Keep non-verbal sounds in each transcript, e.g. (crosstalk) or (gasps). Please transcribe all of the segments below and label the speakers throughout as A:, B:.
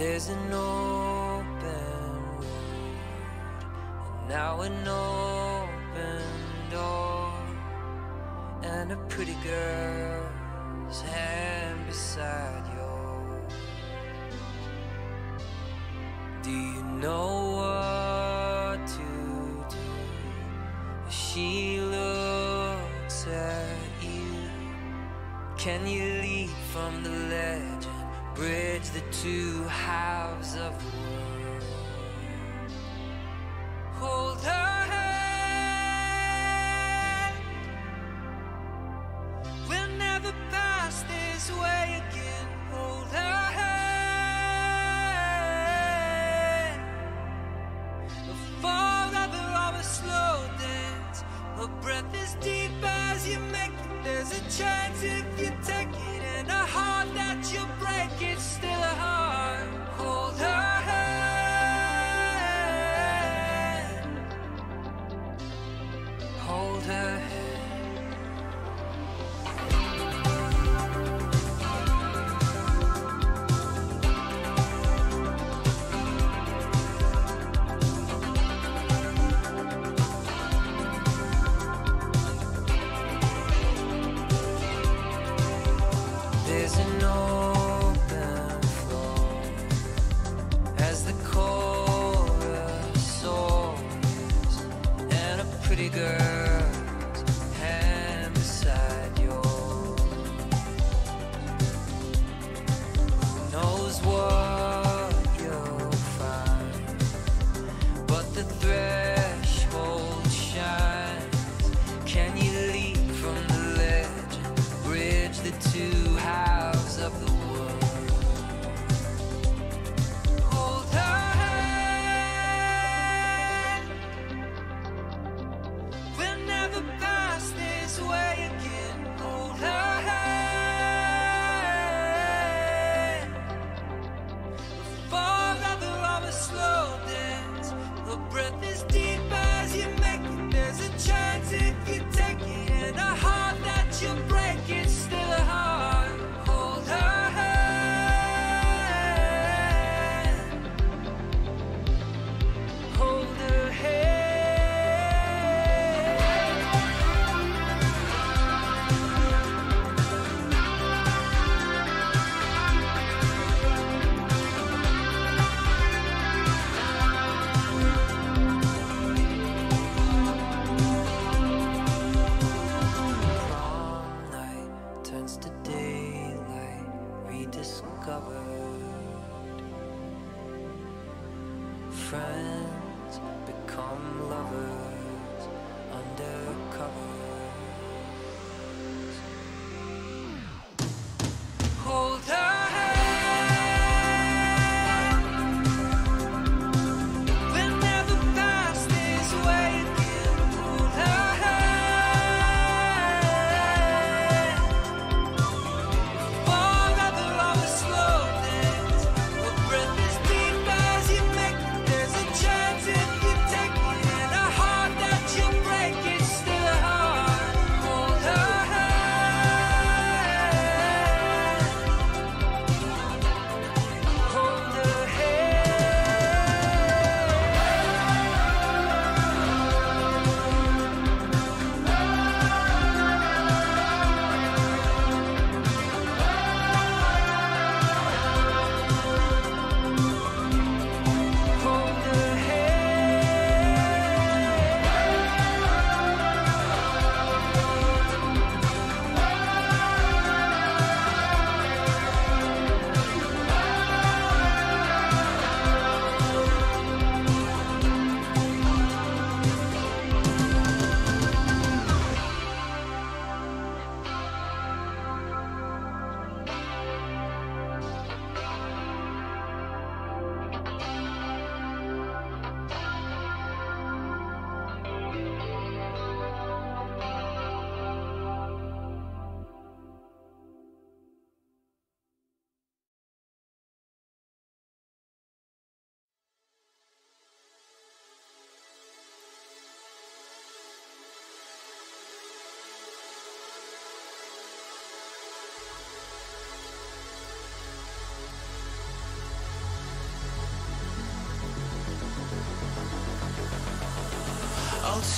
A: There's an open road, and now an open door, and a pretty girl's hand beside yours. Do you know what to do? She looks at you. Can you lead from the left? bridge the two halves of the.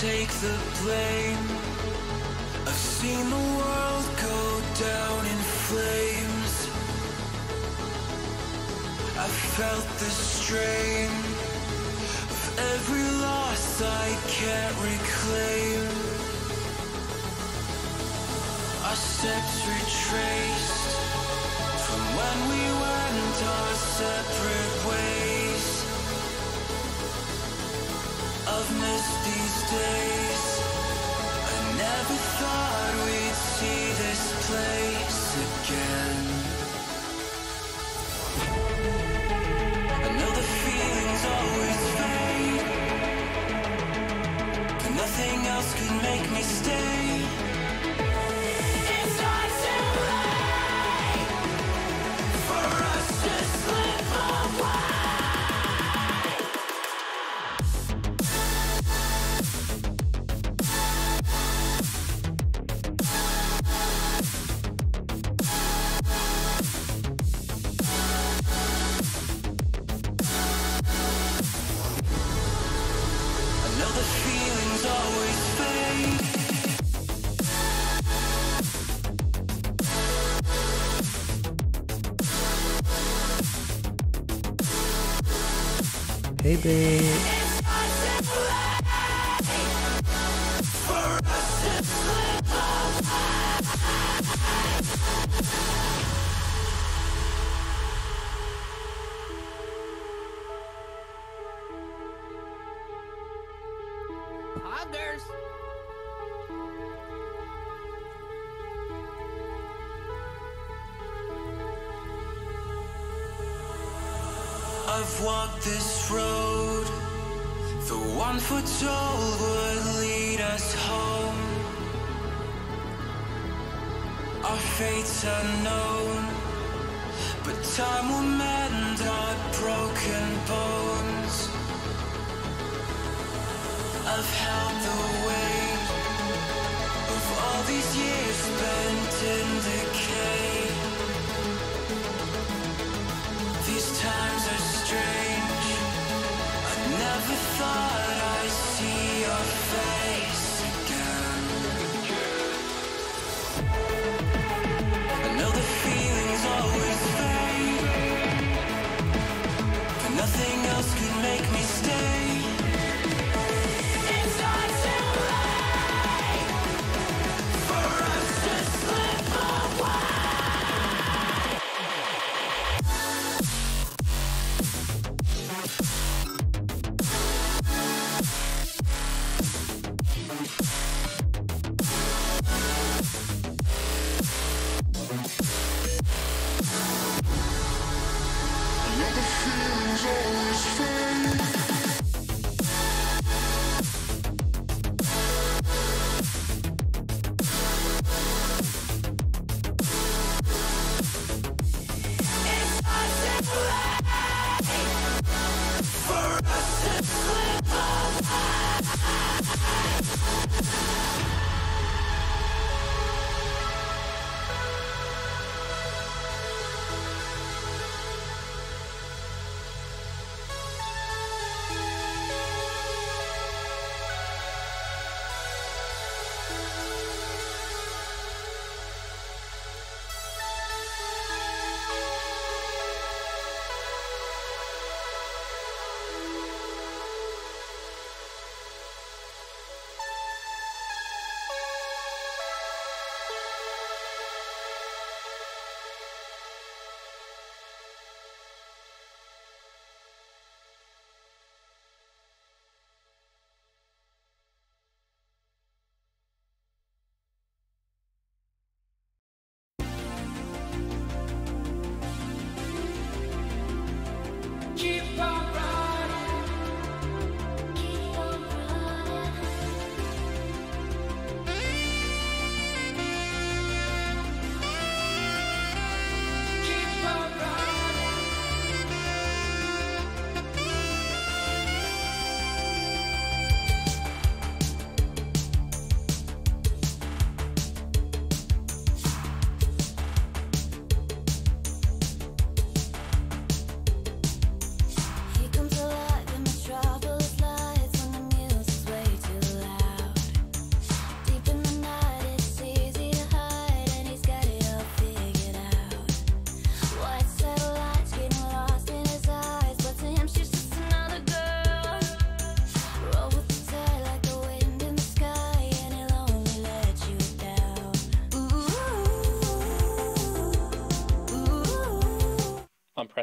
A: Take the
B: blame. I've seen the world go down in flames. I've felt the strain of every loss I can't reclaim. Our steps retraced from when we went our separate days. I never thought we'd see this place again. I know the feelings always fade, but nothing else could make me stay.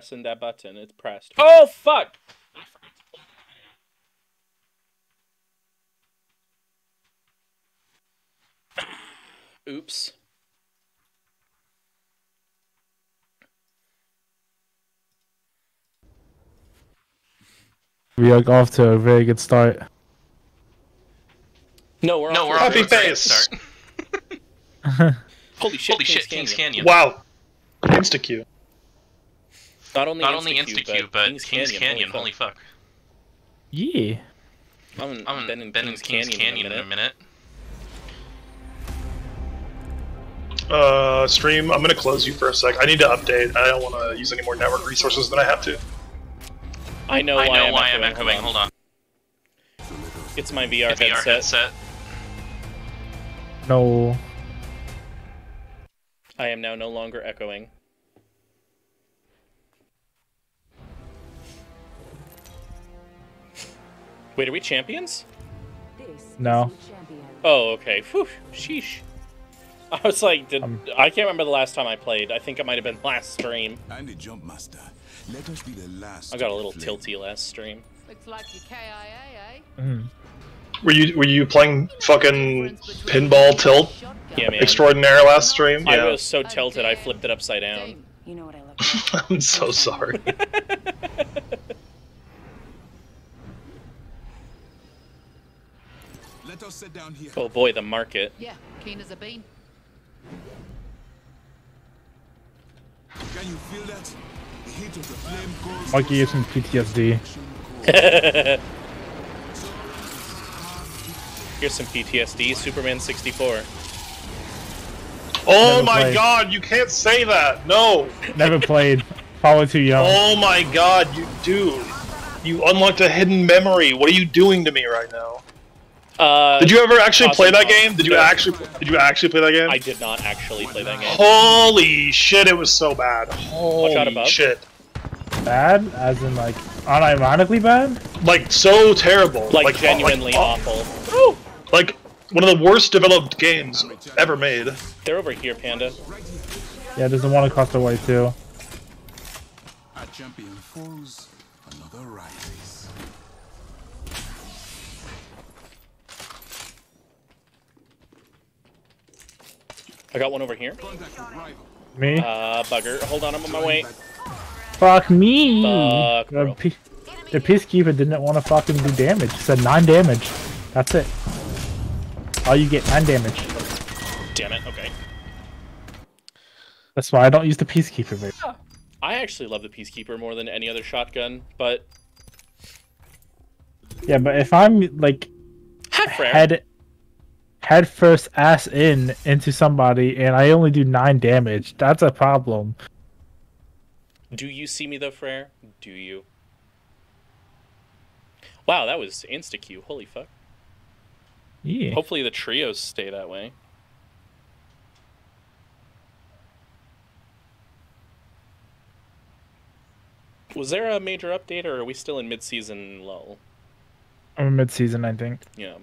C: Pressing that button. It's pressed. Oh fuck! Oops.
D: We are off to a very good start.
C: No, we're
E: No,
C: off
E: we're
C: to a
E: off to
F: Happy
E: a great
F: face.
E: start. (laughs)
C: Holy shit!
E: Holy shit, King's Canyon.
F: Wow. Insta Q.
C: Not only
E: Not only
C: InstaQ,
E: InstaQ, but King's, Canyon. Holy fuck.
D: Yeah.
C: I haven't
E: I'm
C: been in
E: been in
C: King's,
E: King's
C: Canyon,
E: Canyon in a minute.
F: Uh, stream, I'm gonna close you for a sec. I need to update. I don't want to use any more network resources than I have to.
C: I know
E: I
C: why,
E: know
C: I'm,
E: why I'm
C: echoing.
E: echoing. Hold on.
C: It's my VR
E: VR
C: headset.
E: headset.
D: No.
C: I am now no longer echoing. Wait, are we champions?
D: No.
C: Oh, okay. Whew, sheesh. I was like, did,
D: Um,
C: I can't remember the last time I played. I think it might have been last stream.
G: I'm the jump master. Let us be the last.
C: I got a little
G: flame.
C: tilty last stream.
H: Looks like your KIA, eh?
D: Mm.
F: Were you were you playing fucking pinball tilt
C: Yeah, man.
F: extraordinaire last stream?
C: I was so tilted, I flipped it upside down.
H: You know what I look (laughs) like.
F: I'm so sorry. (laughs)
G: Let sit down here.
C: Oh boy, the market.
H: Yeah, keen as a bean.
G: Can you feel that? The heat of the flame goes.
D: Mikey gave some PTSD.
C: Here's some PTSD. Superman 64.
F: Oh
D: Never
F: my
D: played.
F: god, you can't say that. No.
D: Never played. Probably too young.
F: Oh my god, you dude. You unlocked a hidden memory. What are you doing to me right now?
C: Uh,
F: Did you ever actually play that game? Did you
C: No.
F: actually did you actually play that game?
C: I did not actually play that game.
F: Holy shit, it was so bad.
C: out
F: Holy
C: above.
F: shit.
D: Bad? As in, like, unironically bad?
F: Like so terrible.
C: Like,
F: uh,
C: genuinely
F: uh,
C: awful.
F: Like one of the worst developed games ever made.
C: They're over here, Panda.
D: Yeah, there's the one across the way, too.
G: A champion falls, another rises.
C: I got one over here.
G: Contact with rival.
D: Me?
C: Uh, bugger. Hold on, I'm on my way.
D: Fuck me!
C: Fuck,
D: the, pe- the Peacekeeper didn't want to fucking do damage. He said 9 damage. That's it. All you get, 9 damage.
C: Damn it. Okay.
D: That's why I don't use the Peacekeeper very
C: I actually love the Peacekeeper more than any other shotgun, but
D: Yeah, but if I'm, like, (laughs) head head first ass in into somebody and I only do 9 damage, that's a problem.
C: Do you see me though, Frere? Do you? Wow, that was insta Q. Holy fuck.
D: Yeah.
C: Hopefully the trios stay that way. Was there a major update, or are we still in mid-season lull?
D: I'm mid-season, I think.
C: Yeah.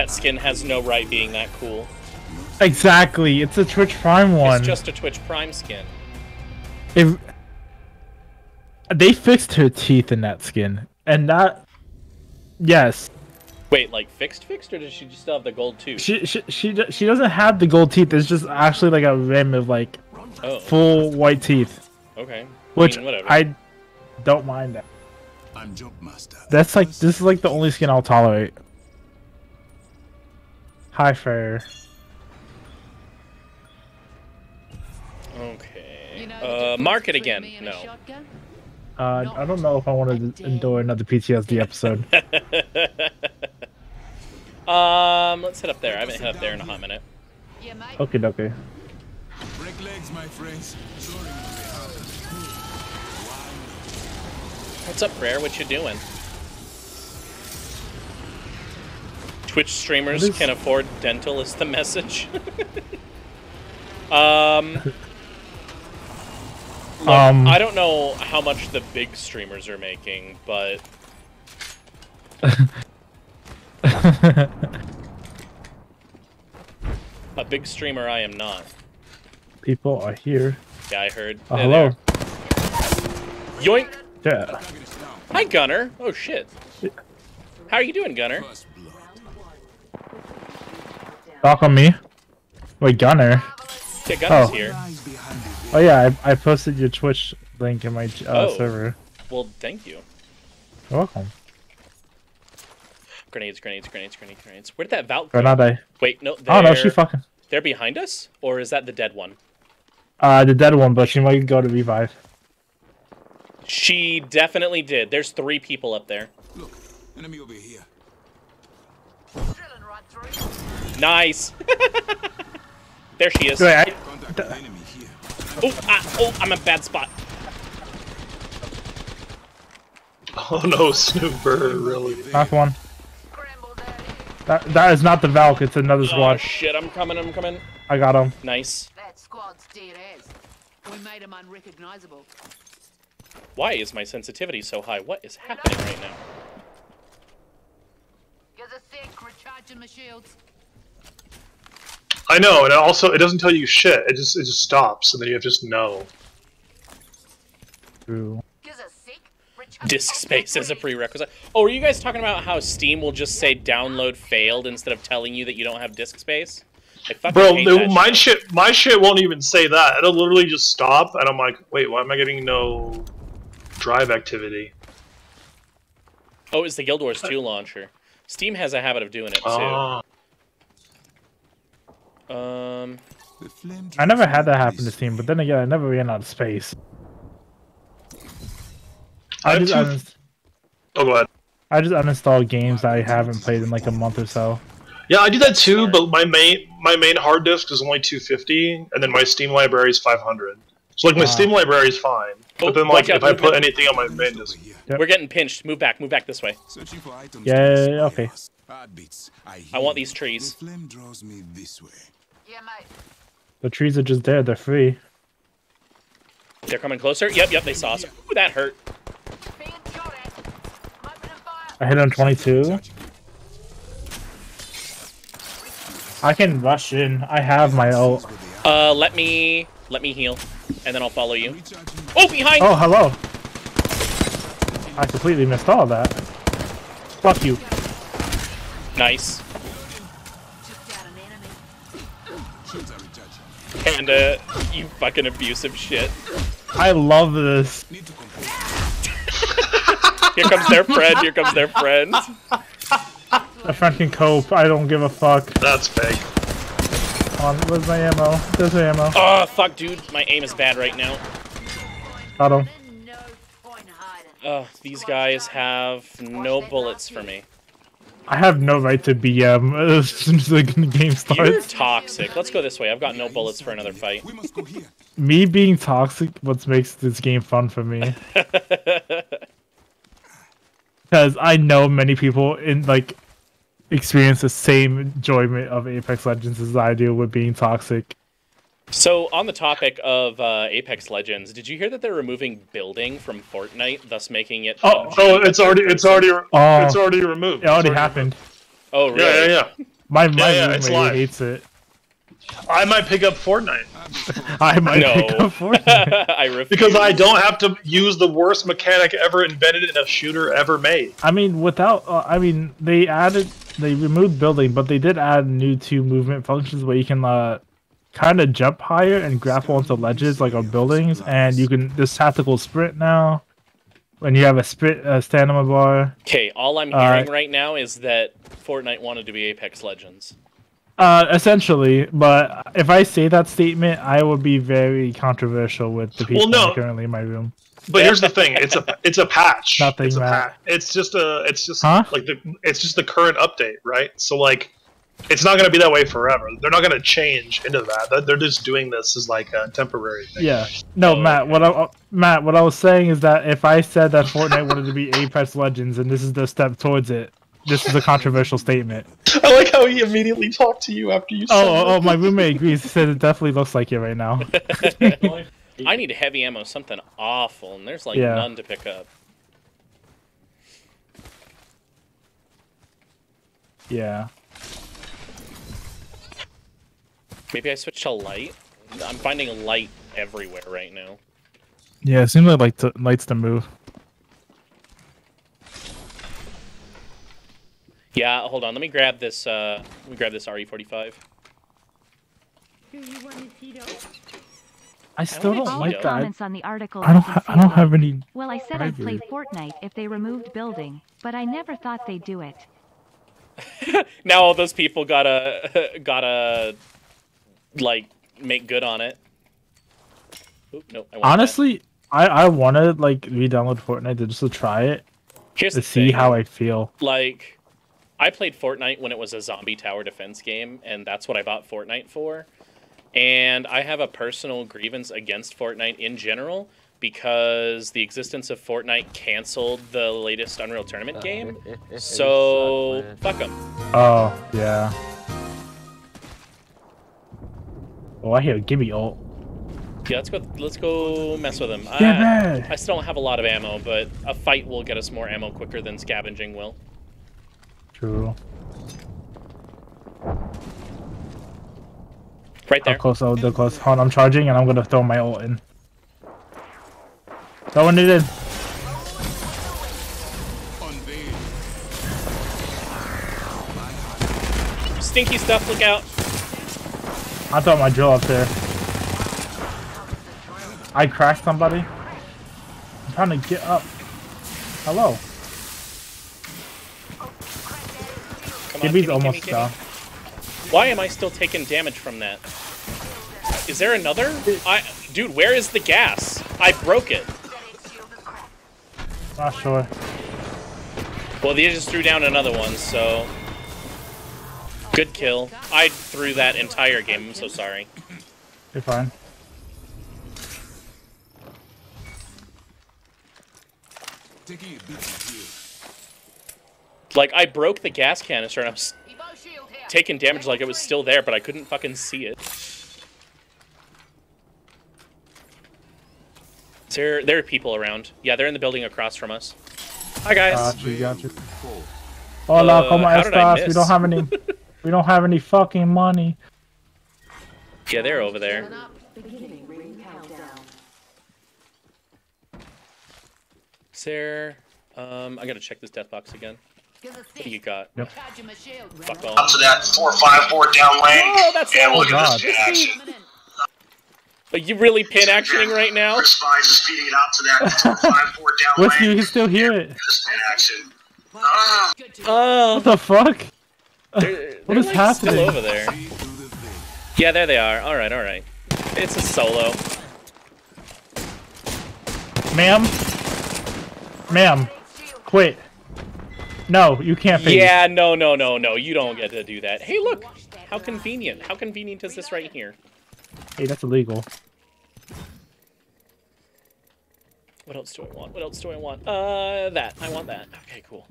C: That skin has no right being that cool.
D: Exactly. It's a Twitch Prime one.
C: It's just a Twitch Prime skin.
D: if they fixed her teeth in that skin, and that yes,
C: Wait, like fixed fixed, or does she just still have the gold tooth?
D: she she she, she doesn't have the gold teeth. It's just actually like a rim of like
C: Oh,
D: full white teeth,
C: okay.
D: which
C: I mean.
D: I don't mind that.
G: I'm jump master.
D: That's like this is like the only skin I'll tolerate. Hi, fair.
C: Okay.
H: You know the
C: Uh,
H: difference
C: market again.
H: me and a
C: No.
D: Uh, I don't know if I want to endure another PTSD episode. (laughs)
C: um, let's head up there. I haven't hit up there in a hot minute.
D: Okay, okay.
G: Break legs, my friends. Soaring will be harder.
C: What's up, Rare? What you doing? Twitch streamers
D: What is-
C: can afford dental is the message. (laughs) Um, look,
D: Um,
C: I don't know how much the big streamers are making, but (laughs) a big streamer I am not.
D: People are here.
C: Yeah, I heard.
D: Oh, hello.
C: they are. Yoink!
D: Yeah.
G: Target is down.
C: Hi, Gunner. Oh shit. How are you doing, Gunner?
G: First.
D: Talk on me. Wait, Gunner.
C: Yeah, Gunner's
D: Oh.
C: here.
G: Lies behind the
D: Oh yeah, I, I posted your Twitch link in my uh,
C: Oh.
D: server.
C: Well, thank you.
D: You're welcome.
C: Grenades, grenades, grenades, grenades, grenades. Where did that Valk go?
D: Grenade.
C: Wait, no, they're,
D: Oh no, she fucking.
C: they're behind us? Or is that the dead one?
D: Uh, the dead one, but she might go to revive.
C: She definitely did. There's three people up there.
G: Look, enemy over here.
H: Drilling right through.
C: Nice! (laughs) there she is.
D: Wait, I,
G: Contact with enemy here.
C: Oh, ah, oh, I'm in a bad spot. (laughs)
F: Oh no, Snooper, really?
D: knocked one.
H: Scrambled out here.
D: That that is not the Valk. It's another
C: Oh,
D: squad.
C: shit, I'm coming, I'm coming.
D: I got him.
C: Nice.
H: That squad's dead as. We made them unrecognizable.
C: Why is my sensitivity so high? What is happening right now?
H: Gives a sec, recharging my shields.
F: I know, and it also it doesn't tell you shit. It just it just stops, and then you have to just know.
D: True.
H: Gives a sec, recharging
C: Disk space as a prerequisite. Oh, are you guys talking about how Steam will just say download failed instead of telling you that you don't have disk space?
F: Bro,
C: hate
F: the,
C: that
F: my
C: shit.
F: shit my shit won't even say that. It'll literally just stop, and I'm like, wait, why am I getting no drive activity?
C: Oh, it's the Guild Wars 2 launcher. Steam has a habit of doing it too.
F: Ah,
C: Um,
D: I never had that happen to
G: this
D: Steam, but then again, I never ran out of space.
F: I
D: I just,
F: two-
D: uninst-
F: oh, go ahead.
D: I just uninstalled games that I haven't played in like a month or so.
F: Yeah, I do that too, but my main my main hard disk is only 250, and then my Steam library is 500. So like my
D: Ah.
F: Steam library is fine, but then
C: watch
F: like
C: out,
F: if I put
C: movement.
F: anything on my main disk,
G: here.
D: Yep.
C: we're getting pinched. Move back, move back this way.
G: Searching for items
D: Yeah,
G: to
D: yeah,
G: inspire
D: okay.
G: I,
C: I want these trees.
G: The flame draws me this way.
H: Yeah, mate.
D: The trees are just there. They're free.
C: They're coming closer. Yep, yep, they saw us. Ooh, that hurt.
H: Being shot at. I'm opening fire.
D: I hit on 22. I can rush in. I have my ult.
G: Where they are.
C: Uh, let me let me heal, and then I'll follow you. Oh, behind!
D: Oh, hello. I completely missed all that. Fuck you.
C: Nice.
H: Took down an enemy.
G: Shields are recharging.
C: Panda, you fucking abusive shit.
D: I love this.
G: Need to compose.
C: Here comes their friend. Here comes their friend.
D: A friend can cope. I don't give a fuck.
F: that's fake.
D: Come on, where's my ammo? There's my ammo.
C: Oh fuck, dude, my aim is bad right now.
D: Got him.
H: No point.
C: Oh, these guys have no bullets for me.
D: I have no right to BM um, as (laughs) soon as the game starts.
C: You're toxic. Let's go this way. I've got no bullets for another fight.
G: We must go here.
D: Me being toxic, what makes this game fun for me. (laughs) Because I know many people in like experience the same enjoyment of Apex Legends as I do with being toxic.
C: So, on the topic of uh, Apex Legends, did you hear that they're removing building from Fortnite, thus making it?
F: Oh,
C: PUBG
F: oh, it's already it's already
D: Oh.
F: it's already removed.
D: It already
F: It's
D: happened.
C: Oh, really?
F: Yeah, yeah, yeah.
D: My my
F: yeah, it's
D: roommate
F: live.
D: hates it.
F: I might pick up Fortnite (laughs)
D: I might
C: No.
D: pick up Fortnite. (laughs)
C: I refuse.
F: because I don't have to use the worst mechanic ever invented in a shooter ever made.
D: I mean, without, uh, I mean, they added, they removed building, but they did add new two movement functions where you can uh, kind of jump higher and grapple onto ledges like on buildings, and you can this tactical sprint now. When you have a sprint uh, stamina bar,
C: Okay, all I'm
D: Uh,
C: hearing right now is that Fortnite wanted to be Apex Legends.
D: uh, essentially. But if I say that statement, I would be very controversial with the people
F: no.
D: currently in my room.
F: But here's the thing: it's a it's a patch. (laughs)
D: Nothing,
F: It's a patch. It's just a it's just
D: Huh?
F: like the it's just the current update, right? So like, it's not gonna be that way forever. They're not gonna change into that. They're- They're just doing this as like a temporary thing.
D: Yeah. No, Matt. What I uh, Matt, what I was saying is that if I said that Fortnite wanted to be Apex Legends and this is the step towards it, this is a controversial statement. (laughs)
F: I like how he immediately talked to you after you said
D: Oh, oh, oh, my (laughs) roommate agrees. He said it definitely looks like it right now. (laughs)
C: I need heavy ammo, something awful, and there's like
D: Yeah.
C: none to pick up.
D: Yeah.
C: Maybe I switch to light. I'm finding light everywhere right now.
D: Yeah, it seems like like to, lights to move.
C: Yeah, hold on. Let me grab this. Uh, let me grab this RE45.
D: I still don't
C: All
I: All
D: like
C: Yeah.
D: that.
I: comments on the article
D: I don't.
I: can
D: Ha- I don't have any.
I: Well, I said I'd play Fortnite if they removed building, but I never thought they'd do it. (laughs)
C: Now all those people gotta (laughs) gotta like make good on it. Oop, nope, I want that.
D: Honestly, I I want to like re-download Fortnite to just to try it
C: here's
D: to see
C: thing.
D: how I feel.
C: like I played Fortnite when it was a zombie tower defense game, and that's what I bought Fortnite for. And I have a personal grievance against Fortnite in general because the existence of Fortnite canceled the latest Unreal Tournament (laughs) game. So fuck them.
D: Oh yeah. Oh, I hear Gimme ult.
C: Yeah, let's go. Let's go mess with him.
D: Yeah,
C: I. I still don't have a lot of ammo, but a fight will get us more ammo quicker than scavenging will.
D: True.
C: Right
D: How
C: there.
D: close? Oh, they're close. Hold on, I'm charging and I'm gonna throw my ult in. Throwing it in.
C: Stinky stuff. Look out.
D: I thought my drill up there. I cracked somebody. I'm trying to get up. Hello.
C: Come
D: Gibby's almost down.
C: Why am I still taking damage from that? Is there another? I, dude, where is the gas? I broke it.
D: Not sure.
C: Well, they just threw down another one, so good kill. I threw that entire game. I'm so sorry.
D: You're fine.
G: Taking a beat here.
C: Like I broke the gas canister and I was taking damage like it was still there, but I couldn't fucking see it. There, there are people around. Yeah, they're in the building across from us. Hi guys.
D: Got you, got you. Hola,
C: Uh,
D: como
C: how did I
D: estas? We don't have any. (laughs) we don't have any fucking money.
C: yeah, they're over there. Is there? Um, I gotta check this death box again. What do you got?
D: Yep.
C: Fuck all.
J: Up to that four five four down lane.
C: Oh, that's
J: and
C: oh
J: look at
D: God.
J: this pin action.
C: Are you really pin actioning right now?
J: Our spies is feeding it out to that four five four down
D: Whiskey, you
J: lane.
D: can still hear it.
J: This pin action. Ah,
C: Oh,
D: What the fuck?
C: They're,
D: What
C: they're,
D: is
C: like,
D: happening?
C: Still over there.
G: See through the veil.
C: Yeah, there they are. All right, all right. It's a solo.
D: Ma'am? Ma'am, quit. No, you can't face.
C: Yeah, no, no, no, no. You don't get to do that. Hey, look. How convenient. How convenient is this right here?
D: Hey, that's illegal.
C: What else do I want? What else do I want? Uh, that. I want that. Okay, cool.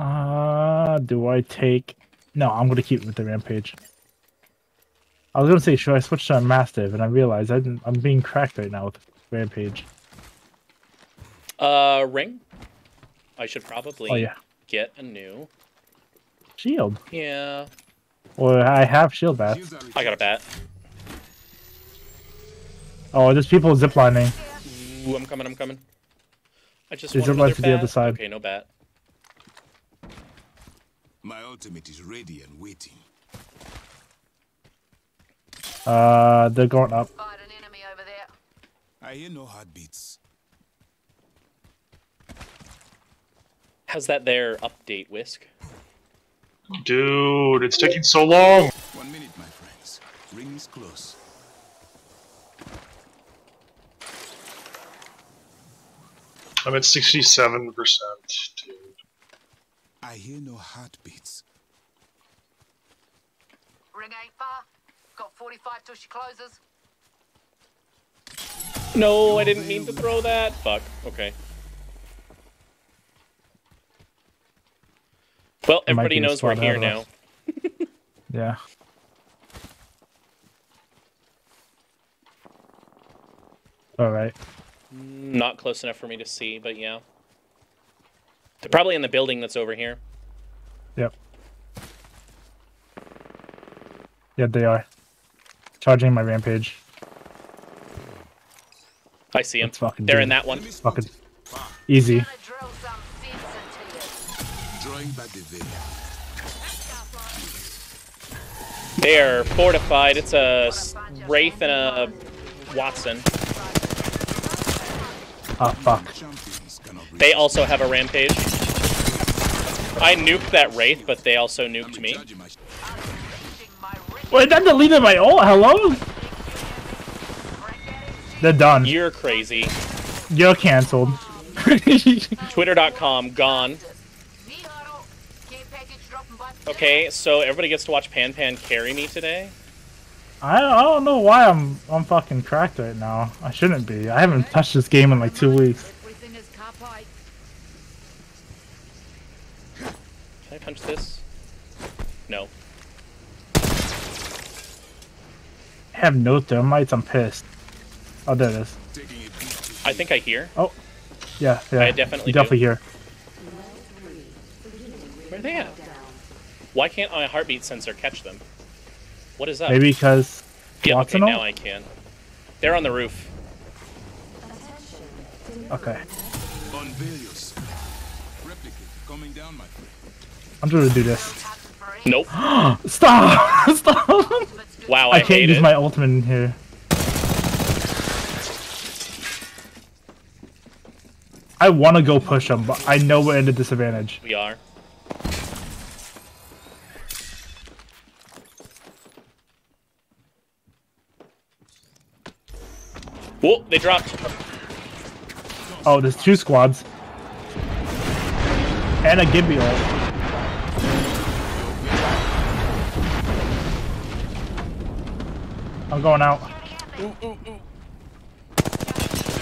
D: Uh, do I take? No, I'm gonna keep it with the rampage. I was gonna say, should I switch to a mastiff? And I realized I I'm being cracked right now with rampage.
C: Uh, ring. I should probably
D: Oh yeah,
C: get a new.
D: shield.
C: Yeah,
D: Well, I have shield bats.
C: I got a bat.
D: Oh, there's people ziplining.
C: Ooh, I'm coming. I'm coming. I just
D: There's
C: want another
D: bunch to the other side.
C: Okay, no bat.
G: My ultimate is ready and waiting.
D: Uh, they're going up.
H: An enemy over there.
G: I hear no heartbeats.
C: How's that there update, Whisk?
F: Dude, it's taking so long.
G: One minute, my friends. Ring is close.
F: I'm at 67%, dude.
G: I hear no heartbeats.
H: Ring ain't far. Got 45 till she closes.
C: No, I didn't mean to throw that. Fuck. Okay. Well, everybody knows we're here now. (laughs)
D: Yeah. All right.
C: Mm, not close enough for me to see, but yeah. They're probably in the building that's over here.
D: Yep. Yeah, they are. Charging my rampage.
C: I see them.
D: Fucking
C: They're
D: do
C: in that one.
D: Fucking easy.
G: Drawing back the veil.
C: They are fortified. It's a Wraith and a Wattson.
D: Oh fuck.
C: They also have a rampage. I nuked that Wraith, but they also nuked me.
G: recharging my
D: Wait, that deleted my ult. Hello. They're done.
C: You're crazy.
D: You're canceled. (laughs) (laughs)
C: Twitter.com gone. Okay, so everybody gets to watch Pan Pan carry me today.
D: I I don't know why I'm I'm fucking cracked right now. I shouldn't be. I haven't touched this game in like two weeks.
H: Everything is copyright.
C: Can I punch this? No.
D: I have no thermites. I'm pissed. Oh, there it is.
G: taking a beat to
C: I think I hear. Oh.
D: Yeah, yeah.
C: I definitely
D: You definitely
C: do.
D: here.
C: Where are they at? Why can't my heartbeat sensor catch them? What is that?
D: Maybe because
C: Yeah, okay, now I can. They're on the roof.
D: okay. I'm just gonna do this.
C: Nope. (gasps)
D: Stop! (laughs) Stop!
C: Wow,
D: I,
C: I,
D: can't use
C: it.
D: my ultimate in here. I want to go push them, but I know we're at a disadvantage.
C: We are. Whoa, they dropped.
D: Oh, there's two squads. And a Gibby ult. I'm going out.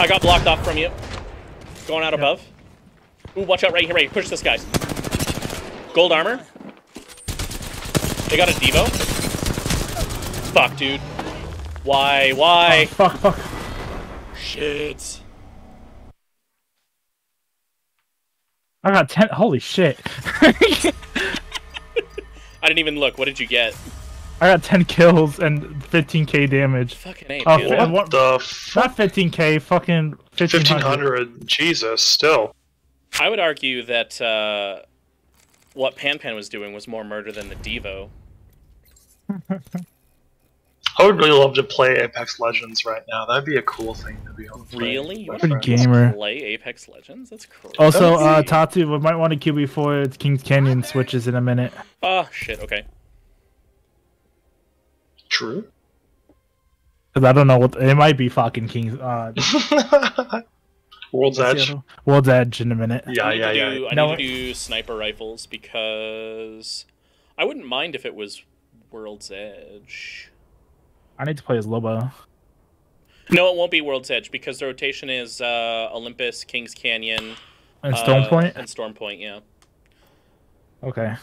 C: I got blocked off from you. Going out above. Ooh, watch out right here, right here. Push this guy. Gold armor. They got a Devo. Fuck, dude. Why? Why?
D: Oh, fuck, fuck.
C: Shit.
D: I got 10. Holy shit. (laughs)
C: I didn't even look. What did you get?
D: I got 10 kills and 15k damage.
C: Fucking A, dude.
D: and
F: What
D: what-
F: the fuck?
D: Not 15k, fucking 1500.
F: 1500. Jesus, still.
C: I would argue that uh, what Pan Pan was doing was more murder than the Devo. (laughs)
F: I would really love to play Apex Legends right now. That'd be a cool thing to be able to play.
C: Really? You
F: with
C: wanna
D: gamer.
C: Play Apex Legends? That's crazy.
D: Also, uh,
F: Okay.
D: Tatsu, we might want to queue before King's Canyon switches in a minute.
C: Oh, shit, okay.
F: True.
D: Because I don't know what. It might be fucking King's. Uh, (laughs)
F: World's Edge.
D: World's Edge in a minute.
F: Yeah,
C: I need
F: yeah,
C: to
F: yeah.
C: do, I
D: No,
C: need to do sniper rifles because I wouldn't mind if it was World's Edge.
D: I need to play as Loba.
C: No, it won't be World's Edge because the rotation is uh, Olympus, Kings Canyon,
D: And
C: uh,
D: Point?
C: and Storm Point. Yeah,
D: Okay.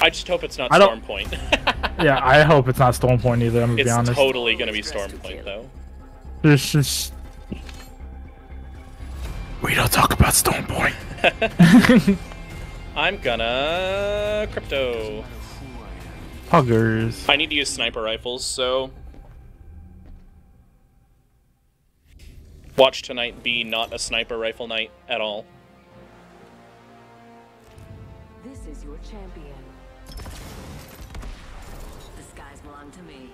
C: I just hope it's not
D: I
C: Storm Point. (laughs)
D: Yeah, I hope it's not Stone Point either, I'm gonna
C: it's
D: be honest.
C: It's totally gonna be Storm Point though.
D: This is. We don't talk about Stone Point. (laughs)
C: I'm gonna crypto.
D: Huggers.
C: I need to use sniper rifles, so watch tonight be not a sniper rifle night at all.
H: This is your champion. Skies belong to me.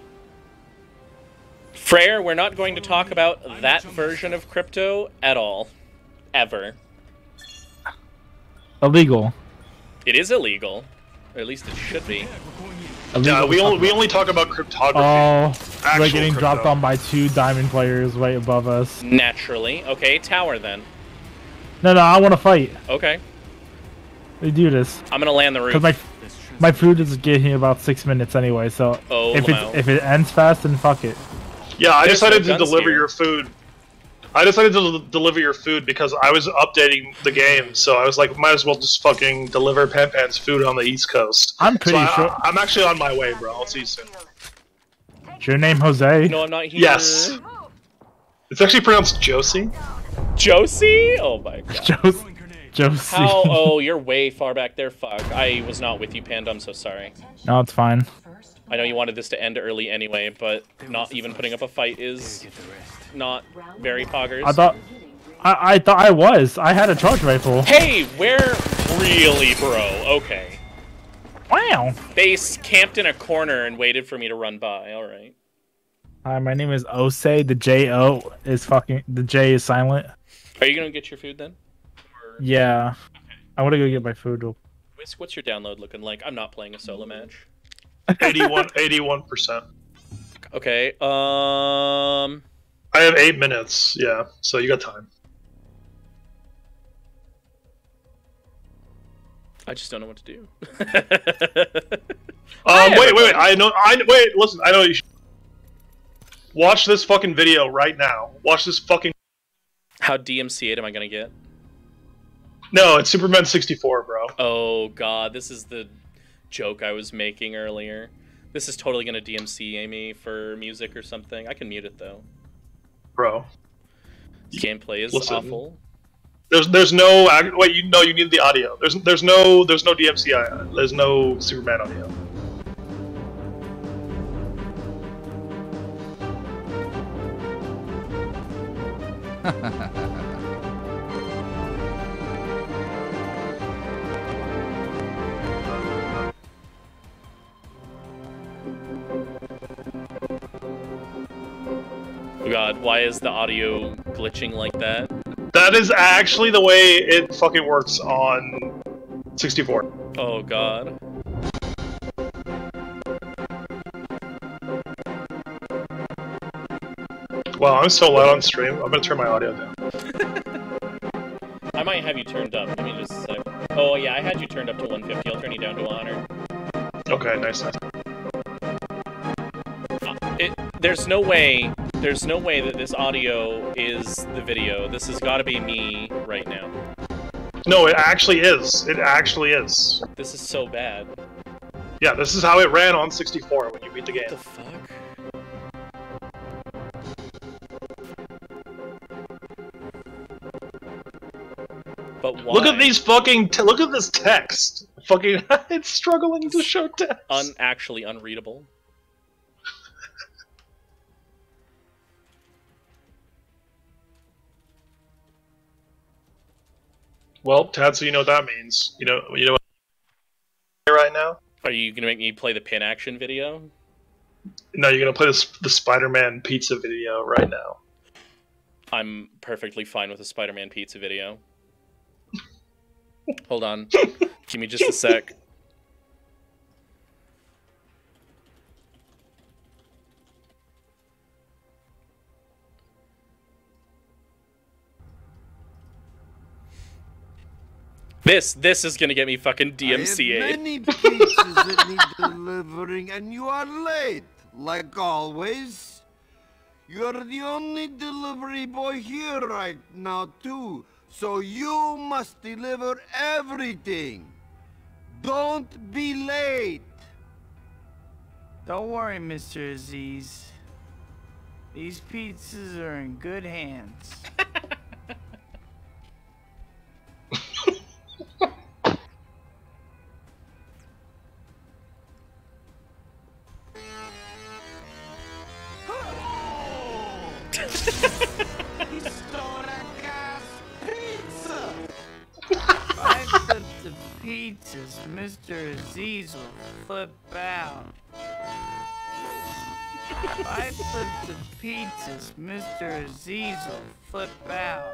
C: Freyr, we're not going to talk about that version of crypto at all. Ever.
D: Illegal.
C: It is illegal. Or at least it should be.
D: Illegal
F: Yeah, we
D: to
F: only
D: talk
F: we
D: about.
F: only talk about cryptography.
D: Oh, we're
F: Actual
D: getting dropped on by two diamond players right above us.
C: Naturally. Okay, tower then.
D: No, no, I want to fight.
C: Okay.
D: We do this
C: I'm gonna land the roof.
D: Because my my food is getting here about six minutes anyway. So
C: Oh,
D: if
C: wow.
D: it if it ends fast, then fuck it.
F: yeah, I
C: There's
F: decided to deliver
C: here.
F: your food I decided to deliver your food because I was updating the game, so I was like, might as well just fucking deliver Pan Pan's food on the East Coast.
D: I'm pretty
F: so
D: sure.
F: I'm actually on my way, bro. I'll see you soon.
D: Is your name Jose?
C: No, I'm not here.
F: Yes. It's actually pronounced Josie.
C: Josie? Oh my (laughs) god.
D: Jos- Josie.
C: How? Oh, you're way far back there. Fuck. I was not with you, Panda. I'm so sorry.
D: No, it's fine.
C: I know you wanted this to end early anyway, but not even putting up a fight is not very poggers.
D: I thought. I, I thought I was. I had a charge rifle.
C: Hey, where really, bro? Okay.
D: Wow.
C: They camped in a corner and waited for me to run by. All right.
D: Hi, my name is Ose. The J O is fucking. The J is silent.
C: Are you gonna get your food then?
D: Yeah. I want to go get my food.
C: Whisk, what's your download looking like? I'm not playing a solo match.
F: 81 (laughs) 81%.
C: Okay. Um.
F: I have eight minutes, yeah, so you got time.
C: I just don't know what to do. (laughs)
F: Um, wait, wait, wait. I know. I wait. Listen. I know you. Should... Watch this fucking video right now. Watch this fucking.
C: How DMCA'd am I gonna get?
F: No, it's Superman sixty four, bro.
C: Oh god, this is the joke I was making earlier. This is totally gonna DMCA me for music or something. I can mute it though.
F: Bro,
C: Gameplay is
F: Listen.
C: awful.
F: there's there's no wait. You know you need the audio. There's there's no there's no DMCI. Uh, there's no Superman audio. (laughs)
C: Oh god, why is the audio glitching like that?
F: That is actually the way it fucking works on sixty four.
C: Oh god.
F: Wow, I'm so loud on stream. I'm gonna turn my audio down. (laughs)
C: I might have you turned up. Let me just say. Oh yeah, I had you turned up to 150. I'll turn you down to 100.
F: Okay, nice, nice.
C: Uh, it, there's no way. There's no way that this audio is the video. This has got to be me right now.
F: No, it actually is. It actually is.
C: This is so bad.
F: Yeah, this is how it ran on 64 when you beat the game.
C: What the fuck? But why?
F: Look at these fucking. Look at this text. Fucking, (laughs) it's struggling to show text.
C: Un actually unreadable.
F: Well, Tad, so you know what that means. You know, you know what right now.
C: Are you gonna make me play the pin action video?
F: No, you're gonna play this, the Spider-Man pizza video right now.
C: I'm perfectly fine with a Spider-Man pizza video. (laughs) Hold on. Give me just a sec. (laughs) This this is gonna get me fucking
K: I have
C: DMCA.
K: many pizzas that need (laughs) delivering, and you are late, like always. You're the only delivery boy here right now, too. So you must deliver everything. Don't be late.
L: Don't worry, Mr. Aziz. These pizzas are in good hands. (laughs) Mr. Aziz will flip out. If I flip the pizzas, Mr. Aziz will flip out.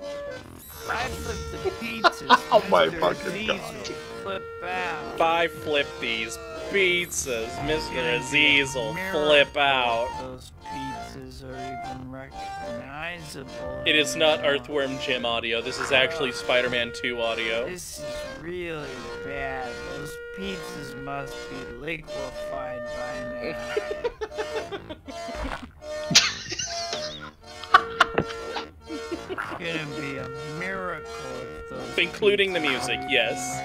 L: If I flip the pizzas, (laughs)
F: Oh my
L: Mr.
F: fucking
L: Aziz
F: God.
L: will flip out.
C: If I flip these pizzas, Mr. Aziz will flip out.
L: Those pizzas are even recognizable.
C: It is not Earthworm Jim audio. This is actually Spider-Man 2 audio.
L: This is really bad. Those pizzas must be liquefied by now. (laughs) gonna be a miracle.
C: Including the music, yes.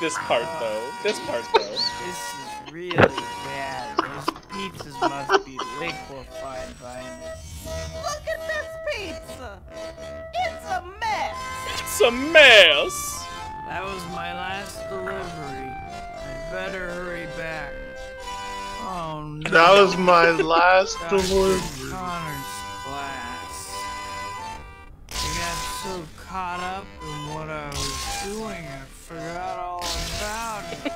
C: This part though. This part though.
L: This is really bad. Those pizzas must be liquefied by now.
H: Look at this pizza. It's a mess.
C: It's a mess.
L: That was my last delivery. I better hurry back. Oh no.
F: That was my (laughs) last
L: Dr.
F: delivery.
L: Connor's class. I got so caught up in what I was doing, I forgot all about it.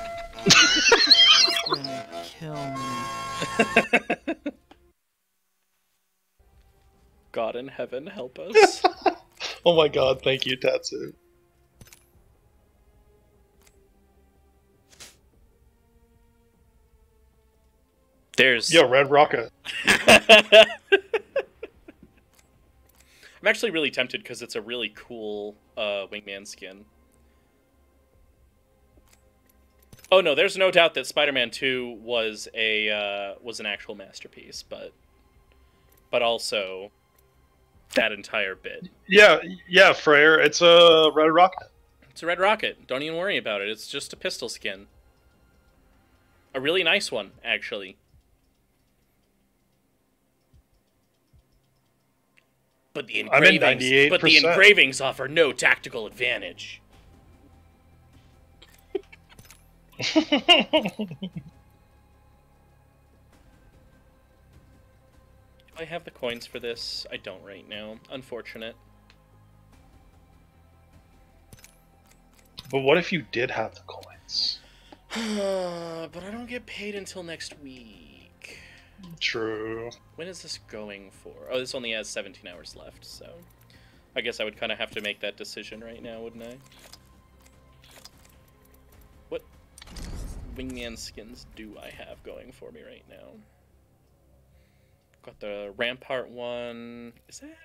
L: it's gonna kill me. (laughs)
C: God in heaven, help us. (laughs)
F: Oh my god, thank you, Tatsu.
C: There's.
F: Yo, Red Rocket. (laughs)
C: I'm actually really tempted because it's a really cool uh, wingman skin. Oh no, there's no doubt that Spider-Man 2 was a uh, was an actual masterpiece, but but also that entire bit.
F: Yeah, yeah, Freyr. It's a Red Rocket.
C: It's a red rocket. Don't even worry about it. It's just a pistol skin. A really nice one, actually. But the
F: I'm
C: engravings, but the engravings offer no tactical advantage. Do (laughs) I have the coins for this? I don't right now. Unfortunate.
F: But what if you did have the coins? (sighs)
C: but I don't get paid until next week.
F: True.
C: When is this going for? Oh, this only has 17 hours left, so I guess I would kind of have to make that decision right now, wouldn't I? What wingman skins do I have going for me right now? Got the Rampart one. Is that?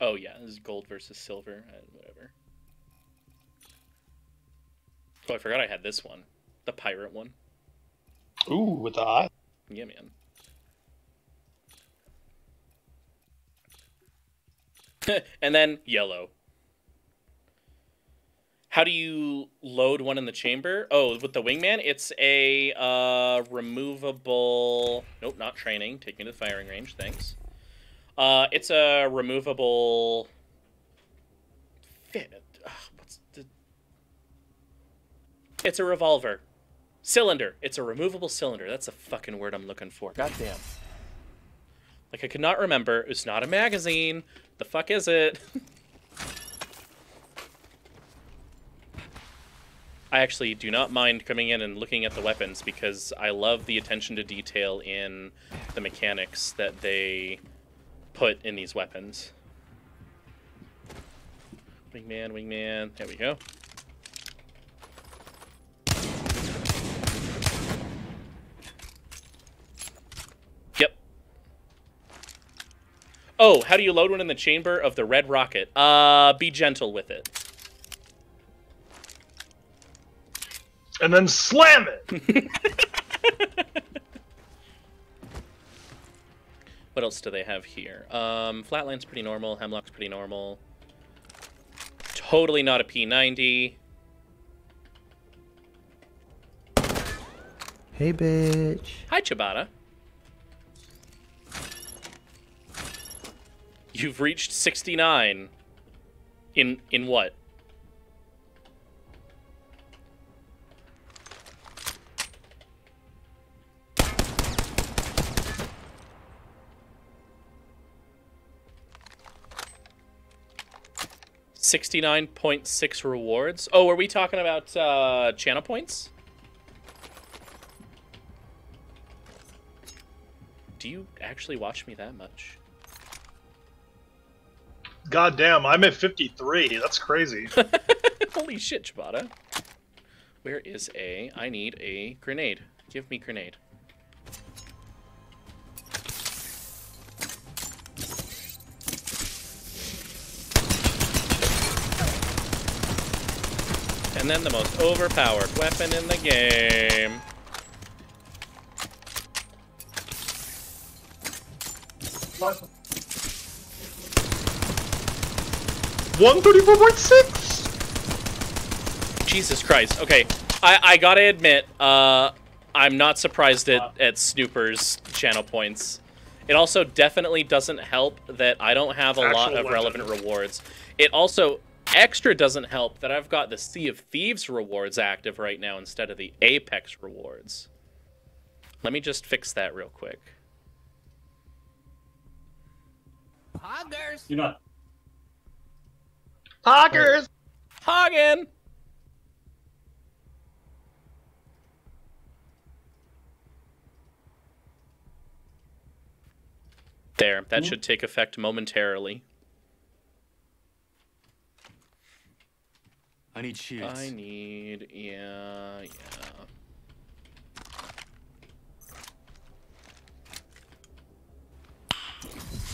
C: Oh yeah, this is gold versus silver. Uh, whatever. Oh, I forgot I had this one, the pirate one.
F: Ooh, with the eye.
C: Yeah, man. (laughs) and then yellow. How do you load one in the chamber? Oh, with the wingman, it's a uh, removable. Nope, not training. Take me to the firing range. Thanks. Uh, it's a removable. Fit. ugh, what's the? It's a revolver. Cylinder. It's a removable cylinder. That's the fucking word I'm looking for. God damn. Like I could not remember. It's not a magazine. The fuck is it? (laughs) I actually do not mind coming in and looking at the weapons because I love the attention to detail in the mechanics that they put in these weapons. Wingman, wingman. There we go. Oh, how do you load one in the chamber of the red rocket? Uh, be gentle with it.
F: And then slam it! (laughs)
C: What else do they have here? Um, Flatline's pretty normal. Hemlock's pretty normal. Totally not a P90.
M: Hey, bitch.
C: Hi, Chibata. You've reached 69. In in what? Sixty-nine point six rewards. Oh, are we talking about uh, channel points? Do you actually watch me that much?
F: God damn, I'm at 53. That's crazy. (laughs)
C: Holy shit, Chibata. Where is a... I need a grenade. Give me grenade. And then the most overpowered weapon in the game.
F: 134.6!
C: Jesus Christ. Okay, I, I gotta admit, uh, I'm not surprised at, at Snooper's channel points. It also definitely doesn't help that I don't have a
F: Actual
C: lot of
F: legend.
C: relevant rewards. It also extra doesn't help that I've got the Sea of Thieves rewards active right now instead of the Apex rewards. Let me just fix that real quick.
L: Hoggers.
M: You're not
F: Poggers.
C: Hagen! There, that mm-hmm. should take effect momentarily.
G: I need shields.
C: I need, yeah, yeah.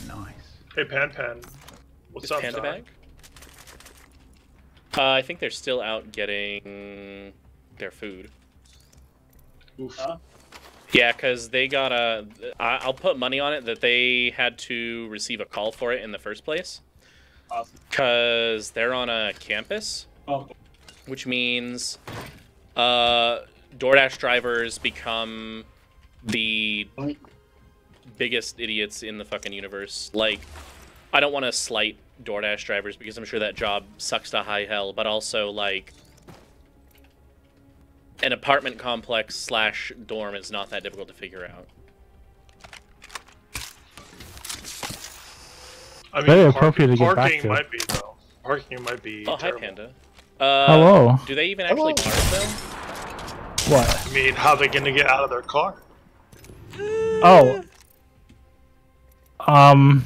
M: Nice.
F: Hey, Pan Pan. What's
C: Is
F: up,
C: Panda
F: dog?
C: Bag? Uh, I think they're still out getting their food.
F: Oof.
C: Yeah, because they got a. I- I'll put money on it that they had to receive a call for it in the first place.
M: Awesome.
C: Because they're on a campus,
M: Oh,
C: which means uh, DoorDash drivers become the biggest idiots in the fucking universe. Like, I don't want to slight DoorDash drivers because I'm sure that job sucks to high hell, but also, like, an apartment complex slash dorm is not that difficult to figure out.
F: I mean,
D: Very
F: park-
D: appropriate to get back
F: parking
D: to.
F: might be though. Parking might be.
C: Oh, hi. Panda. Uh,
D: Hello.
C: Do they even actually
F: Hello.
C: park, though?
D: What?
F: I mean, how are they gonna get out of their car?
D: Oh. Um,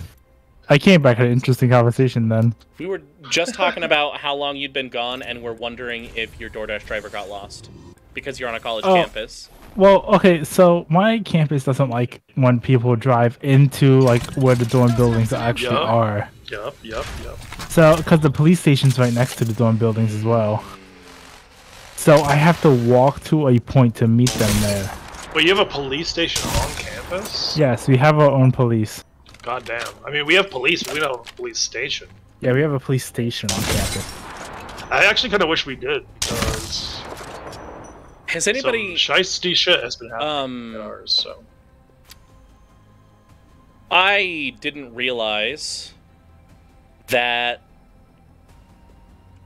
D: I came back at an interesting conversation then.
C: We were just talking about how long you'd been gone, and we're wondering if your DoorDash driver got lost because you're on a college
D: Oh.
C: campus.
D: Well, okay, so my campus doesn't like when people drive into like where the dorm buildings actually
F: Yup.
D: are.
F: Yup, yup, yup.
D: So, because the police station's right next to the dorm buildings as well. So I have to walk to a point to meet them there.
F: But you have a police station on campus?
D: Yes, we have our own police.
F: God damn. I mean, we have police, but we don't have a police station.
D: Yeah, we have a police station on campus.
F: I actually kind of wish we did because
C: Has anybody?
F: some shiesty shit has been happening
C: Um,
F: at ours. So
C: I didn't realize that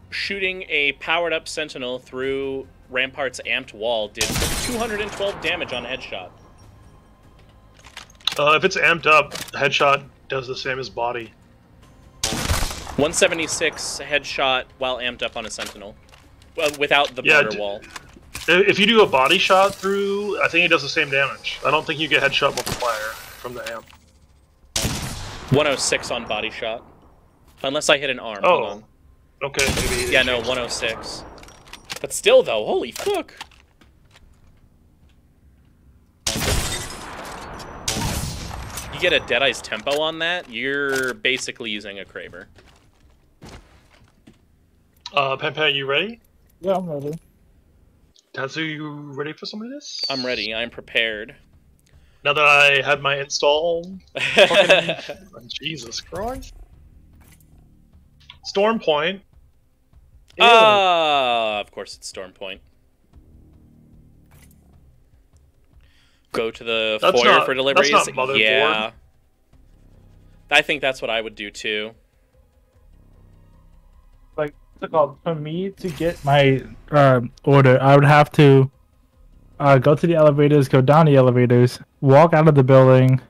C: shooting a powered up sentinel through Rampart's amped wall did 212 damage on headshot.
F: Uh, if it's amped up, headshot does the same as body.
C: 176 headshot while amped up on a sentinel. Well, without the
F: Yeah,
C: border
F: d-
C: wall.
F: If you do a body shot through, I think it does the same damage. I don't think you get headshot multiplier from the amp.
C: 106 on body shot. Unless I hit an arm.
F: Oh. Okay, maybe.
C: Yeah, no, 106. But still, though, holy fuck. Get a Deadeye's tempo on that, you're basically using a Kraber.
F: Uh, Pen Pen, you ready?
D: Yeah, I'm ready.
F: Tatsu, you ready for some of this?
C: I'm ready, I'm prepared.
F: Now that I had my install. (laughs) Fucking... Jesus Christ. Storm Point.
C: Ah, of course it's Storm Point. Go to the
F: That's
C: foyer
F: not-
C: for
F: that's
C: deliveries.
F: not motherboard.
C: yeah. I think that's what I would do too.
D: Like, what's it called? For me to get my uh, order, I would have to uh, go to the elevators, go down the elevators, walk out of the building,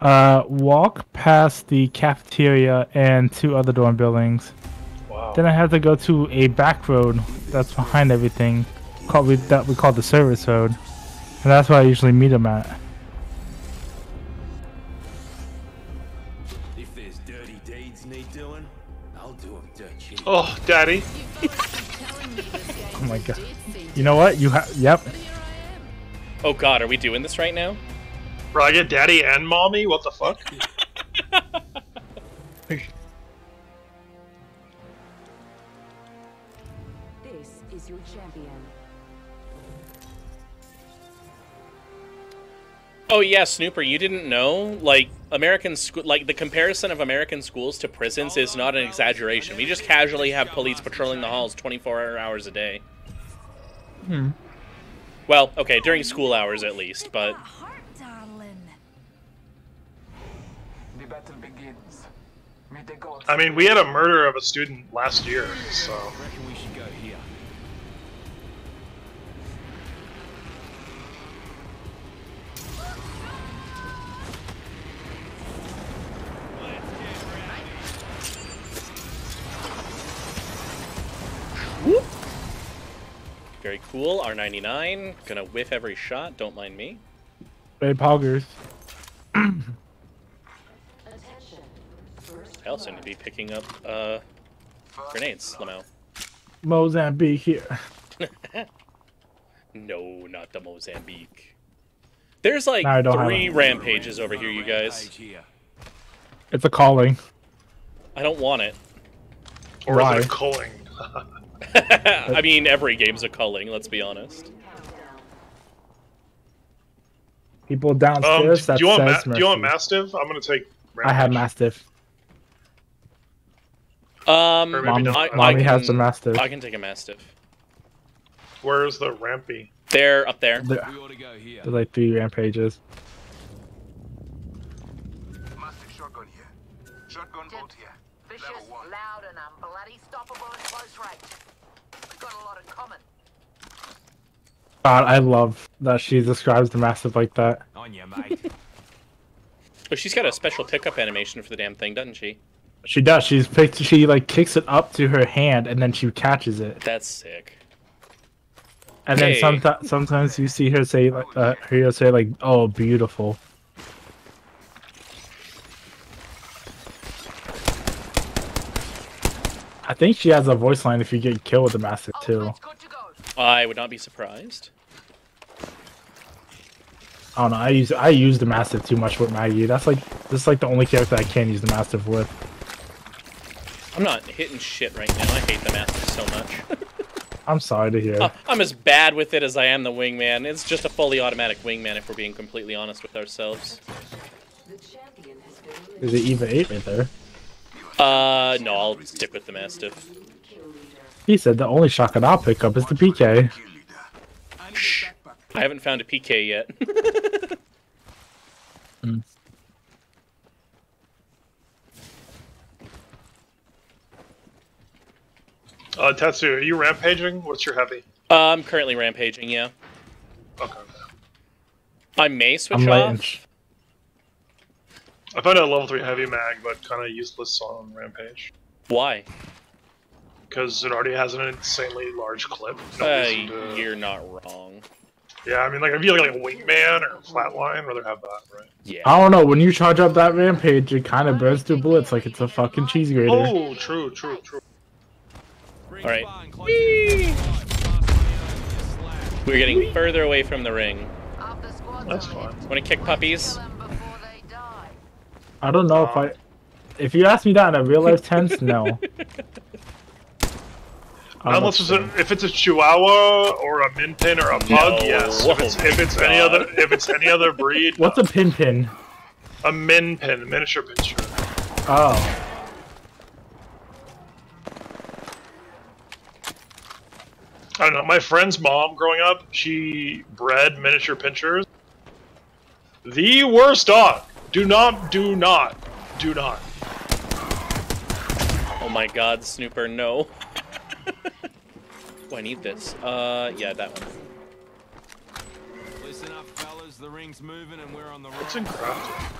D: uh, walk past the cafeteria and two other dorm buildings.
F: Wow.
D: Then I have to go to a back road that's behind everything, called we, that we call the service road, and that's where I usually meet them at.
G: If there's dirty deeds need doing, I'll do them dirt cheap.
F: Oh, Daddy.
D: Oh my god! You know what? You have yep.
C: Oh god, are we doing this right now?
F: Bro, I get Daddy and Mommy? What the fuck? (laughs) (laughs)
C: Oh yeah, Snooper, you didn't know? Like American school, like the comparison of American schools to prisons is not an exaggeration. We just casually have police patrolling the halls 24 hours a day.
D: Hmm.
C: Well, okay, during school hours at least, but
N: The battle begins. May the gods
F: I mean, we had a murder of a student last year, so.
C: Very cool. R99, gonna whiff every shot. Don't mind me.
D: Hey, Poggers.
C: I also need to be picking up uh, grenades, Lamau.
D: Mozambique here. (laughs)
C: No, not the Mozambique. There's like
D: No, I don't have
C: three rampages over here, you guys.
D: It's a calling.
C: I don't want it.
F: Or
D: Why?
F: is it a culling? (laughs) (laughs)
C: I mean, every game's a culling, let's be honest.
D: People
F: Um,
D: downstairs
F: do
D: that
F: you want
D: says
F: ma- do you want. Mastiff? I'm gonna take.
D: I have Mastiff.
C: Um,
F: Or maybe
D: Mommy.
C: I, I
D: mommy has the Mastiff.
C: I can take a Mastiff.
F: Where's the Rampy?
C: They're up there.
D: There-
G: We ought to go here.
D: There's like three rampages.
J: Mastiff shotgun here. Shotgun bolt here.
H: Vicious,
J: Level one.
H: loud, and unbloody stoppable at close range. We've got a lot in common.
D: God, I love that she describes the Mastiff like that.
G: On you, mate. (laughs)
C: Oh, she's got a special pickup animation for the damn thing, doesn't she?
D: She does. She's picked. She like kicks it up to her hand and then she catches it.
C: That's sick.
D: And then sometimes sometimes you see her say like uh, hear her say like, "Oh, beautiful." I think she has a voice line if you get killed with the Mastiff too.
C: I would not be surprised.
D: I don't know. I use I use the Mastiff too much with Maggie. That's like this is like the only character I can use the Mastiff with.
C: I'm not hitting shit right now. I hate the Mastiff so much. (laughs)
D: I'm sorry to hear.
C: Uh, I'm as bad with it as I am the wingman. It's just a fully automatic wingman if we're being completely honest with ourselves.
D: Is it Eva eight right there?
C: Uh, no, I'll stick with the Mastiff.
D: He said the only shotgun I'll pick up is the PK. Shh.
C: I haven't found a PK yet. (laughs)
D: Mm.
F: Uh, Tatsu, are you rampaging? What's your heavy?
C: uh, I'm currently rampaging, yeah.
F: Okay.
C: I may switch
D: I'm
C: off.
D: Waiting.
F: I found a level three heavy mag, but kind of useless on rampage
C: Why?
F: because it already has an insanely large clip. No
C: Uh,
F: to-
C: you're not wrong.
F: Yeah, I mean, like if you like, like a wingman or a flatline, rather have that, right?
C: Yeah.
D: I don't know. When you charge up that rampage, it kind of burns through bullets like it's a fucking cheese grater.
F: Oh, true, true, true.
C: All right. We're getting further away from the ring.
F: That's fine.
C: Want to kick puppies?
D: I don't know if I. Um, if you ask me that in a real life tense, no. (laughs)
F: Unless it's a, if it's a Chihuahua or a Min Pin or a Pug,
C: No.
F: yes. If it's, if it's any other if it's any other breed,
D: What's a pin pin?
F: a Min Pin, miniature pinscher.
D: Oh.
F: I don't know. My friend's mom, growing up, she bred miniature pinschers. The worst dog. Do not, do not, do not.
C: Oh my god, Snooper, no. (laughs) oh, I need this. Uh, yeah, that one.
G: Listen up, fellas. The ring's moving and we're on the
F: It's
G: road.
F: encrafted.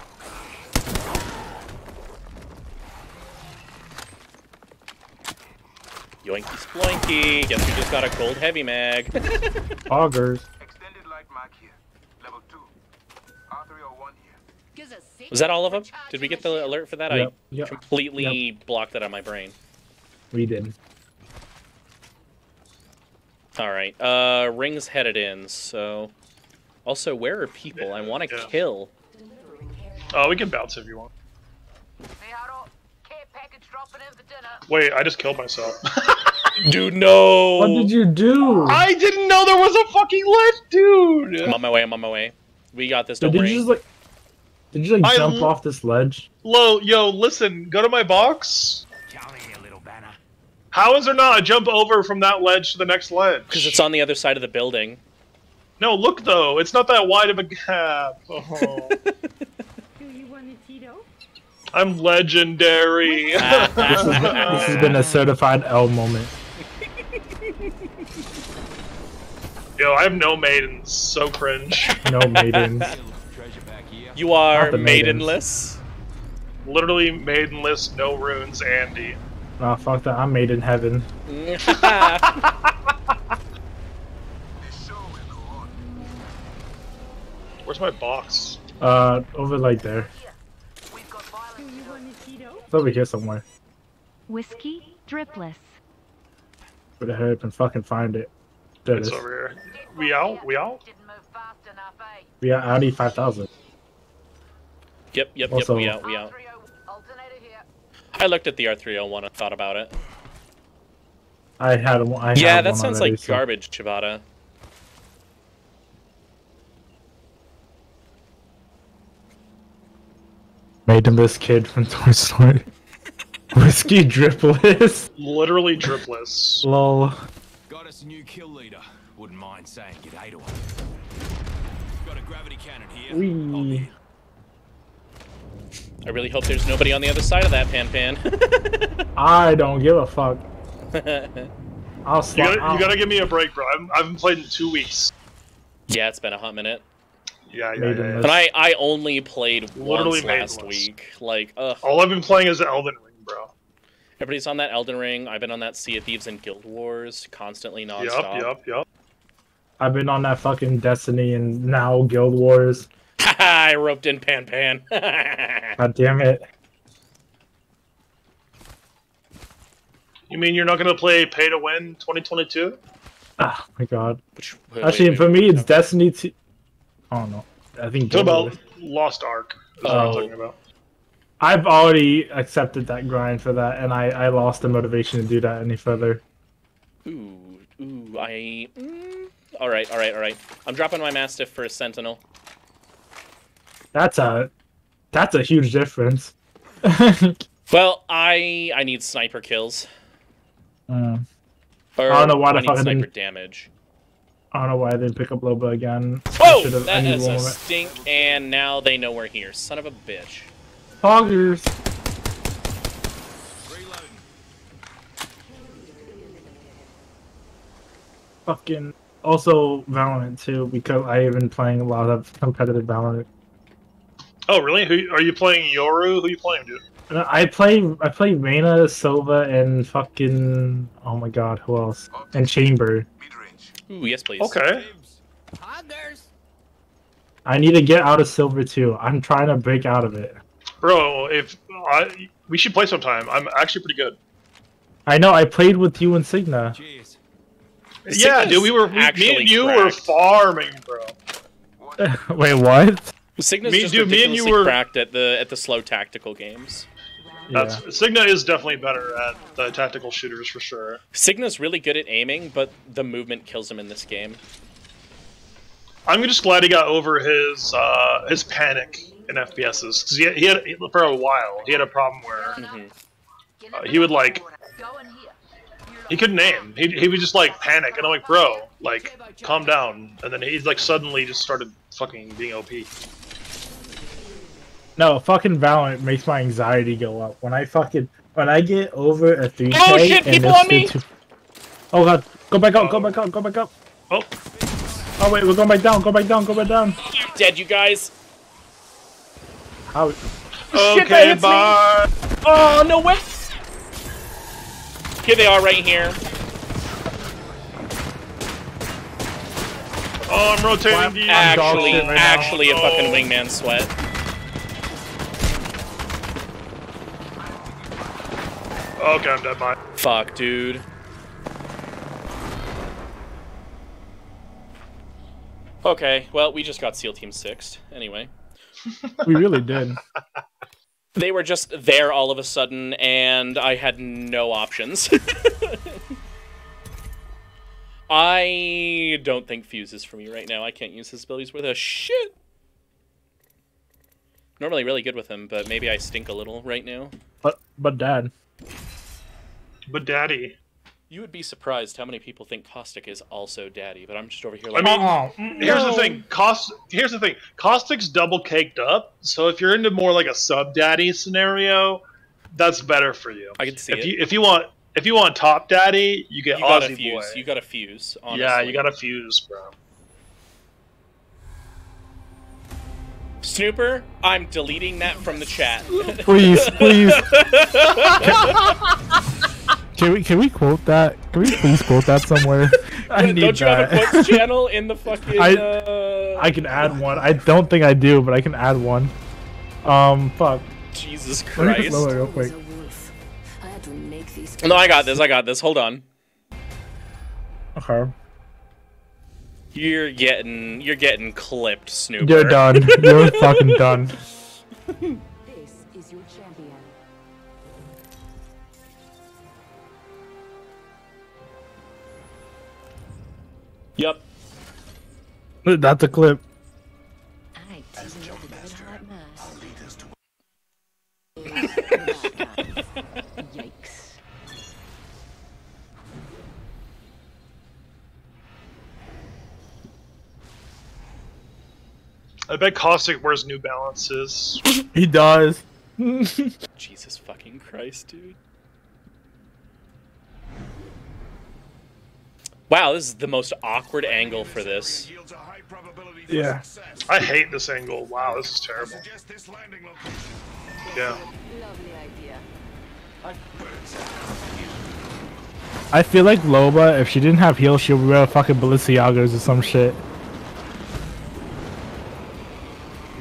C: Yoinky sploinky. Guess we just got a gold heavy mag. (laughs)
D: Augers.
J: Extended light mag here.
C: Was that all of them? Did we get the alert for that?
D: Yep,
C: I
D: yep,
C: completely blocked that on my brain.
D: We did.
C: All right. Uh, rings headed in. So, also, where are people? I want to
F: Yeah.
C: kill.
F: Oh, we can bounce if you want.
H: Fiaro, care package dropping in for dinner.
F: Wait, I just killed myself. (laughs)
C: Dude, no.
D: What did you do?
F: I didn't know there was a fucking ledge, dude.
C: I'm on my way. I'm on my way. We got this.
D: So
C: Don't
D: did
C: worry.
D: you just like? Did you like
F: I
D: jump
F: l-
D: off this ledge?
F: Lo, yo, listen, go to my box. How is there not a jump over from that ledge to the next ledge?
C: Because it's on the other side of the building.
F: No, look though, it's not that wide of a gap. Oh, (laughs)
I: Do you want a Tito?
F: I'm legendary. (laughs)
D: This has, been, this has been a certified L moment.
F: Yo, I have no maidens. So cringe.
D: No maidens. (laughs)
C: You are
D: the
C: maidenless.
F: Literally maidenless, no runes, Andy.
D: Nah, fuck that. I'm made in heaven. (laughs)
F: Where's my box?
D: Uh, over like there.
I: Do you want a Tito?
D: It's over here somewhere.
I: Whiskey, dripless.
D: Where the hell can fucking find it? There it
F: It's
D: is.
F: over here. We out? We out?
D: We are Audi 5000.
C: Yep, yep,
D: Also-
C: yep. We out. We out. I looked at the R301 and thought about it.
D: I had one. I
C: yeah,
D: had
C: that
D: one
C: sounds
D: already,
C: like
D: so-
C: garbage, Chivata.
D: Maidenless kid from Toy Story. (laughs) Whiskey dripless.
F: Literally dripless.
D: Lol.
G: Got us a new kill leader. Wouldn't mind saying g'day to him. Got a gravity cannon here.
D: Wee.
C: I really hope there's nobody on the other side of that pan pan. (laughs)
D: I don't give a fuck. (laughs) I'll
F: You gotta, you gotta give me a break, bro. I'm, I haven't played in two weeks.
C: yeah, it's been a hot minute.
F: Yeah, yeah, yeah. yeah.
C: But I, I only played
F: Literally
C: once last
F: maidenless.
C: week. Like, ugh.
F: All I've been playing is Elden Ring, bro.
C: Everybody's on that Elden Ring. I've been on that Sea of Thieves and Guild Wars constantly
F: Yup,
C: nonstop.
F: yup, yup.
D: I've been on that fucking Destiny and now Guild Wars. (laughs)
C: I roped in Pan Pan. (laughs)
D: God damn it.
F: You mean you're not gonna play Pay to Win 2022?
D: Oh my god.
C: Which, wait,
D: Actually,
C: wait,
D: for
C: wait.
D: me, it's Destiny 2. I don't know. I think
F: It's
D: Guild
F: about Lost Ark. Is what I'm
C: Oh.
F: talking about.
D: I've already accepted that grind for that, and I, I lost the motivation to do that any further.
C: Ooh, ooh, I. Mm, all right, all right, all right. I'm dropping my Mastiff for a Sentinel.
D: That's a that's a huge difference. (laughs)
C: Well, I I need sniper kills.
D: Mm.
C: Or,
D: I don't know why the
C: I need
D: fuck I
C: sniper
D: didn't-
C: damage.
D: I don't know why I didn't pick up Loba again. I
C: Whoa!
D: should've- I
C: That
D: need
C: is
D: one
C: a
D: more-
C: stink, and now they know we're here. Son of a bitch.
D: Poggers. Fucking also Valorant too because I've been playing a lot of competitive Valorant.
F: Oh, really? Who are you playing? Yoru? Who you playing, dude?
D: I play I play Reyna, Silva, and fucking oh my god, who else? And Chamber.
C: Ooh, yes, please.
F: Okay.
D: I need to get out of Silver too. I'm trying to break out of it.
F: Bro, if I, we should play sometime. I'm actually pretty good.
D: I know I played with you and Signa.
F: yeah, dude, we were we, me and you were farming, bro. (laughs)
D: Wait, what?
C: Cygna's
F: Me-
C: just
F: dude, me and you were-
C: cracked at the at the slow tactical games.
F: That's Signa is definitely better at the tactical shooters for sure.
C: Cygna's really good at aiming, but the movement kills him in this game.
F: I'm just glad he got over his uh, his panic in FPSs because he had, he had for a while he had a problem where uh, he would like he couldn't aim. He he would just like panic, and I'm like, bro, like calm down. And then he like suddenly just started fucking being OP.
D: No, fucking Valorant makes my anxiety go up. When I fucking when I get over a 3k
C: Oh, shit,
D: and
C: people
D: it's
C: on me!
D: the two- Oh god, go back up, go back up, go back up.
F: Oh.
D: Oh wait, we're going back down, go back down, go back down.
C: Dead, you guys.
D: How?
C: Shit, that
F: Okay,
C: hits me.
F: bye.
C: Oh no way! Here they are, right here.
F: Oh, I'm rotating. the- um,
C: Actually,
D: shit right now.
C: actually, a fucking
F: Oh.
C: wingman sweat.
F: Okay, I'm dead. Bye.
C: Fuck, dude. Okay, well, we just got SEAL Team Sixth. Anyway. (laughs)
D: We really did.
C: they were just there all of a sudden, and I had no options. (laughs) I don't think Fuse is for me right now. I can't use his abilities worth a shit. Normally really good with him, but maybe I stink a little right now.
D: But but dad.
F: But daddy.
C: You would be surprised how many people think Caustic is also daddy, but I'm just over here Like,
F: I
C: like
F: mean,
D: Oh,
F: here's
D: no.
F: the thing. Cost. Here's the thing. Caustic's double caked up. So if you're into more like a sub daddy scenario, that's better for you.
C: I can see
F: if
C: it.
F: you if you want if you want top daddy, you get
C: you got a
F: Aussie
C: fuse.
F: boy.
C: You got a fuse. Honestly.
F: Yeah, you got a fuse, bro.
C: Snooper, I'm deleting that from the chat.
D: Please, please. (laughs) (laughs) Can we can we quote that? Can we please quote that somewhere? (laughs) I need
C: Don't you
D: that.
C: have a quotes (laughs) channel in the fucking?
D: I
C: uh...
D: I can add one. I don't think I do, but I can add one. Um, fuck.
C: Jesus
D: Let me just
C: Christ.
D: lower real quick.
C: No, I got this. I got this. Hold on.
D: Okay.
C: You're getting you're getting clipped, Snoop.
D: You're done. (laughs) You're fucking done.
C: Yep.
D: That's a clip.
O: Yikes.
F: I bet Caustic wears New Balances.
D: He does. (laughs)
C: Jesus fucking Christ, dude. Wow, this is the most awkward angle for this.
D: Yeah.
F: I hate this angle. Wow, this is terrible. Yeah.
O: Lovely idea.
D: I feel like Loba, if she didn't have heels, she would wear fucking Balenciagas or some shit.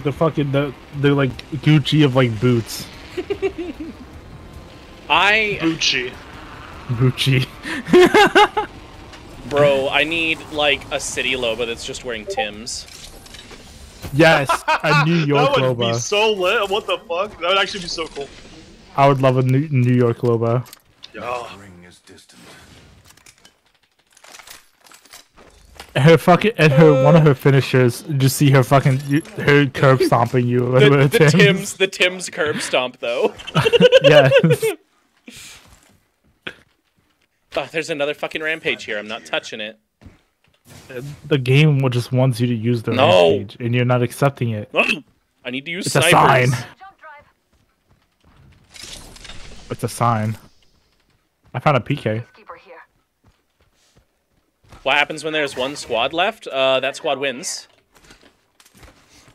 D: The fucking the the like Gucci of like boots.
C: I
F: Gucci.
D: Gucci. (laughs)
C: Bro, I need like a city Loba that's just wearing Tim's.
D: Yes, a New (laughs) York Loba.
F: that would be so lit. What the fuck? That would actually be so cool.
D: I would love a New, New York Loba.
F: Yeah. Oh.
D: Her fucking and her one of her finishers. Just see her fucking her curb stomping you with
C: The,
D: with
C: the
D: Tim's.
C: Tim's the Tim's curb stomp though. (laughs)
D: yes. (laughs)
C: Oh, there's another fucking rampage here. I'm not touching it.
D: The game will just wants you to use the
C: No.
D: rampage, and you're not accepting it.
C: No! I need to use
D: It's a sign. It's a sign. I found a PK.
C: What happens when there's one squad left? Uh, that squad wins.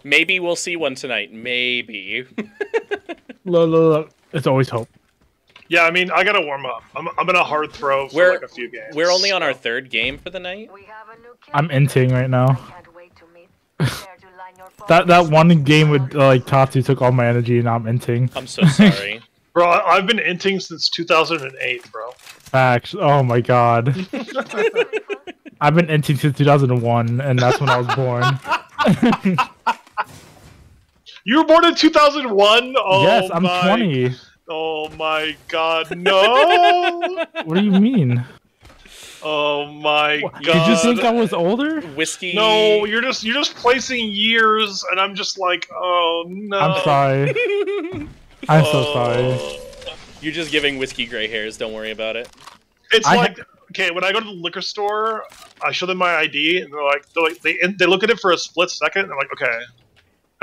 C: Maybe we'll see one tonight. Maybe. (laughs)
D: Look, look, look. It's always hope.
F: Yeah, I mean, I gotta warm up. I'm, I'm gonna hard throw for
C: We're
F: like a few games.
C: we're only on our third game for the night.
D: I'm inting right now. (laughs) that that one game with uh, like Tatsu took all my energy, and I'm inting.
C: I'm so sorry. (laughs)
F: Bro, I- I've been inting since 2008, bro.
D: Facts. Oh my god. (laughs) I've been inting since 2001, and that's when I was born.
F: You were born in 2001? Oh
D: yes, I'm
F: my,
D: 20.
F: Oh my god, (laughs) no!
D: What do you mean?
F: oh my god.
D: Did you think I was older?
C: Whiskey.
F: No, you're just you're just placing years, and I'm just like, oh no.
D: I'm sorry. (laughs) I'm so sorry. Oh.
C: You're just giving whiskey gray hairs. Don't worry about it.
F: It's
D: I
F: like okay, when I go to the liquor store, I show them my ID, and they're like, they're like they they look at it for a split second, and they're like, okay,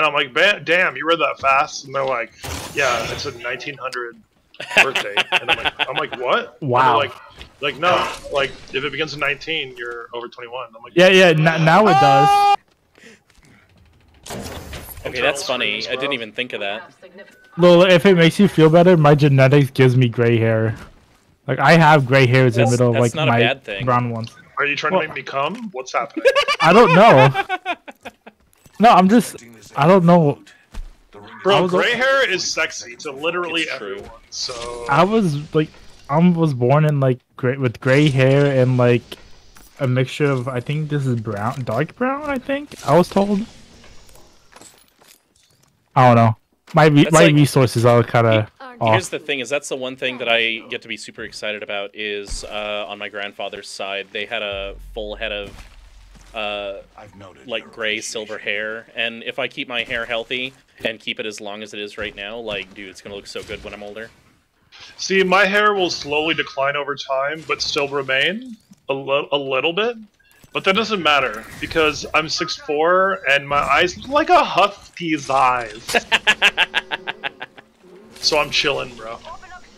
F: and I'm like, damn, you read that fast, and they're like, yeah, it's a 1900 birthday, and I'm like, I'm like, what? And
D: Wow.
F: like, like no, like if it begins in 19, you're over 21. I'm like,
D: Yeah, yeah. N- now it does.
C: Okay, that's funny. I didn't even think of that.
D: Well, if it makes you feel better, my genetics gives me gray hair. Like I have gray hairs in the middle of like my brown ones.
F: Are you trying
D: Well-
F: to make me come? What's happening?
D: I don't know. (laughs) No, I'm just. I don't know.
F: Bro, gray hair is sexy to literally everyone. So
D: I was like, I was born in like gray with gray hair and like a mixture of. I think this is brown, dark brown. I think I was told. I don't know. my re-
C: That's
D: my
C: like-
D: resources are kind of
C: Here's the thing: is that's the one thing that I get to be super excited about is uh, on my grandfather's side, they had a full head of uh, like gray silver hair, and if I keep my hair healthy and keep it as long as it is right now, like, dude, it's gonna look so good when I'm older.
F: See, my hair will slowly decline over time, but still remain a, li- a little bit. But that doesn't matter because I'm 6'4 and my eyes look like a husky's eyes. (laughs) so I'm chilling, bro.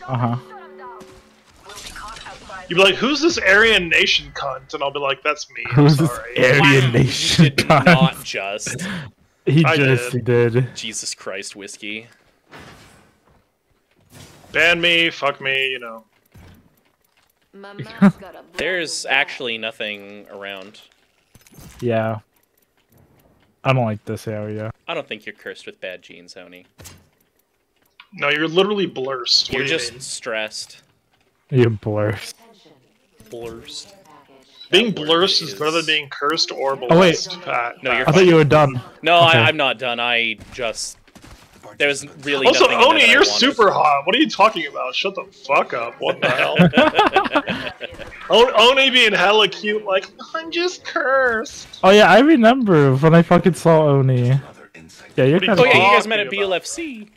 D: Uh huh.
F: You'd be like, "Who's this Aryan Nation cunt?" And I'll be like, "That's me." I'm
D: Who's this. Aryan Nation? (laughs)
C: Did
D: cunt?
C: not just (laughs)
D: He
F: I
D: just
F: did.
D: did.
C: Jesus Christ whiskey.
F: Ban me, fuck me, you know. (laughs)
C: There's actually nothing around.
D: Yeah. I don't like this area.
C: I don't think you're cursed with bad genes, Oni.
F: No, you're literally blurst.
C: You're just
F: mean?
C: stressed.
D: You blurs.
F: Being blurst is better than being cursed or
D: Oh, wait.
F: blessed. Pat.
C: No, you're
D: I thought you were done.
C: No,
D: Okay.
C: I, I'm not done. I just there's really
F: Also,
C: nothing in
F: Oni, you're
C: wanted.
F: super hot. What are you talking about? Shut the fuck up. What the hell? (laughs) O- Oni being hella cute, like, I'm just cursed.
D: Oh yeah, I remember when I fucking saw Oni. Yeah, you're
F: What are you
D: kind of.
C: Oh yeah, you guys met at
F: about?
C: BLFC.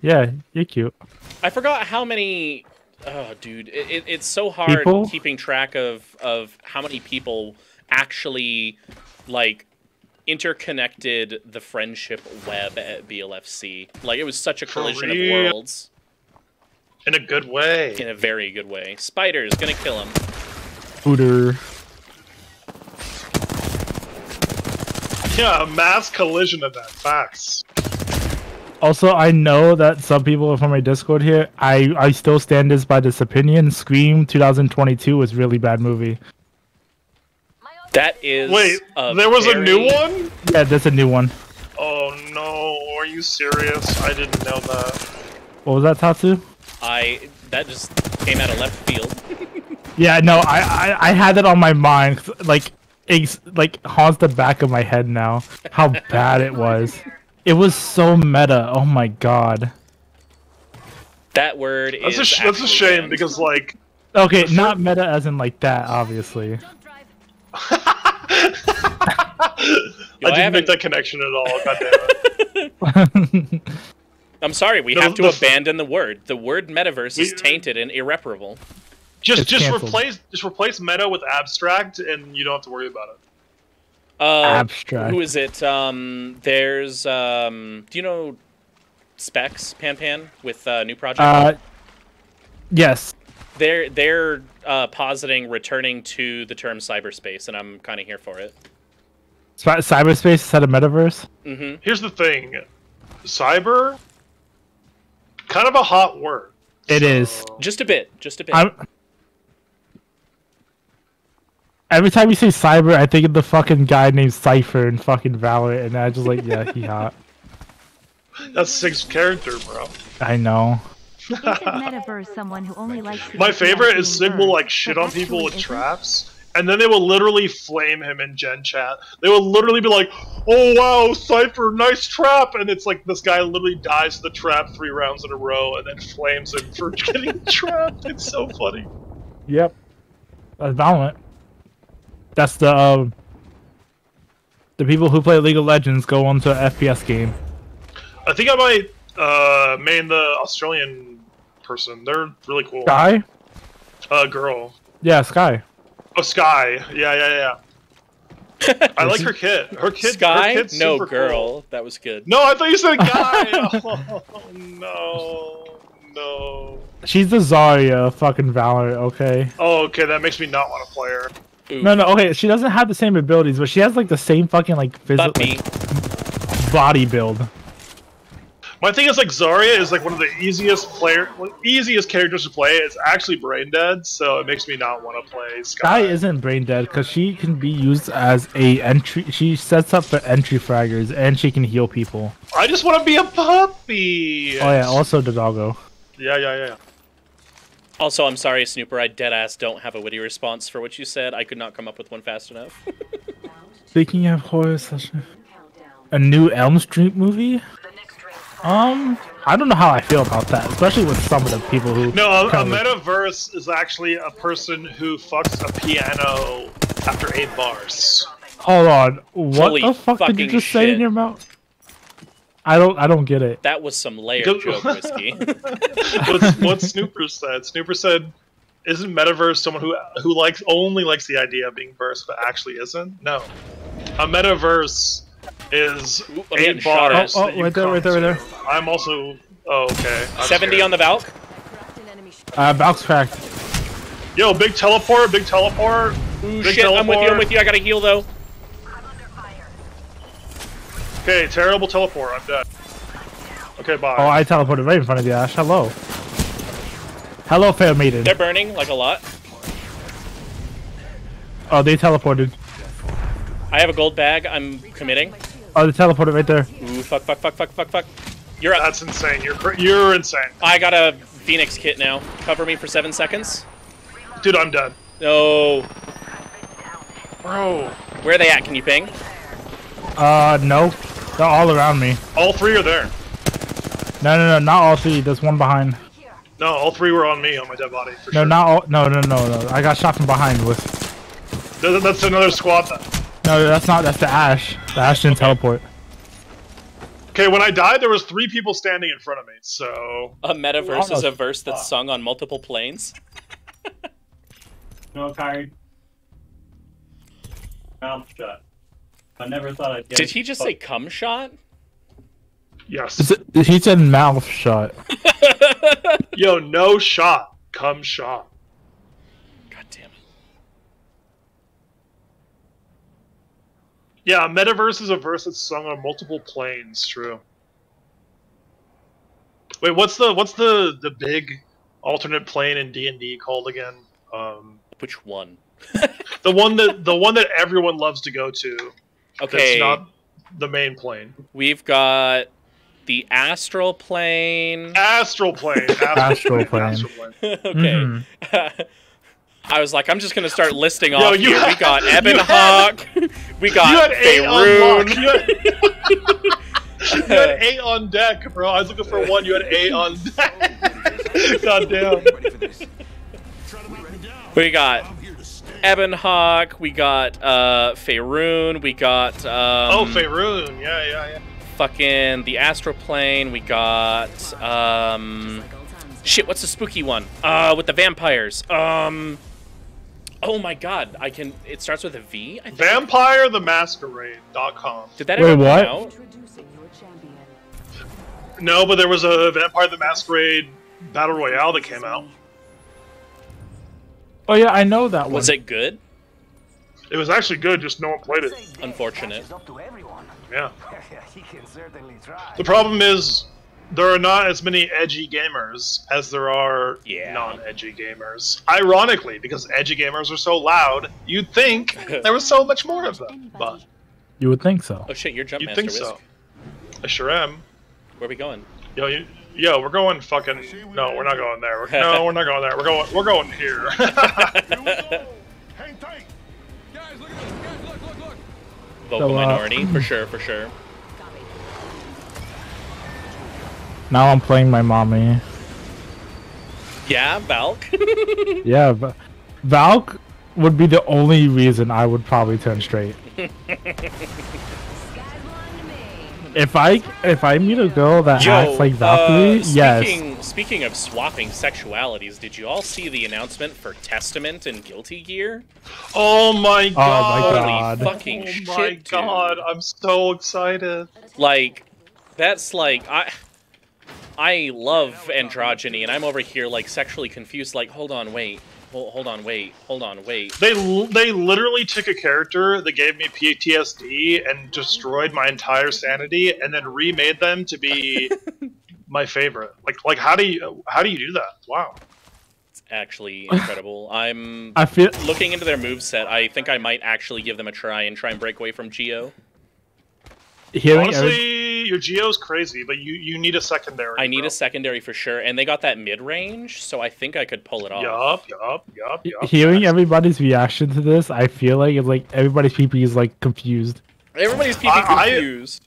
D: Yeah, you're cute.
C: I forgot how many. Oh, dude, it, it, it's so hard
D: People?
C: keeping track of of how many people actually like interconnected the friendship web at BLFC. Like it was such a collision of worlds
F: In a good way.
C: in a very good way. Spider's gonna kill him.
D: Booter.
F: Yeah, a mass collision of that. Facts.
D: Also, I know that some people from my Discord here. I I still stand this by this opinion. Scream 2022 was really bad movie.
C: That is
F: Wait, there was a new one?
D: Yeah, that's a new one.
F: Oh no, are you serious? I didn't know that.
D: What was that, Tatsu?
C: I that just came out of left field. (laughs)
D: Yeah, no, I I, I had that on my mind. Like, it's like haunts the back of my head now. How bad it was. (laughs) It was so meta. Oh my god.
C: That word
F: That's a
C: is
F: sh- that's a shame
C: banned.
F: because like
D: Okay, not meta as in like that, obviously. (laughs)
C: Yo,
F: I
C: I
F: didn't make that connection at all. God damn it.
C: I'm sorry, we
F: The-
C: have to
F: the
C: abandon the word. The word metaverse is tainted and irreparable.
F: Just
D: It's
F: just
D: canceled.
F: replace just replace meta with abstract, and you don't have to worry about it.
C: Uh,
D: Abstract.
C: Who is it? Um, there's um, do you know Specs Pan Pan with uh, new project?
D: Uh, yes.
C: they're they're uh, positing returning to the term cyberspace, and I'm kind of here for it.
D: Cy- cyberspace instead of metaverse.
C: hmm
F: Here's the thing, cyber, kind of a hot word.
D: It is.
C: Just a bit, just a bit.
D: I'm. Every time you say cyber, I think of the fucking guy named Cypher and fucking Valorant, and I just like, yeah, he hot. (laughs)
F: That's six character, bro.
D: I know.
I: Isn't metaverse someone who only likes
F: My favorite is
I: eating
F: Sig will like shit on people with traps, and then they will literally flame him in Gen Chat. They will literally be like, "Oh wow, Cypher, nice trap," and it's like this guy literally dies to the trap three rounds in a row, and then flames him for (laughs) getting trapped. It's so funny.
D: Yep. That's Valorant. That's the um. The people who play League of Legends go onto an FPS game.
F: I think I might uh, main the Australian person. They're really cool.
D: Skye?
F: Uh, girl.
D: Yeah, Skye.
F: Oh, Skye. Yeah, yeah, yeah. (laughs) I like her kit. Her kit.
C: Skye?
F: Her kit's
C: no,
F: super
C: girl.
F: Cool.
C: That was good.
F: No, I thought you said (laughs) guy. oh no, no.
D: She's the Zarya of fucking Valorant, okay?
F: Oh, okay. That makes me not want to play her.
D: No, no, okay. She doesn't have the same abilities, but she has like the same fucking like physical like, body build.
F: My thing is like Zarya is like one of the easiest player, one- easiest characters to play. It's actually brain dead, so it makes me not want to play
D: Skye
F: Skye.
D: isn't brain dead because she can be used as a entry. She sets up for entry fraggers and she can heal people.
F: I just want to be a puppy.
D: Oh yeah, also the doggo.
F: Yeah, yeah, yeah.
C: Also, I'm sorry, Snooper. I deadass don't have a witty response for what you said. I could not come up with one fast enough. (laughs)
D: Speaking of horror session, a new Elm Street movie. Um, I don't know how I feel about that, especially with some of the people who.
F: No, a, a metaverse is actually a person who fucks a piano after eight bars.
D: Hold on, what
C: Holy
D: the fuck did you
C: fucking
D: just say in your mouth? I don't, I don't get it.
C: That was some layered
F: Go-
C: joke, whiskey. (laughs)
F: What's, what Snooper said? Snooper said, "Isn't metaverse someone who who likes only likes the idea of being verse, but actually isn't? No, a metaverse is
C: I'm
F: eight
C: shot
F: bars.
D: Oh, oh, right there, right there, right
F: there. I'm also. Oh, okay. I'm
C: 70
F: scared.
C: on the Valk.
D: Uh, Valk's cracked.
F: Yo, big teleport, big teleport.
C: Ooh,
F: big
C: shit, I'm with you, I'm with you. I gotta heal though.
F: Okay, terrible teleport. I'm dead. Okay, bye.
D: Oh, I teleported right in front of you, Ash. Hello. Hello, fair maiden.
C: They're burning like a lot.
D: Oh, they teleported.
C: I have a gold bag. I'm committing.
D: Oh, they teleported right there.
C: Ooh, fuck, fuck, fuck, fuck, fuck, fuck. You're up.
F: That's insane. You're cr- you're insane,
C: I got a Phoenix kit now. Cover me for seven seconds.
F: dude. I'm dead,
C: No.
F: bro.
C: Where are they at? Can you ping?
D: Uh, no. They're all around me.
F: All three are there.
D: No, no, no, not all three. There's one behind.
F: No, all three were on me on my dead body. For
D: No,
F: sure.
D: not all. No, no, no, no. I got shot from behind with.
F: Th- That's another squad. Then.
D: No, that's not. That's the Ash. The Ash didn't teleport.
F: Okay, when I died, there was three people standing in front of me. So
C: A metaverse is a verse that's sung on multiple planes.
P: No, Kyrie. Mouth shut. I never thought I'd get
C: Did he just say cum shot?
F: yes.
D: It- He said mouth shot. (laughs)
F: Yo, no shot. Come shot.
C: God damn it.
F: Yeah, metaverse is a verse that's sung on multiple planes. True. Wait, what's the what's the the big alternate plane in D and D called again? Um,
C: Which one? (laughs)
F: the one that the one that everyone loves to go to.
C: Okay.
F: That's not the main plane.
C: We've got the astral plane.
F: Astral plane. (laughs)
D: Astral plane.
F: Astral plane. (laughs)
C: okay. Mm-hmm. (laughs) I was like, I'm just gonna start listing
F: Yo,
C: off
F: you
C: here. we got
F: you
C: Ebon
F: had-
C: Hawk. We
F: You
C: got
F: had eight.
C: Faerun.
F: You had, you had eight on deck, bro. I was looking for one. You had eight on deck. God damn.
C: We got Ebon Hawk. We got uh, Faerun. We got um,
F: oh, Faerun. Yeah, yeah, yeah.
C: fucking the astral plane. We got um, shit. What's the spooky one? Uh, with the vampires. Um, oh my god, I can. It starts with a V. I think.
F: VampireTheMasquerade.com.
C: Did that
D: Wait,
C: ever
D: what?
C: come out?
O: Introducing your champion.
F: No, but there was a Vampire the Masquerade Battle Royale that came out.
D: Oh yeah, I know that one.
C: Was it good?
F: It was actually good, just no one played it.
C: Unfortunate.
N: It's up to everyone.
F: Yeah. (laughs)
N: he can certainly try.
F: The problem is there are not as many edgy gamers as there are
C: Yeah.
F: non-edgy gamers. Ironically, because edgy gamers are so loud, you'd think (laughs) there was so much more of them. But
D: You would think so.
C: Oh shit, you're Jumpmaster
F: you'd think
C: Whisk.
F: so. I sure am.
C: Where are we going?
F: Yo, you, yo, we're going fucking. No, we're not going there. We're, no, we're not going there. We're going. We're going here.
G: Hang tight. Guys, look at this. Guys, look, look, look.
C: Vocal
D: So, uh,
C: minority, for sure, for sure.
D: Now I'm playing my mommy.
C: Yeah, Valk. (laughs)
D: Yeah, but Valk would be the only reason I would probably turn straight. (laughs) If I if I meet a girl that
C: Yo,
D: acts like Valkyrie,
C: uh,
D: yes.
C: speaking, speaking of swapping sexualities, did you all see the announcement for Testament and Guilty Gear?
F: oh my god!
D: God.
C: Holy fucking
F: oh
C: shit,
F: my
C: dude.
F: god! I'm so excited.
C: Like, that's like I. I love androgyny, and I'm over here like sexually confused. Like, hold on, wait, hold, hold on, wait, hold on, wait.
F: They they literally took a character that gave me PTSD and destroyed my entire sanity, and then remade them to be (laughs) my favorite. Like like how do you how do you do that? Wow.
C: It's actually incredible. (laughs) I'm
D: I feel
C: looking into their move set. I think I might actually give them a try and try and break away from Geo.
D: Hearing every-
F: Honestly, your Geo's crazy, but you you need a secondary.
C: I need
F: bro.
C: a secondary for sure, and they got that mid range, so I think I could pull it off.
F: Yup, yup, yup, yup.
D: hearing everybody's reaction to this, I feel like it's like everybody's PP is like confused.
C: Everybody's PP
F: I- I-
C: confused.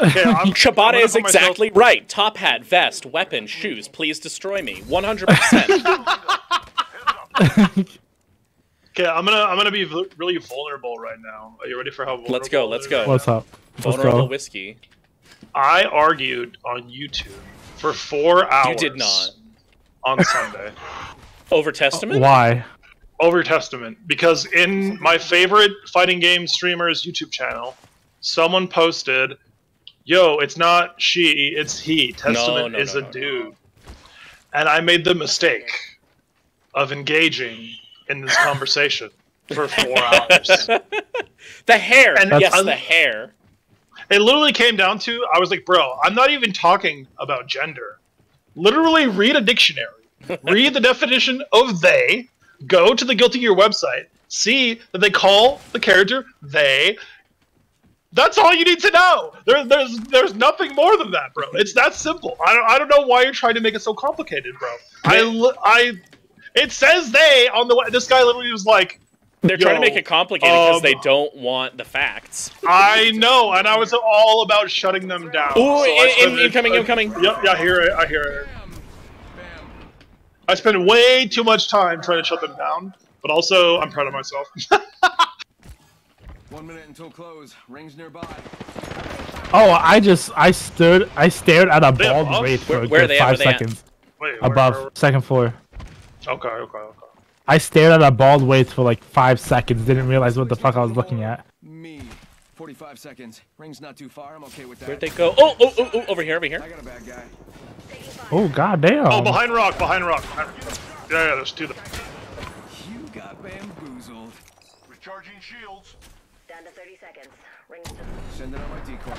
F: Okay, I'm, (laughs) I'm
C: Shibata is
F: put myself-
C: exactly right. Top hat, vest, weapon, shoes. Please destroy me. 100%. (laughs) (laughs)
F: Okay, I'm gonna I'm gonna be really vulnerable right now. Are you ready for how vulnerable?
C: Let's go, let's go.
F: is?
D: What's up? Let's
C: Vulnerable
D: go.
C: whiskey.
F: I argued on YouTube for four hours.
C: You did not.
F: on (laughs) Sunday
C: Over Testament?
D: Why?
F: over Testament because in my favorite fighting game streamer's YouTube channel, someone posted, "Yo, it's not she, it's he. Testament
C: no,
F: is
C: no,
F: a
C: no.
F: dude," and I made the mistake of engaging in this conversation for four (laughs) hours.
C: The hair.
F: And
C: yes,
F: I'm-
C: the hair.
F: It literally came down to I was like, bro, I'm not even talking about gender. Literally read a dictionary. read the definition of they, go to the Guilty Gear website, see that they call the character they. That's all you need to know. There, there's there's nothing more than that, bro. It's that simple. I don't I don't know why you're trying to make it so complicated, bro. I I it says they on the we- this guy literally was like
C: They're trying to make it complicated because
F: um,
C: they don't want the facts.
F: I know, and I was all about shutting them down.
C: Ooh,
F: I
C: in-
F: spent-
C: in- incoming, incoming.
F: Yep, yeah, I hear it. I hear it. I spend way too much time trying to shut them down, but also I'm proud of myself. (laughs)
G: One minute until close. Rings nearby.
D: Oh, I just I stood I stared at a bald
F: above?
D: wraith for
C: Where-
D: a good
C: they
D: five
C: Where they at?
D: seconds.
F: Wait, where-
D: Above,
F: where-
D: second floor.
F: Okay, okay, okay.
D: I stared at a bald wraith for like five seconds. Didn't realize what the fuck I was looking at.
G: Me. 45 seconds. Rings not too far. I'm okay with that.
C: Where'd they go? Oh, oh, oh, oh, over here, over here.
G: I got a bad guy.
D: Oh god damn.
F: Oh, behind rock, behind rock. behind. Yeah, yeah, there's two. There.
G: You got bamboozled.
J: Recharging shields.
O: Down to 30 seconds. Rings
G: Sending out my decoy.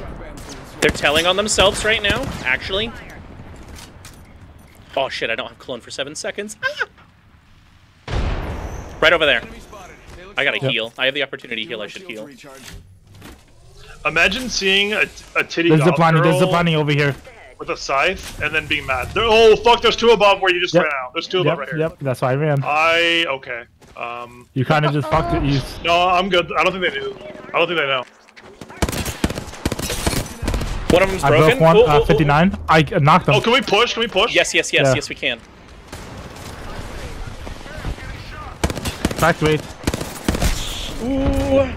G: Got bamboozled.
C: They're telling on themselves right now, actually. Oh shit, I don't have clone for seven seconds. Ah! Right over there. I gotta
D: Yep.
C: heal. I have the opportunity to heal, I should heal.
F: Imagine seeing a, a titty
D: There's
F: goth
D: ziplining, there's
F: girl
D: ziplining over here.
F: with a scythe and then being mad. There, oh fuck! There's two above where you just
D: Yep.
F: ran out. There's two
D: Yep,
F: above right here.
D: yep, that's why I ran.
F: I okay. Um,
D: You kind of just fucked it. You, (laughs)
F: no, I'm good. I don't think they do. I don't think they know.
C: One of them's
D: I
C: broken.
D: broke one,
C: Oh, oh,
D: uh,
C: oh,
D: 59. I uh, knocked him.
F: Oh, can we push? Can we push?
C: Yes, yes, yes,
D: Yeah.
C: yes, we can.
D: Cracked wraith.
C: Ooh.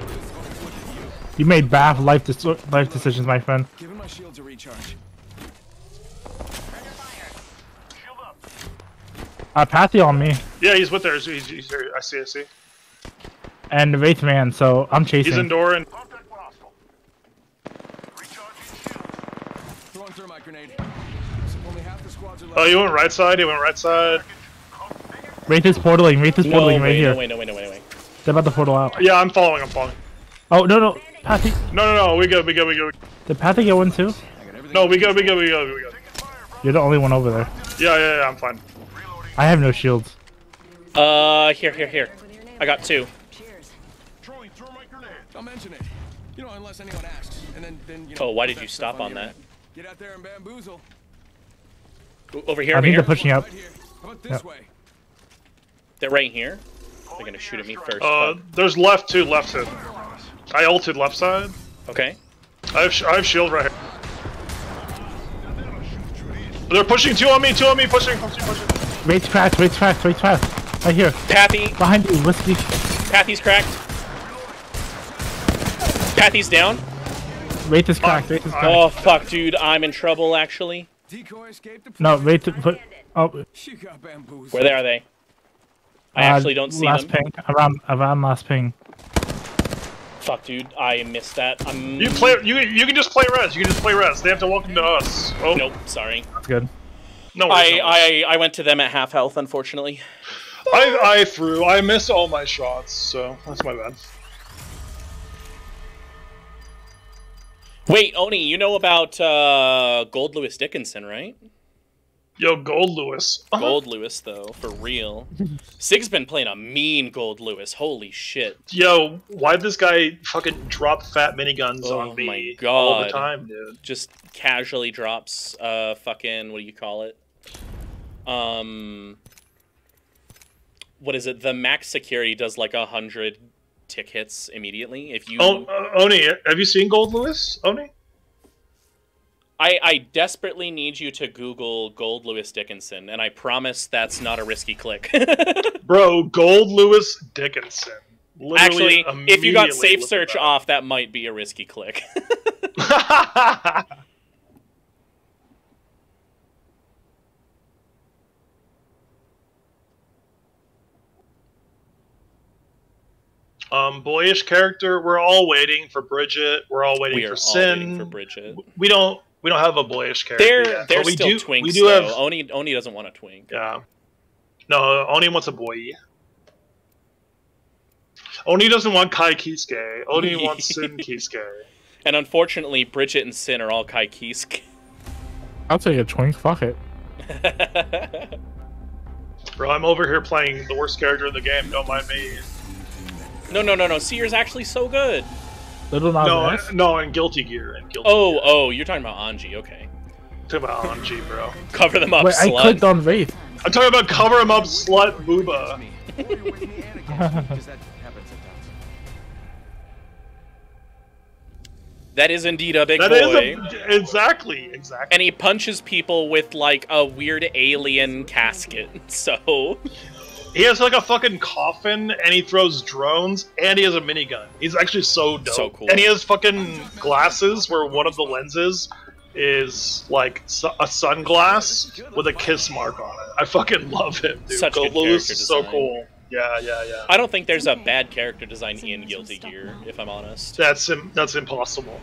D: You made bad life dec- life decisions, my friend.
G: Giving my shields a recharge.
D: Uh, Pathy on me
F: Yeah, he's with there. He's, he's, he's here. I see. I see.
D: and the wraith man, so I'm chasing.
F: He's indoor and
G: grenade. Only half the squads are left.
F: oh, you went right side. You went right side.
D: Wraith is portaling. Wraith is
C: No
D: portaling
C: way,
D: right here.
C: no way, no way, no way, no way.
D: They're about to portal out.
F: Yeah, I'm following. I'm following.
D: Oh no no, Pathy.
F: No, no, no. We go We go We go.
D: Did Pathy get one too?
F: No, we go We good. We good. We good.
D: You're the only one over there.
F: Yeah, yeah, yeah. I'm fine.
D: I have no shields.
C: Uh, here, here, here. I got two.
G: Don't mention it. You know, unless anyone asks. And then, then you know.
C: Oh, why did you stop on
G: your
C: that?
G: Head. Get out there and bamboozle.
C: Over here,
D: I
C: over
D: think
C: here.
D: they're pushing up.
G: How about this
D: Yep.
G: way?
C: They're right here. They're gonna shoot at me first.
F: Uh,
C: fuck.
F: there's left two. Left two. I ulted left side.
C: Okay.
F: I have sh- I have shield right here. They're pushing two on me. Two on me. Pushing. Pushing. Pushing.
D: Wraith cracked. Wraith cracked. Wraith cracked. Right here.
C: Pathy,
D: Behind you, whiskey.
C: Pathy's cracked. Pathy's down.
D: Wraith is cracked. Wraith is cracked.
C: Oh fuck, dude, I'm in trouble actually.
G: Decoy escaped the
D: No, Wraith. Put. Oh,
G: She got.
C: Where are they? I
D: uh,
C: actually don't see
D: last
C: them.
D: ping. Around around last ping.
C: Fuck, dude, I missed that. I'm.
F: You play. You you can just play res. You can just play res. They have to welcome to us. Oh
C: Nope, sorry.
D: That's good.
F: no. worries,
C: I,
F: no.
C: I I went to them at half health, unfortunately.
F: I I threw. I missed all my shots, so that's my bad.
C: Wait, Oni, you know about uh, Goldlewis Dickinson, right?
F: Yo, Goldlewis.
C: Gold Lewis, though, for real. Sig's been playing a mean Goldlewis. Holy shit.
F: Yo, why'd this guy fucking drop fat miniguns
C: Oh
F: on me
C: my
F: all the time, dude?
C: Just casually drops uh fucking what do you call it? Um what is it? The max security does like a hundred tick hits immediately. If you
F: Oh, uh, Oni, have you seen Goldlewis? Oni?
C: I, I desperately need you to Google Goldlewis Dickinson, and I promise that's not a risky click. (laughs)
F: Bro, Goldlewis Dickinson. Literally
C: Actually, if you got safe search off, that might be a risky click. (laughs) (laughs)
F: Um, boyish character. We're all waiting for Bridget. We're all waiting
C: we
F: for
C: are all
F: Sin.
C: waiting for Bridget.
F: We don't. We don't have a boyish character.
C: They're
F: yet,
C: they're
F: but we
C: still
F: do,
C: twinks
F: We do
C: though.
F: have.
C: Oni Oni doesn't want a twink.
F: Yeah. No, Oni wants a boy. Oni doesn't want Ky Kiske. Oni (laughs) wants Sin Kiske.
C: And unfortunately, Bridget and Sin are all Ky Kiske.
D: I'll take a twink. Fuck it. (laughs)
F: Bro, I'm over here playing the worst character in the game. Don't mind me.
C: No, no, no, no. Seer's actually so good.
D: Little Nas
F: No,
D: X?
F: no, and Guilty Gear and Guilty.
C: Oh, oh, you're talking about Anji. Okay.
F: Talking about Anji, bro. (laughs)
C: Cover them up,
D: Wait, I clicked on Wraith.
F: I'm talking about cover him up, slut, booba. (laughs)
C: That is indeed a big
F: That
C: boy.
F: is a, exactly, exactly.
C: And he punches people with like a weird alien casket. (laughs) So
F: He has like a fucking coffin, and he throws drones, and he has a minigun. He's actually so dope.
C: So cool.
F: And he has fucking glasses where one of the lenses is like a sunglass with a kiss mark on it. I fucking love him, dude.
C: Such good
F: Lewis is so cool. Yeah, yeah, yeah.
C: I don't think there's a bad character design in Guilty Gear, if I'm honest.
F: That's Im- that's impossible.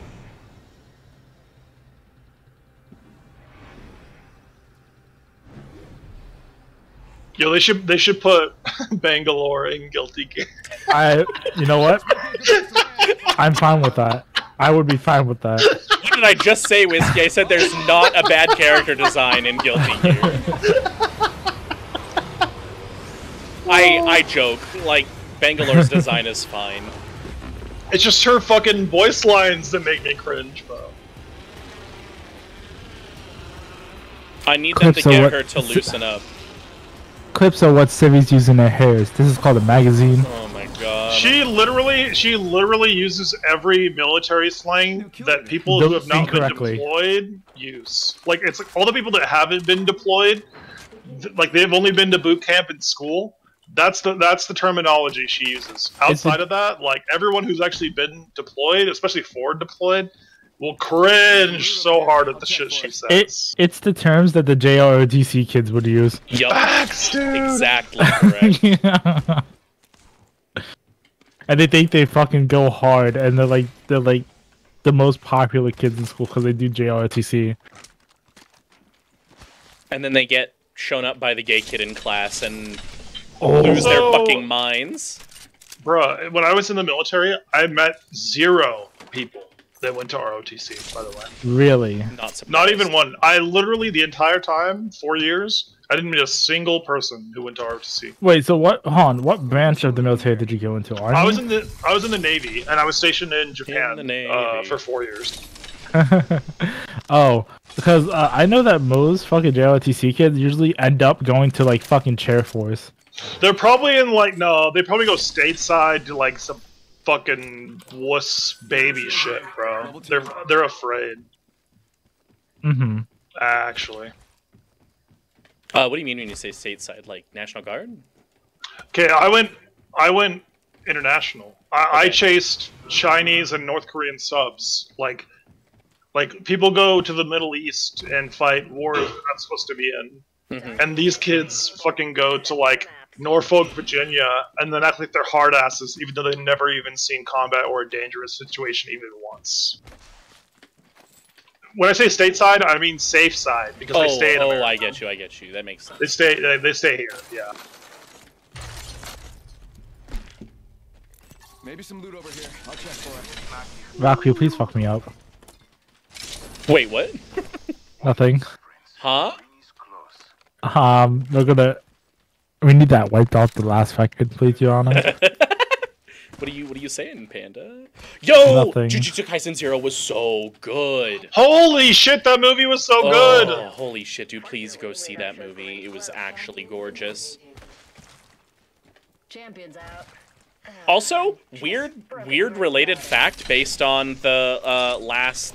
F: Yo, they should they should put (laughs) Bangalore in Guilty Gear.
D: I, you know what? I'm fine with that. I would be fine with that.
C: What did I just say, Whiskey? I said there's not a bad character design in Guilty Gear. I I joke. Like Bangalore's design is fine.
F: It's just her fucking voice lines that make me cringe, bro.
C: I need them to
D: Clips
C: get
D: what-
C: her to loosen up.
D: Clips are what civvies use in their hairs. This is called a magazine.
C: Oh my god.
F: She literally, she literally uses every military slang that people who
D: Don't
F: have not been
D: incorrectly.
F: deployed use. Like it's like all the people that haven't been deployed, th- like they've only been to boot camp in school. That's the that's the terminology she uses. Outside of that, like everyone who's actually been deployed, especially forward deployed, will cringe so hard at the shit she says.
D: It, it's the terms that the JROTC kids would use.
C: Yup.
F: Facts, dude.
C: Exactly (laughs) correct.
D: and they think they fucking go hard, and they're like they're like the most popular kids in school because they do JROTC.
C: and then they get shown up by the gay kid in class and
D: Oh.
C: lose their fucking minds.
F: Bruh, when I was in the military, I met zero people that went to ROTC, by the way.
D: Really?
C: Not surprised.
F: Not even one. I literally, the entire time, four years, I didn't meet a single person who went to ROTC.
D: Wait, so what? Hold on, what branch of the military did you go into? Army?
F: I was in the I was in the Navy, and I was stationed in Japan
C: the Navy.
F: Uh, for four years. (laughs)
D: oh, because uh, I know that most fucking JROTC kids usually end up going to like fucking chair force.
F: They're probably in like no, they probably go stateside to like some fucking wuss baby shit, bro. They're they're afraid,
D: Mm-hmm.
F: actually.
C: Uh, what do you mean when you say stateside? Like National Guard?
F: Okay, I went I went international. I, I chased Chinese and North Korean subs. Like like people go to the Middle East and fight wars they're not supposed to be in.
C: Mhm.
F: And these kids fucking go to like Norfolk, Virginia, and then act like they're hard asses, even though they've never even seen combat or a dangerous situation even once. When I say stateside, I mean safe side because
C: Oh,
F: they stay in
C: oh,
F: America.
C: I get you. I get you. That makes sense.
F: They stay. They, they stay here. Yeah.
G: Maybe some loot over here. I'll check for it.
D: Raku, please fuck me up.
C: Wait, what? (laughs)
D: Nothing.
C: Huh?
D: Um, we're gonna. We need that wiped off the last second, please, Your Honor. (laughs)
C: What are you What are you saying, Panda? Yo,
D: Nothing.
C: Jujutsu Kaisen Zero was so good.
F: Holy shit, that movie was so
C: Oh,
F: good.
C: Holy shit, dude! Please go see that movie. It was actually gorgeous.
O: Champions out.
C: Also, weird, weird related fact based on the uh, last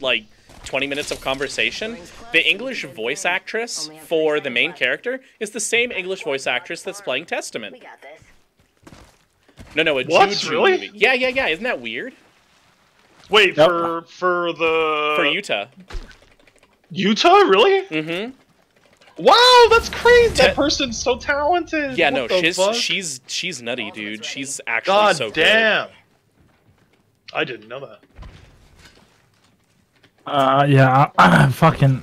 C: like 20 minutes of conversation. The English voice actress for the main character is the same English voice actress that's playing Testament. No, no, a
F: What?
C: Juju
F: Really?
C: movie. Yeah, yeah, yeah. Isn't that weird?
F: Wait for for the
C: For Yuta.
F: Yuta, really?
C: Mm-hmm.
F: Wow, that's crazy.
C: Te-
F: that person's so talented.
C: Yeah,
F: What
C: no,
F: the
C: she's
F: fuck?
C: she's she's nutty, dude. She's actually
F: God
C: so
F: damn. I didn't know that.
D: Uh, yeah, I, (clears throat) fucking.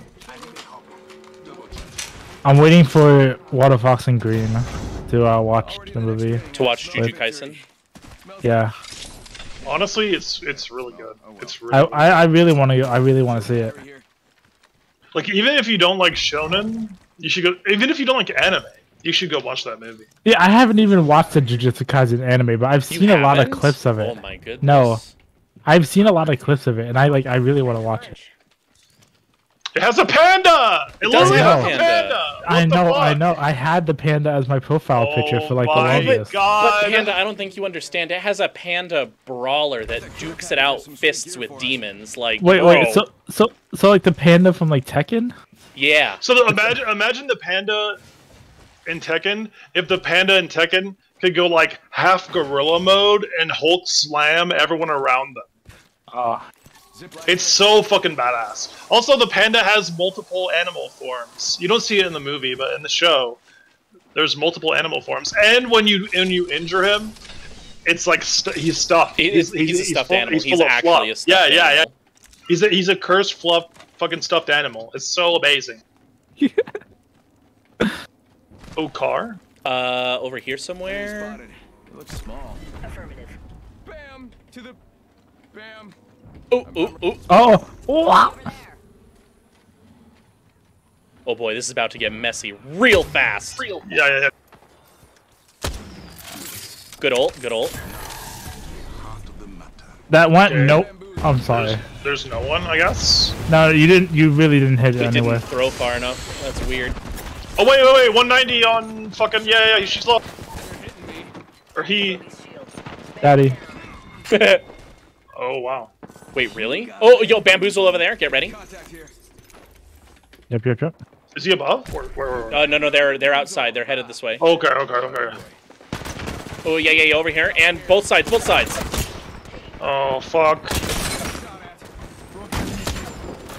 D: I'm waiting for Water Fox and Green to uh, watch the movie.
C: To watch Juju
D: But-
C: Kaisen.
D: Yeah,
F: Honestly, it's it's really good. It's really
D: I,
F: good.
D: I, I really want to. I really want to see it.
F: like even if you don't like shonen, you should go. Even if you don't like anime, you should go watch that movie.
D: Yeah, I haven't even watched the Jujutsu Kaisen anime, but I've
C: You
D: seen a lot of clips of it.
C: Oh my goodness.
D: No, I've seen a lot of clips of it, and I like. I really want to watch it.
F: It has a panda. It,
C: It
F: looks
C: does
F: like a
D: a
F: panda.
C: panda.
D: I
F: the
D: know, I know. I had the panda as my profile picture for like the
F: Oh my
D: longest.
F: God.
C: But Panda, I don't think you understand. It has a panda brawler that dukes it out fists with demons. Like,
D: Wait,
C: bro.
D: wait. So, so, so like the panda from like Tekken?
C: yeah.
F: So the, imagine imagine the panda in Tekken. If the panda in Tekken could go like half gorilla mode and Hulk slam everyone around them.
D: Oh,
F: It's so fucking badass. Also, the panda has multiple animal forms. You don't see it in the movie, but in the show, there's multiple animal forms. And when you when you injure him, it's like st- he's stuffed.
C: He is- he's a stuffed
F: full,
C: animal.
F: He's,
C: He's
F: of
C: actually
F: fluff.
C: a stuffed
F: yeah, yeah,
C: animal.
F: yeah. He's a he's a cursed fluff fucking stuffed animal. It's so amazing. (laughs) oh, car.
C: Uh, over here somewhere.
G: It looks small.
O: Affirmative.
G: Bam! To the. Bam!
C: Oh, oh, oh.
D: oh, wow.
C: Oh boy, this is about to get messy real fast.
F: Yeah, yeah, yeah.
C: Good ult, good ult.
D: That went.
F: Okay.
D: Nope. I'm sorry.
F: There's, there's no one, I guess.
D: No, you didn't. You really didn't hit it
C: It
D: anyway.
C: didn't throw far enough. That's weird.
F: Oh wait, wait, wait. 190 on fucking yeah, yeah. She's low. Or he.
D: Daddy. (laughs)
F: Oh wow.
C: Wait, really? Oh, yo, bamboozle over there. Get ready.
G: Contact here.
D: Yep, yep, yep.
F: Is he above? Where, where, where?
C: Uh, no, no, they're they're outside. They're headed this way.
F: Okay, okay, okay.
C: Oh yeah, yeah, yeah, over here, and both sides, both sides.
F: Oh fuck.
G: Shot at. Broken.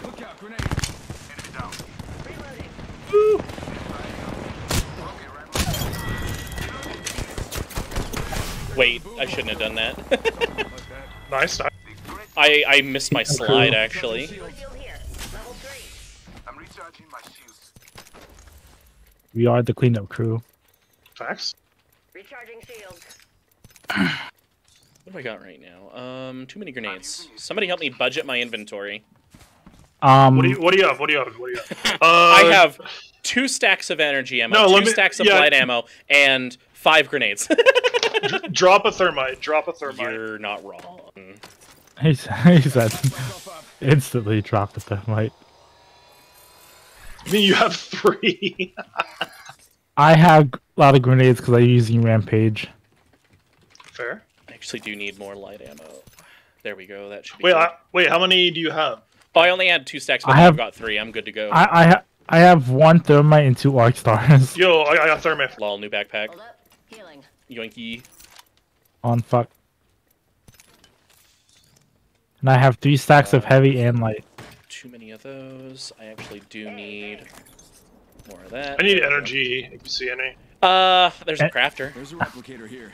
G: Look out, grenade.
C: Wait, I shouldn't have done that. (laughs)
F: Nice. nice.
C: I I missed my slide actually.
O: Shield here. Level three.
J: I'm recharging my shields.
D: We are the cleanup crew.
F: Facts.
O: Recharging shields.
C: What do I got right now? Um, too many grenades. Somebody help me budget my inventory.
D: Um,
F: What do you What do you have? What do you have? What do you have? (laughs) Uh,
C: I have two stacks of energy ammo,
F: No,
C: two
F: me-
C: stacks of
F: yeah.
C: light ammo, and five grenades. (laughs)
F: Drop a thermite. Drop a thermite.
C: You're not wrong.
D: He, s- (laughs) he said instantly dropped the thermite.
F: I mean, you have three.
D: I have a lot of grenades because I'm using Rampage.
F: Fair.
C: I actually do need more light ammo. There we go. That should be.
F: Wait. I, wait. How many do you have?
C: Oh, I only had two stacks, but
D: I
C: I
D: have-
C: have got three. I'm good to go.
D: I I, ha- I have one thermite and two arc stars.
F: Yo, I, I got thermite.
C: Lol, new backpack.
O: Hold up. Healing.
C: Yoinky.
D: On fuck. And I have three stacks of heavy and light.
C: Too many of those. I actually do need more of that.
F: I need energy. If you see any.
C: Uh, there's a
D: Eh.
C: crafter.
G: There's a replicator here.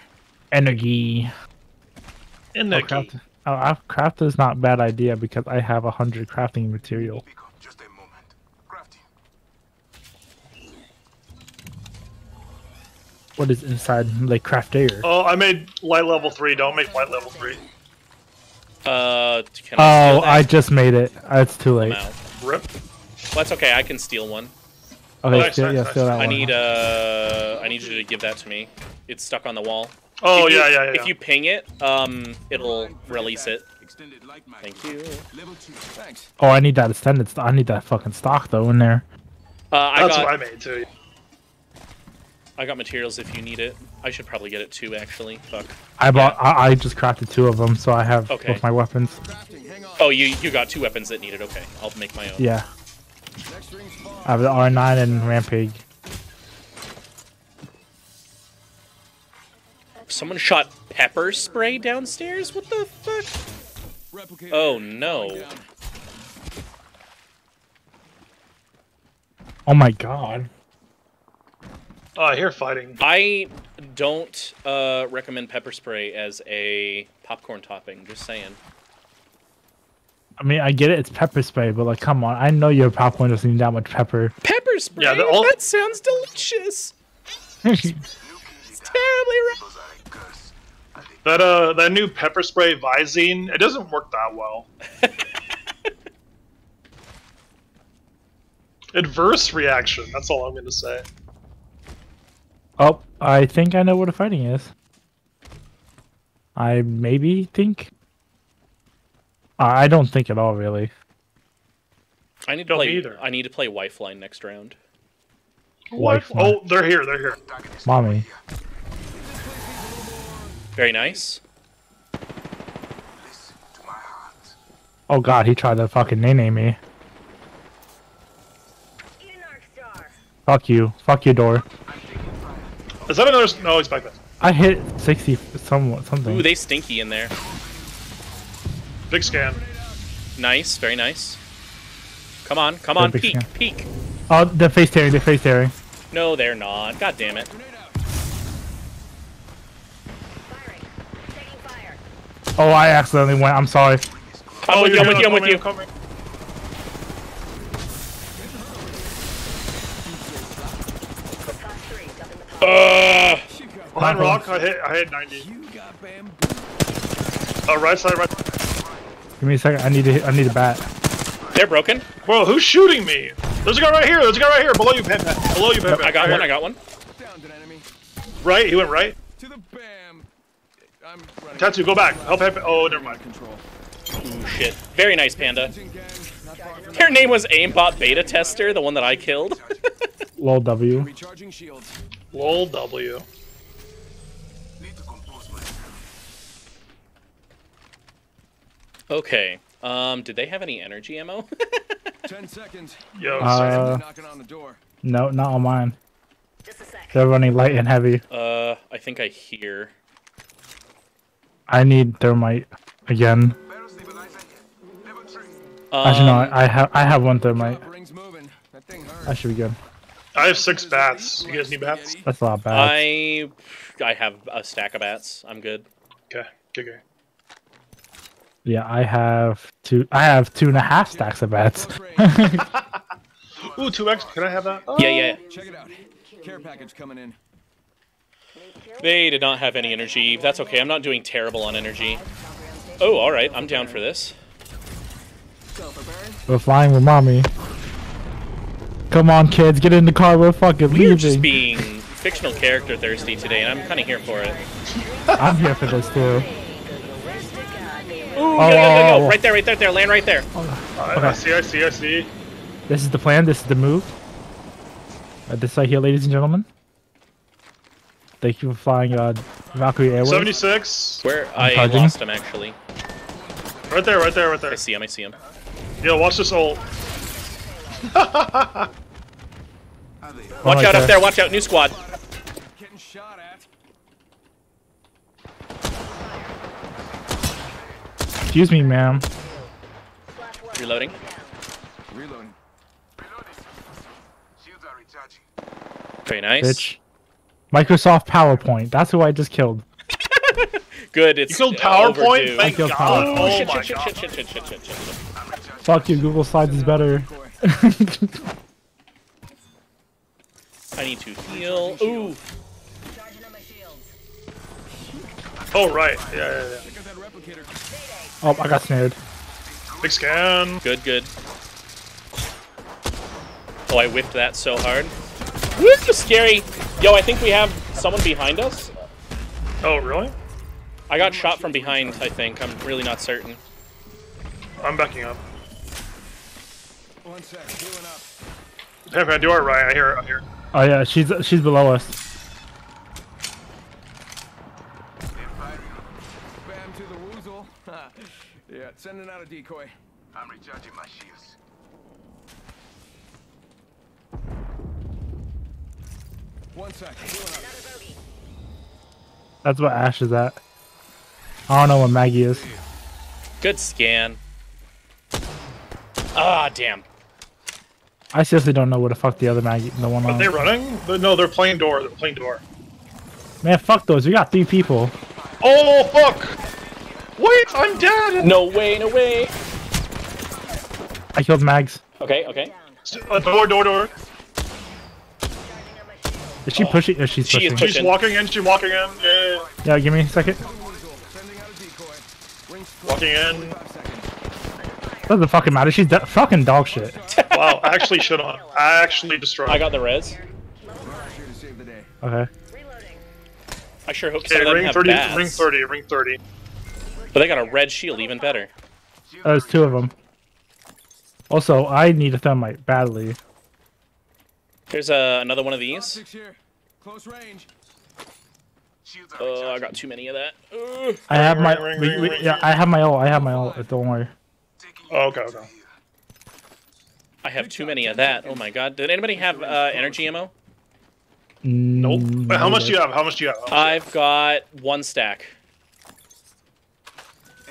D: Energy. Oh,
F: Energy.
D: craft. Oh, I- craft is not a bad idea because I have a hundred crafting material.
J: Pick up just a moment. Crafting.
D: What is inside the crafter?
F: Oh, I made light level three. Don't make light level three.
C: Uh, can I
D: Oh. I just made it. It's too late.
F: Rip.
C: Well, that's okay. I can steal one.
D: Okay,
F: Nice,
D: steal,
F: nice,
D: yeah,
F: nice.
D: steal that
C: I
D: one.
C: need uh, I need you to give that to me. It's stuck on the wall.
F: Oh
C: If you-
F: yeah, yeah, yeah.
C: If you ping it, um, it'll release it.
G: Extended light mag.
C: Thank you.
G: Thanks.
D: Oh, I need that extended. st- I need that fucking stock though in there.
C: Uh, I
F: That's
C: got
F: what I made too.
C: I got materials if you need it. I should probably get it too, actually. Fuck.
D: I bought. I, I just crafted two of them, so I have
C: Okay.
D: both my weapons.
C: Oh, you you got two weapons that need it. Okay, I'll make my own.
D: Yeah. I have the R9 and Rampage.
C: Someone shot pepper spray downstairs. What the fuck? Oh no.
D: Oh my god.
F: Oh, I hear fighting.
C: I don't uh, recommend pepper spray as a popcorn topping. Just saying.
D: I mean, I get it. It's pepper spray, but like, come on. I know your popcorn doesn't need that much pepper.
C: Pepper spray.
F: Yeah, the all-
C: that sounds delicious. it's terribly wrong. (laughs)
F: That uh, that new pepper spray Visine, it doesn't work that well. (laughs) Adverse reaction. That's all I'm gonna say.
D: Oh, I think I know what a fighting is. I maybe think. I I don't think at all, really.
C: I need to
F: Don't
C: play.
F: either.
C: I need to play Wifeline next round.
D: Wife
F: Oh, they're here. They're here.
D: Mommy.
C: Very nice.
D: Oh god, he tried to fucking name me. Fuck you. Fuck your door.
F: Is that another? No, he's back there.
D: I hit 60 somewhat something.
C: Ooh, they stinky in there.
F: Big scan.
C: Nice, very nice. Come on, come
D: They're
C: on, peek,
D: scan.
C: peek.
D: Oh, they're face tearing. They're face tearing.
C: No, they're not. God damn it.
D: Oh, I accidentally went. I'm sorry.
C: I'm
F: Oh,
C: with you,
F: you're
C: I'm with you, I'm with you. Uh,
F: Behind rock, I hit. I hit 90. Oh, right side, right.
D: Give me a second. I need to. hit- I need a bat.
C: they're broken.
F: Bro, who's shooting me? There's a guy right here. There's a guy right here. Below you, Pen Pen. Below you, Pen Pen.
C: I got
F: Right
C: one,
F: here.
C: I got one.
F: Right, he went right.
G: To the bam. I'm running.
F: Tattoo, go back. Help Pen Pen. Oh, never mind. Control.
C: Ooh, shit. Very nice, Panda. Her name was Aimbot Beta Tester, the one that I killed.
D: Lol W.
G: Recharging shields.
F: Lol W.
C: okay. Um, did they have any energy ammo? (laughs)
G: Ten seconds.
F: Yo,
D: Uh,
G: Knocking on the door.
D: No, not on mine. They're running light and heavy.
C: uh, I think I hear.
D: I need thermite again. Actually, no.
C: Um,
D: I, I have. I have one thermite.
G: That thing hurt.
D: I should be good.
F: I have six bats. You guys need bats?
D: That's a lot bad.
C: I I have a stack of bats. I'm good.
F: Okay, good, good.
D: Yeah, I have two. I have two and a half stacks of bats. (laughs)
F: Ooh, 2x. Can I have that?
C: Yeah, yeah.
G: Check it out. Care package coming in.
C: They did not have any energy. That's okay. I'm not doing terrible on energy. Oh, all right. I'm down for this.
D: We're flying with mommy. Come on, kids, get in the car. We're fucking
C: We are just
D: leaving.
C: being fictional character thirsty today, and I'm kind of here for it.
D: I'm here for this too.
C: Ooh,
D: Oh,
C: go, go, go,
D: oh,
C: go.
D: oh.
C: Right there, right there, there. Land right there.
F: I, I see, I see, I see.
D: This is the plan. This is the move. Uh, this right here, ladies and gentlemen. Thank you for flying uh, Valkyrie Airways.
F: 76.
C: Where I
D: charging.
C: lost him actually.
F: Right there, right there, right there.
C: I see him. I see him.
F: Yo, watch this ult.
C: Watch
D: right
C: out
D: there.
C: up there. Watch out. New squad.
G: Getting shot at.
D: Excuse me, ma'am.
C: Reloading.
G: Reloading.
J: Shields are recharging.
C: Very nice.
D: Bitch. Microsoft PowerPoint. That's who I just killed.
C: Good. It's
F: You killed
C: uh,
F: PowerPoint?
C: overdue.
F: Thank
D: killed
F: God.
D: PowerPoint.
C: Oh,
F: Oh
C: shit,
F: my
C: shit,
F: God.
C: shit, shit, shit, shit, shit, shit, shit.
D: Fuck you, Google Slides is better.
C: I need to heal. Ooh.
F: Oh, right. Yeah, yeah, yeah.
G: Check out that replicator.
D: oh, I got snared.
F: Big scan.
C: Good, good. Oh, I whipped that so hard. Woo, scary. Yo, I think we have someone behind us.
F: Oh, really?
C: I got shot from behind, I think. I'm really not certain.
F: I'm backing up.
G: One sec, queuing up.
F: If I do it right, I hear it up.
D: Oh yeah, she's she's below us. (laughs)
G: yeah, sending out a decoy.
J: I'm recharging my shields.
G: One sec.
D: That's where Ash is at. I don't know where Maggie is.
C: Good scan. Ah, damn.
D: I seriously don't know where the fuck the other Maggie, the one on.
F: Are
D: on.
F: they running? No, they're playing door. They're playing door.
D: Man, fuck those. We got three people.
F: Oh fuck! Wait, I'm dead.
C: No way, no way.
D: I killed Mags.
C: Okay, okay.
F: Uh, door, door, door.
D: Is she pushing? Is she
C: She is
D: pushing?
F: She's walking in. She's walking in. Yeah,
D: Yeah, give me a second.
F: walking in.
D: Doesn't fucking matter. She's fucking dog shit. (laughs)
F: Wow, I actually should on. I actually destroyed.
C: I got the res.
D: Okay.
C: I sure hope
F: Okay,
C: some of them
F: ring thirty.
C: bats.
F: Ring thirty. Ring thirty.
C: But they got a red shield, even better.
D: There's two of them. Also, I need a thermite badly.
C: There's uh, another one of these.
G: Close range.
C: Oh, I got too many of that. Ugh.
D: I have
F: ring,
D: my.
F: ring,
D: we-
F: ring,
D: we-
F: ring,
D: yeah. I have my ult. I have my ult. Don't worry.
F: Oh, okay, okay.
C: I have too many of that. Oh my god. Did anybody have uh, energy ammo?
F: Nope. Wait, how much do you have? How much do you have?
C: I've got one stack.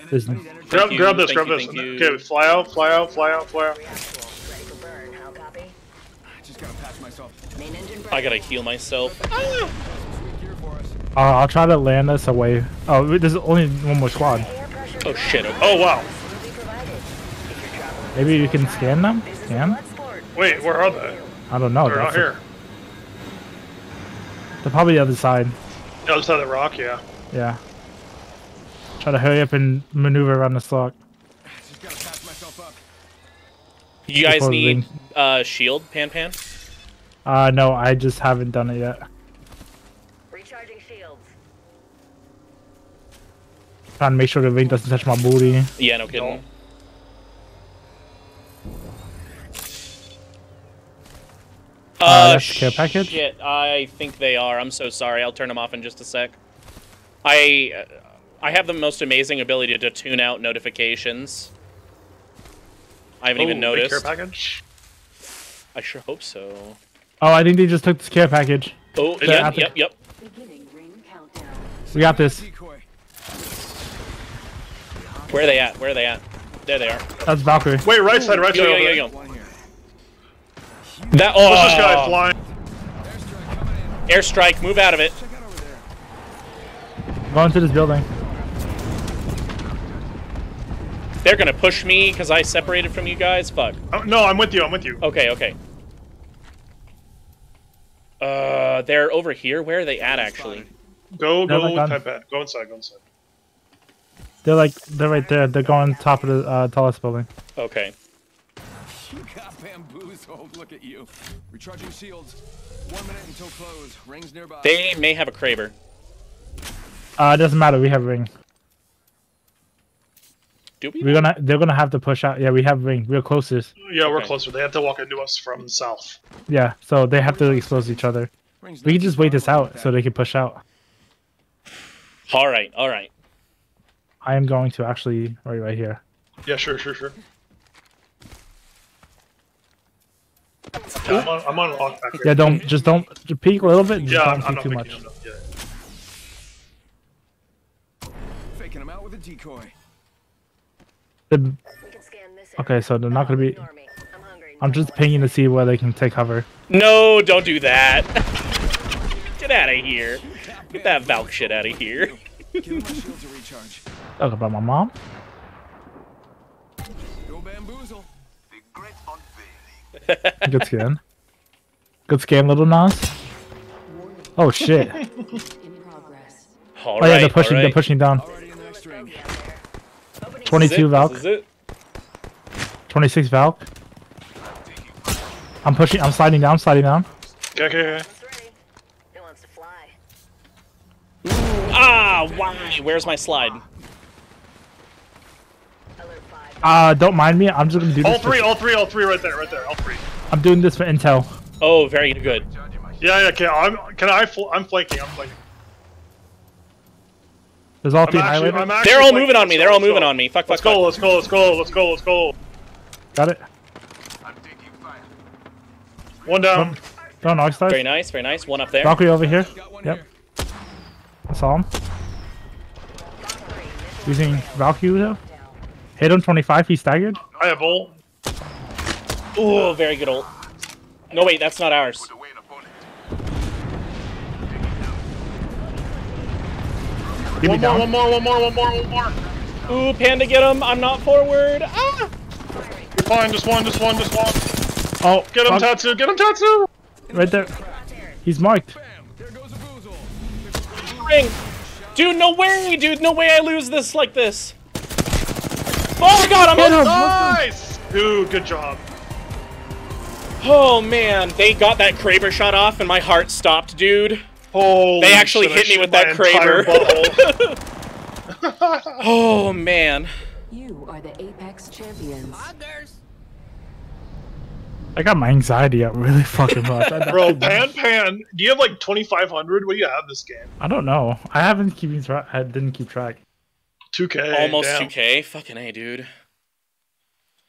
D: there's-
F: grab,
C: you,
F: grab this. Grab
C: you,
F: this.
C: you.
F: Okay, fly out. Fly out. Fly out. Fly out.
G: Just gotta patch myself.
C: I gotta heal myself.
D: Uh, I'll try to land us away. Oh, there's only one more squad.
C: Oh shit. Okay.
F: Oh wow.
D: Maybe you can scan them. Scan?
F: Wait, where are they?
D: I don't know.
F: They're out
D: That's a-
F: here.
D: they're probably the other side.
F: The other side of the rock. Yeah.
D: Yeah. Try to hurry up and maneuver around the slot.
G: Just gotta patch myself up.
C: You guys
D: Before
C: need
D: ring.
C: uh, shield, Pan Pan?
D: Uh, no, I just haven't done it yet.
O: Recharging shields.
D: Trying to make sure the ring doesn't touch my booty.
C: Yeah, no kidding.
D: Uh, that's the care package?
C: Shit, I think they are. I'm so sorry. I'll turn them off in just a sec. I uh, I have the most amazing ability to tune out notifications. I haven't even
F: Oh, big care package.
C: I sure hope so.
D: Oh, I think they just took this care package.
C: Oh,
D: They're
C: yep,
D: at
C: yep, yep.
D: We got this.
G: Decoy.
C: Where are they at? Where are they at? There they are.
D: That's Valkyrie.
F: Wait, right side. Right
C: Yo,
F: side.
C: yo,
F: over
C: yo, yo.
G: One here.
C: That oh,
F: What's this guy flying?
G: Airstrike coming in.
C: airstrike. Move out of it.
G: Check out over there.
D: Go into this building.
C: They're gonna push me because I separated from you guys. Fuck.
F: Oh, no, I'm with you. I'm with you.
C: Okay, okay. Uh, they're over here. Where are they at, actually?
F: Go,
D: They're
F: go,
D: like on-
F: type it. Go inside. Go inside.
D: They're like, they're right there. They're going top of the uh, tallest building.
C: Okay.
G: You got bamboozled. Look at you. Recharging shields. One minute until close. Rings nearby.
C: They may have a Kraber.
D: Uh, it doesn't matter. We have ring.
C: Do we?
D: We're gonna, they're gonna have to push out. Yeah, we have ring. We're closest.
F: Yeah, we're
C: Okay.
F: closer. They have to walk into us from the south.
D: Yeah, so they have to expose each other.
G: Rings
D: We can just wait this out so they can push out.
C: All right, all right.
D: I am going to actually right right here.
F: Yeah, sure, sure, sure. Yeah, I'm on, I'm on lock back here.
D: Yeah, don't just don't just peek a little bit. Just
F: Yeah, I'm,
D: don't
F: I'm
D: peek
F: not
D: too much.
F: I'm yeah.
G: Faking him out with a decoy.
D: The-
O: We can scan this
D: okay, so they're not gonna be.
O: I'm
D: just pinging to see where they can take cover.
C: No, don't do that. (laughs) Get out of here. Get that Valk shit out of here.
G: Giving my shield to.
D: Talk about my mom. Good scan. Good scan, little Nas. Oh shit!
C: All (laughs)
D: Oh yeah, they're pushing.
C: all
D: They're pushing down.
G: Already in the next ring.
C: This is
D: Twenty-two
C: it,
D: Valk.
C: Is it.
D: Twenty-six Valk. I'm pushing. I'm sliding down. Sliding down.
F: Okay, okay, okay.
O: It's ready. Who wants to fly?
C: Ah, why? Where's my slide?
O: Alert 5.
D: Uh, don't mind me. I'm just gonna do this.
F: All
D: for-
F: three, all three, all three, right there, right there, all three.
D: I'm doing this for intel.
C: Oh, very good.
F: Yeah, yeah. Okay, I'm. Can I? Fl- I'm flanking. I'm flanking.
D: There's all three
F: actually, actually
C: They're all moving on me. They're all moving on me. Fuck, fuck,
F: Let's go,
C: fuck.
F: let's go, let's go, let's go, let's go, let's go.
D: Got it.
F: One down.
D: Don't knock stars.
C: Very nice, very nice. One up there.
D: Valkyrie over here. Yep. I saw him. Using Valkyrie though. Hit him 25. He's staggered.
F: I have ult.
C: Ooh, very good ult. No, wait, that's not ours.
D: Give me
F: One more,
D: down.
F: one more, one more, one more, one more.
C: Ooh, Panda, get him. I'm not forward. Ah!
F: You're fine, just one, just one, just one.
D: Oh,
F: Get him,
D: fuck.
F: Tatsu, get him, Tatsu!
D: Right there. He's marked.
C: Ring. Dude, no way, dude. No way I lose this like this. Oh, my God, I'm
D: Get him.
F: Nice! Dude, good job.
C: Oh, man. They got that Kraber shot off, and my heart stopped, dude.
F: Holy
C: They actually
F: shit, I
C: hit me with that
F: entire
C: Kraber. (laughs) oh, man.
O: You are the Apex champions.
D: I got my anxiety up really fucking much. (laughs)
F: Bro, Pan Pan, do you have like 2,500? What do you have this game?
D: I don't know. I haven't keeping track. I didn't keep track.
F: 2K.
C: Almost
F: damn.
C: 2K. Fucking A, dude.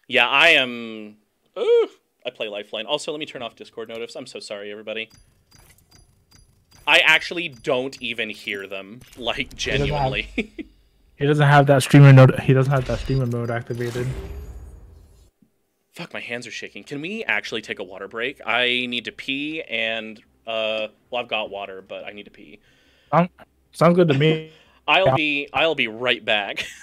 C: Yeah, I am. Ooh, I play Lifeline. Also, let me turn off Discord notifs. I'm so sorry, everybody. I actually don't even hear them. Like,
D: doesn't have-
C: genuinely. (laughs)
D: He doesn't have that streamer mode. He doesn't have that streamer mode activated.
C: Fuck, my hands are shaking. Can we actually take a water break? I need to pee and, uh, well, I've got water, but I need to pee.
D: Sound, sounds good to me. (laughs)
C: I'll be, I'll be right back. (laughs)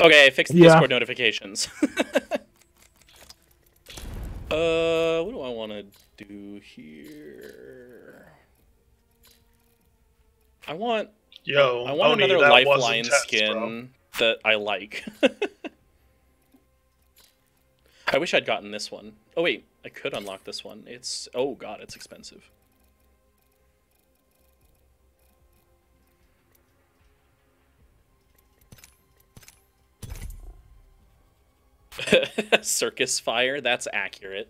C: Okay, I fixed the
D: Yeah.
C: Discord notifications. (laughs) uh, what do I want to do here? I want.
F: Yo,
C: I want
F: Oni,
C: another lifeline
F: intense,
C: skin that I like. (laughs) I wish I'd gotten this one. Oh wait, I could unlock this one. It's oh god, it's expensive. (laughs) Circus fire, that's accurate.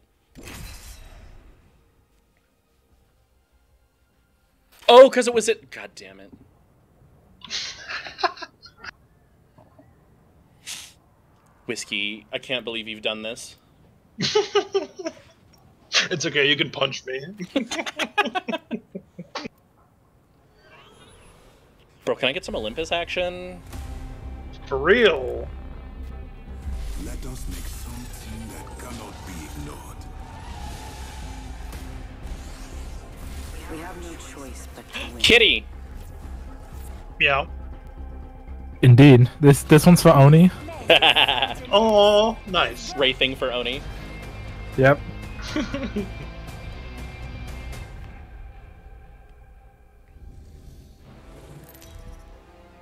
C: Oh, because it was it. God damn it. (laughs) Whiskey, I can't believe you've done this. (laughs)
F: It's okay, you can punch me.
C: Bro, can I get some Olympus action?
F: For real.
J: Let us make something that cannot be ignored.
O: We have no choice but to win.
C: Kitty!
F: Yeah.
D: Indeed. This this one's for Oni. (laughs)
F: Oh, nice.
C: Wraithing for Oni.
D: Yep. (laughs)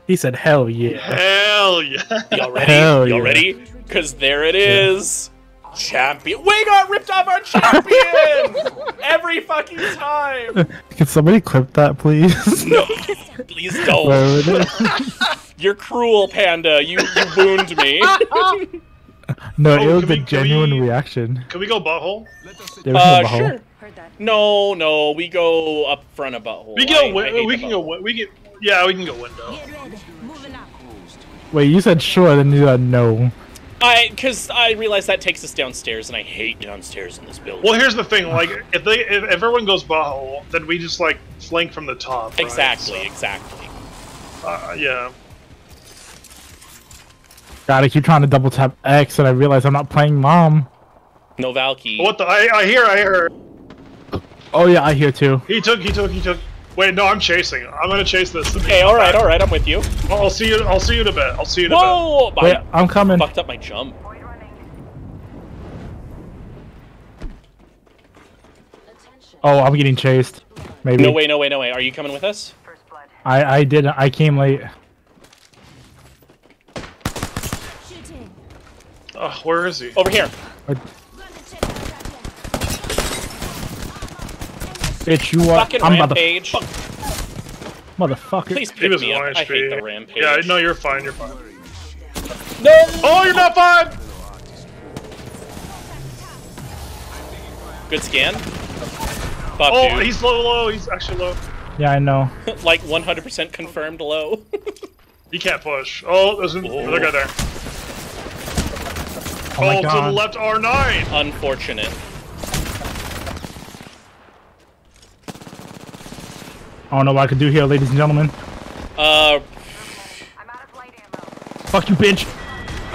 D: He said, "Hell yeah."
F: Hell yeah.
C: Y'all ready?
D: Hell
C: Y'all
D: yeah.
C: ready? Because there it is. Champion. We got ripped off our champion! (laughs) Every fucking time! (laughs)
D: Can somebody clip that, please? (laughs)
C: No, please don't.
D: would it?
C: You're cruel, Panda. You, you wound me.
D: no,
F: Oh,
D: it was a
F: we- can
D: genuine
F: we-
D: reaction.
F: Can we go butthole?
D: There was
C: Uh,
D: no butthole.
C: sure. No, no, we go up front of butthole.
F: We
C: I-
F: go.
C: I
F: wi-
C: hate
F: we can go.
C: butthole.
F: wi- We can. Yeah, we can go window.
D: Wait, you said sure, then you said no.
C: I, because I realize that takes us downstairs, and I hate downstairs in this building.
F: Well, here's the thing. Like, if they, if everyone goes butthole, then we just like flank from the top. right?
C: exactly, exactly.
F: Uh, yeah.
D: God, I keep trying to double tap X, and I realize I'm not playing mom.
C: No Valky.
F: What the? I, I hear. I hear.
D: Oh yeah, I hear too.
F: He took. He took. He took. Wait, no, I'm chasing. I'm gonna chase this.
C: Okay, all right, all right, I'm with you.
F: I'll I'll see you. I'll see you in a bit. I'll see you in a
C: Whoa!
D: Wait,
C: I
D: I'm coming.
C: fucked up my jump.
D: Oh, I'm getting chased. Maybe.
C: No way, no way, no way. Are you coming with us?
D: I I didn't. I came late.
F: bit. Oh, where is he?
C: Over here.
D: Bitch, you are.
C: Fucking
D: I'm about to.
C: rampage.
D: Motherfucker.
C: Please
F: He
C: pick me up. I hate the rampage.
F: Yeah, no, you're fine. You're fine.
C: No!
F: Oh, you're not fine.
C: Good scan. Fuck,
F: Oh,
C: dude.
F: he's low, low. He's actually low.
D: Yeah, I know. (laughs)
C: like 100% confirmed low. (laughs)
F: He can't push. Oh, there's oh. another guy there.
D: Oh my
F: oh, to the left, R9.
C: Unfortunate.
D: I don't know what I can do here, ladies and gentlemen.
C: Uh,
D: Fuck you, bitch.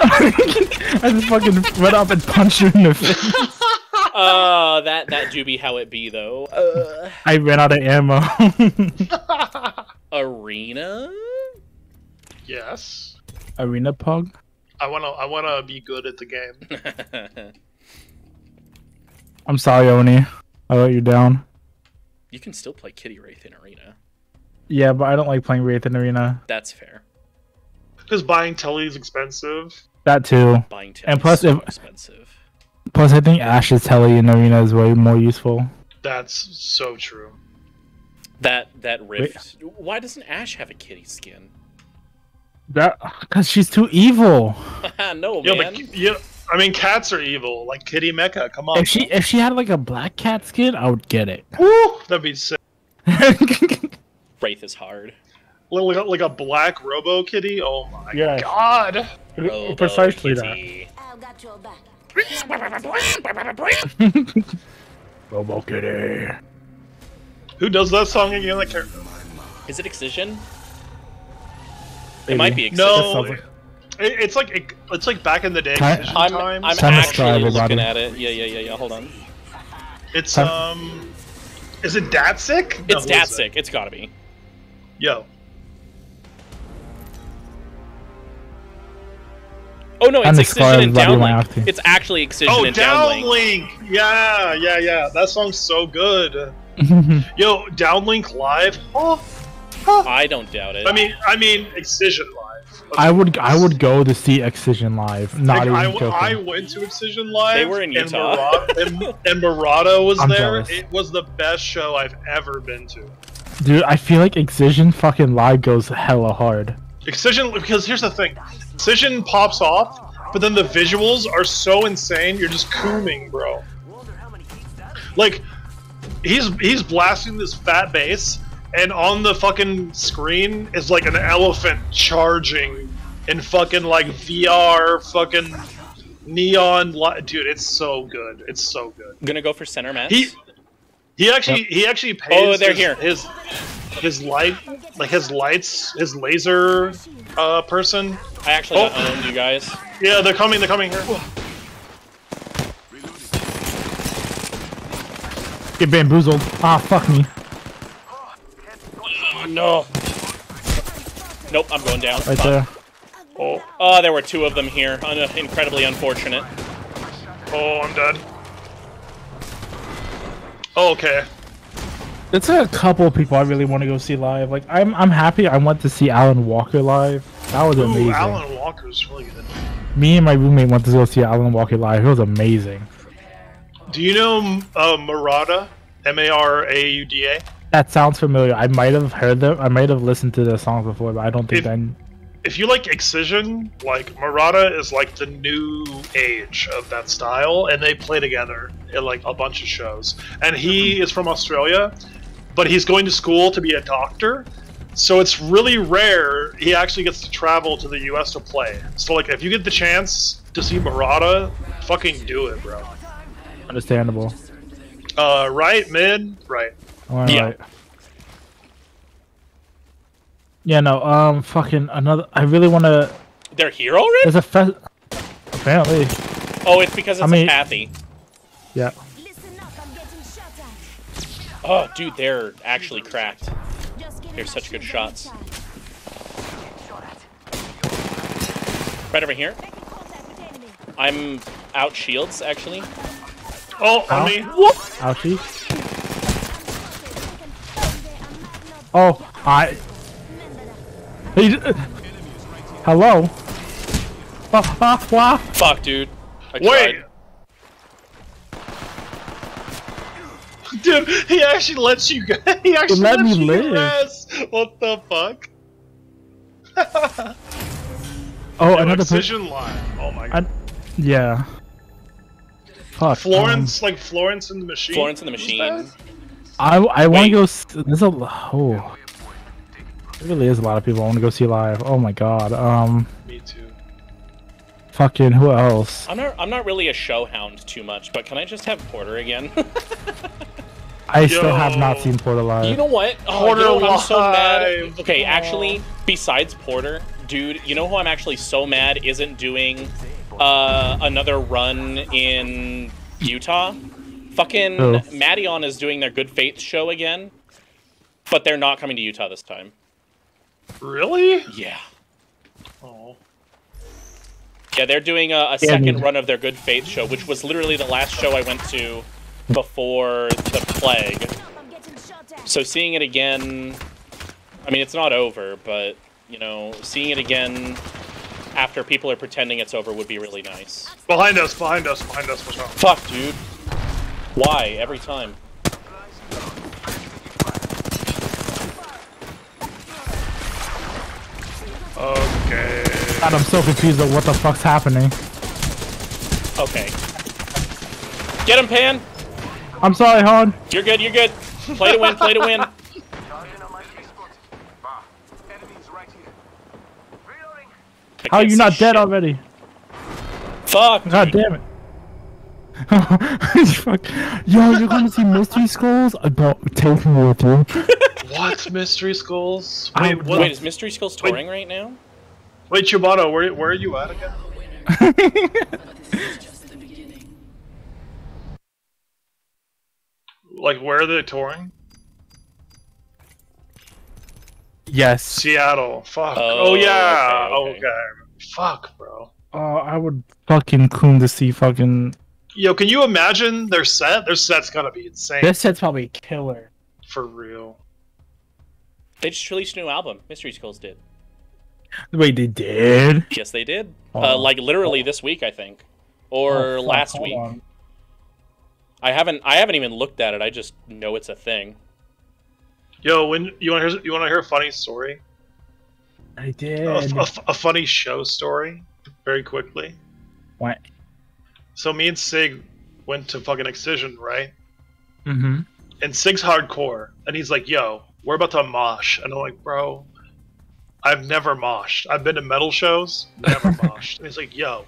D: (laughs) I just fucking went up and punched you in the face. (laughs)
C: uh, that that do be how it be though. Uh,
D: I ran out of ammo. (laughs)
C: arena.
F: Yes.
D: Arena pug.
F: I wanna. I wanna be good at the game.
D: I'm sorry, Oni. I let you down.
C: You can still play Kitty Wraith in arena.
D: Yeah, but I don't like playing Wraith in Arena.
C: That's fair.
F: Because buying telly is expensive.
D: That too.
C: Buying telly
D: And plus,
C: is so
D: if
C: expensive.
D: plus I think Ash's telly in Arena is way more useful.
F: That's so true.
C: That that rift. Why doesn't Ash have a kitty skin?
D: That because she's too evil. (laughs)
C: no
F: Yeah,
C: man.
F: but yeah, I mean, cats are evil. Like Kitty Mecca, Come on.
D: If she if she had like a black cat skin, I would get it.
F: Woo, that'd be sick. (laughs)
C: Wraith is hard.
F: Like, like, like a black Robo Kitty. Oh my
D: Yes.
F: god.
C: Robo
D: Precisely
C: Kitty. (laughs)
D: Robo Kitty.
F: Who does that song again? That character.
C: Is it Excision?
D: Maybe.
C: It might be Excision.
F: No,
D: sounds
F: it, it's like it, it's like back in the day.
D: Time-
F: Vision
C: I'm,
F: times.
C: I'm
D: Time to
C: actually looking
D: everybody.
C: at it. Yeah, yeah, yeah, yeah. Hold on.
F: It's
D: Time-
F: um, is it Datsick? No,
C: It's
F: who is it?
C: It's gotta be.
F: Yo,
C: Oh no, it's Excision and Downlink. It's actually Excision
F: Oh,
C: and Downlink.
F: Downlink! Yeah, yeah, yeah. That song's so good. (laughs) Yo, Downlink live. Oh,
C: I don't doubt it.
F: I mean, I mean, Excision live.
D: I would I would go to see Excision live. Not
F: Like,
D: even
F: I,
D: joking.
F: I went to Excision live.
C: They were in
F: and
C: Utah.
F: Marauda, and, and Marauda was
D: I'm
F: there.
D: jealous.
F: It was the best show I've ever been to.
D: Dude, I feel like Excision fucking live goes hella hard.
F: Excision, because here's the thing, Excision pops off, but then the visuals are so insane. You're just cooming, bro. Like, he's he's blasting this fat bass, and on the fucking screen is like an elephant charging in fucking like VR, fucking neon light. Dude, it's so good. It's so good.
C: gonna go for center mass.
F: He he actually he actually pays.
C: Oh, they're
F: his,
C: here.
F: His his light like his lights his laser uh person.
C: I actually got
F: Oh.
C: owned, you guys.
F: Yeah, they're coming. They're coming here.
D: Get bamboozled. Ah, fuck me.
C: Oh no. Nope, I'm going down.
D: Right
C: Fuck.
D: there.
C: Oh, oh, there were two of them here. Un- incredibly unfortunate.
F: Oh, I'm dead. Oh, okay.
D: It's a couple people I really want to go see live. Like I'm I'm happy I went to see Alan Walker live. That was
F: Ooh,
D: amazing.
F: Alan Walker Walker's really good.
D: Me and my roommate went to go see Alan Walker live. It was amazing.
F: Do you know uh, Marauda? M A R A U D A.
D: That sounds familiar. I might have heard them. I might have listened to the songs before, but I don't think
F: If-
D: I.
F: If you like Excision, like Marauda is like the new age of that style, and they play together in like a bunch of shows. And he is from Australia, but he's going to school to be a doctor. So it's really rare he actually gets to travel to the U.S. to play. So like, if you get the chance to see Marauda, fucking do it, bro.
D: Understandable.
F: Uh, right, mid, right.
D: All
C: Yeah.
D: right. Yeah, no. Um, fucking another. I really want to.
C: They're here already?
D: There's a fest. Apparently,
C: Oh, it's because it's
D: I mean-
C: a Kathy.
D: yeah.
C: Oh, dude, they're actually cracked. They're such good shots. Right over here. I'm out shields, actually.
F: Oh,
D: Ow.
F: on me.
D: Ouchie. Oh, I. He, d- hello. Ah, ah, wah.
C: Fuck, dude. I
F: Wait.
C: tried.
F: Dude, he actually lets you go. (laughs) He actually
D: let
F: lets
D: me
F: you
D: live.
F: rest. What the fuck?
D: Oh,
F: Yo,
D: another person.
F: Excision line. Oh my god.
D: I, yeah. Fuck.
F: Florence, like Florence and the Machine.
C: Florence and the
F: Who's
C: Machine.
F: That?
D: I I want to go. There's a lo- oh. There really is a lot of people I want to go see live. Oh my god. Um.
F: Me too.
D: Fucking who else?
C: I'm not. I'm not really a show hound too much, but can I just have Porter again?
D: I still have not seen Porter live.
C: You know what? Oh,
F: Porter
C: you know what I'm so mad.
F: Live.
C: Okay,
F: Oh.
C: actually, besides Porter, dude, you know who I'm actually so mad isn't doing uh, another run in Utah? Fucking
D: Who?
C: Madeon is doing their Good Faith show again, but they're not coming to Utah this time.
F: Really?
C: Yeah.
F: Oh.
C: Yeah, they're doing a, a second run of their Good Faith show, which was literally the last show I went to before the plague. So seeing it again, I mean, it's not over, but you know, seeing it again after people are pretending it's over would be really nice.
F: Behind us, behind us, behind us. Watch out.
C: Fuck, dude. Why every time?
F: Okay.
D: God, I'm so confused of what the fuck's happening.
C: Okay. Get him, Pan.
D: I'm sorry, Han.
C: You're good. You're good. Play to win. Play to win.
J: Enemies right here. Reloading.
C: I
D: How are
C: can't
D: you not dead
C: shit.
D: already?
C: Fuck.
D: God
C: dude.
D: damn it. Fuck. Yo, you're gonna see Mystery Skulls? Uh, bro, take me with you.
F: What mystery skulls?
D: I-
F: Wait, what?
C: Wait, is Mystery Skulls touring right now?
F: Wait, Chibata, where where are you at again? (laughs) Like, where are they touring?
D: yes.
F: Seattle. Fuck.
C: Oh,
F: Oh, yeah.
C: okay, okay.
F: Okay. Fuck, bro.
D: Oh, I would fucking coon to see fucking.
F: Yo, can you imagine their set? Their set's gotta be insane.
D: This set's probably killer.
F: For real.
C: They just released a new album. Mystery Skulls did.
D: Wait, they did?
C: Yes, they did.
D: Oh.
C: Uh, like literally this week, I think, or
D: Oh, fuck,
C: last week.
D: on.
C: I haven't. I haven't even looked at it. I just know it's a thing.
F: Yo, when you want to hear you want to hear a funny story?
D: I did.
F: A, a- a funny show story, very quickly.
D: What?
F: So me and Sig went to fucking Excision, right?
D: Mm-hmm.
F: And Sig's hardcore, and he's like, "Yo, we're about to mosh," and I'm like, "Bro, I've never moshed. I've been to metal shows, never (laughs) moshed." And he's like, "Yo,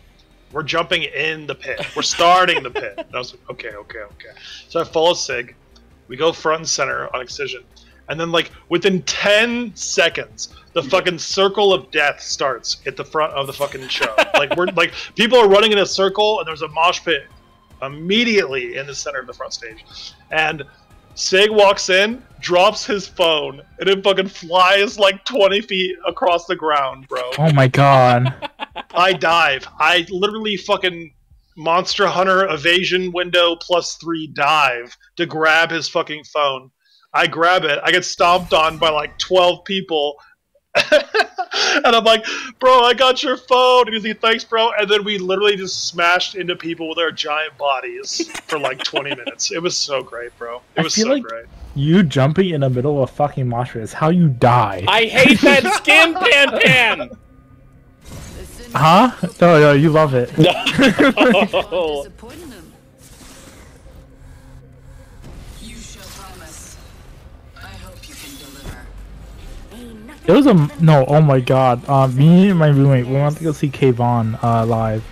F: we're jumping in the pit. We're starting the pit." And I was like, "Okay, okay, okay." So I follow Sig. We go front and center on Excision, and then like within ten seconds, the fucking circle of death starts at the front of the fucking show. like we're like people are running in a circle, and there's a mosh pit immediately in the center of the front stage, and Sig walks in, drops his phone, and it fucking flies like 20 feet across the ground, bro.
D: Oh my god. (laughs)
F: I dive. I literally fucking Monster Hunter evasion window plus three dive to grab his fucking phone. I grab it. I get stomped on by like 12 people. (laughs) and I'm like, bro, I got your phone. And he's like, thanks, bro. And then we literally just smashed into people with our giant bodies for like (laughs) 20 minutes. It was so great, bro. It
D: I
F: was
D: feel
F: so
D: like
F: great.
D: you jumping in the middle of a fucking mosh pit is how you die.
C: I hate that (laughs) skin, Pan Pan.
D: Huh? Oh, no, no, you love it.
C: No. Oh.
D: It was a no. Oh my god. Um, me and my roommate we went to go see Kayvon uh live.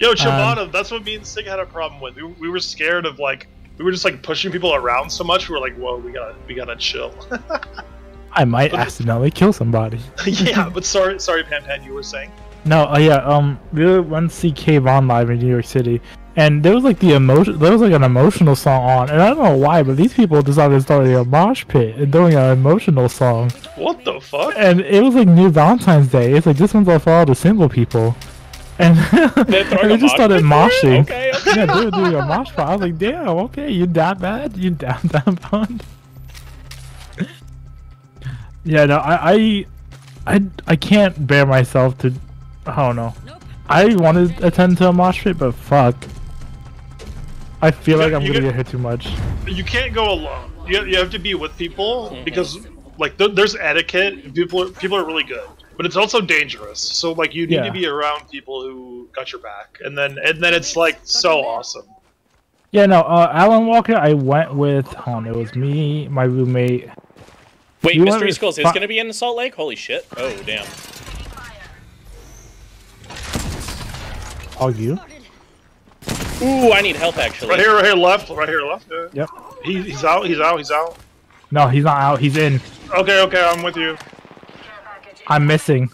F: Yo,
D: Um,
F: that's what me and Sig had a problem with. We, we were scared of like we were just like pushing people around so much. We were like, whoa, we gotta we gotta chill. (laughs)
D: I might accidentally kill somebody. (laughs)
F: yeah, but sorry, sorry, Pan Pan, you were saying.
D: No, uh, yeah. Um, we went to see Kayvon live in New York City, and there was like the emotion. There was like an emotional song on, and I don't know why, but these people decided to start a mosh pit and doing an emotional song.
F: What the fuck?
D: And it was like New Valentine's Day. It's like this one's all for all the single people. And,
C: They're
D: and they (laughs) just started moshing.
C: Okay, okay. (laughs)
D: Yeah, they were doing a mosh pit. I was like, damn, okay, you that bad? You that (laughs) that bad? yeah, no, I, I, I, I can't bear myself to. I don't know. I wanted to attend to a mosh pit, but fuck. I feel
F: You
D: like I'm gonna
F: got-
D: get hit too much.
F: You can't go alone. You, you have to be with people because like th- there's etiquette. People are, people are really good, but it's also dangerous. So like you need
D: Yeah.
F: to be around people who got your back, and then and then it's like so awesome.
D: Yeah, no, uh, Alan Walker, I went with. Hold on, it was me, my roommate.
C: Wait,
D: You
C: Mystery
D: with
C: Skulls is going to be in Salt Lake? Holy shit. Oh, damn.
D: Are you?
C: Ooh, I need help actually.
F: Right here, right here, left, right here, left. Yeah.
D: Yep.
F: He, he's out. He's out. He's out.
D: No, he's not out. He's in.
F: Okay, okay, I'm with you.
D: I'm missing.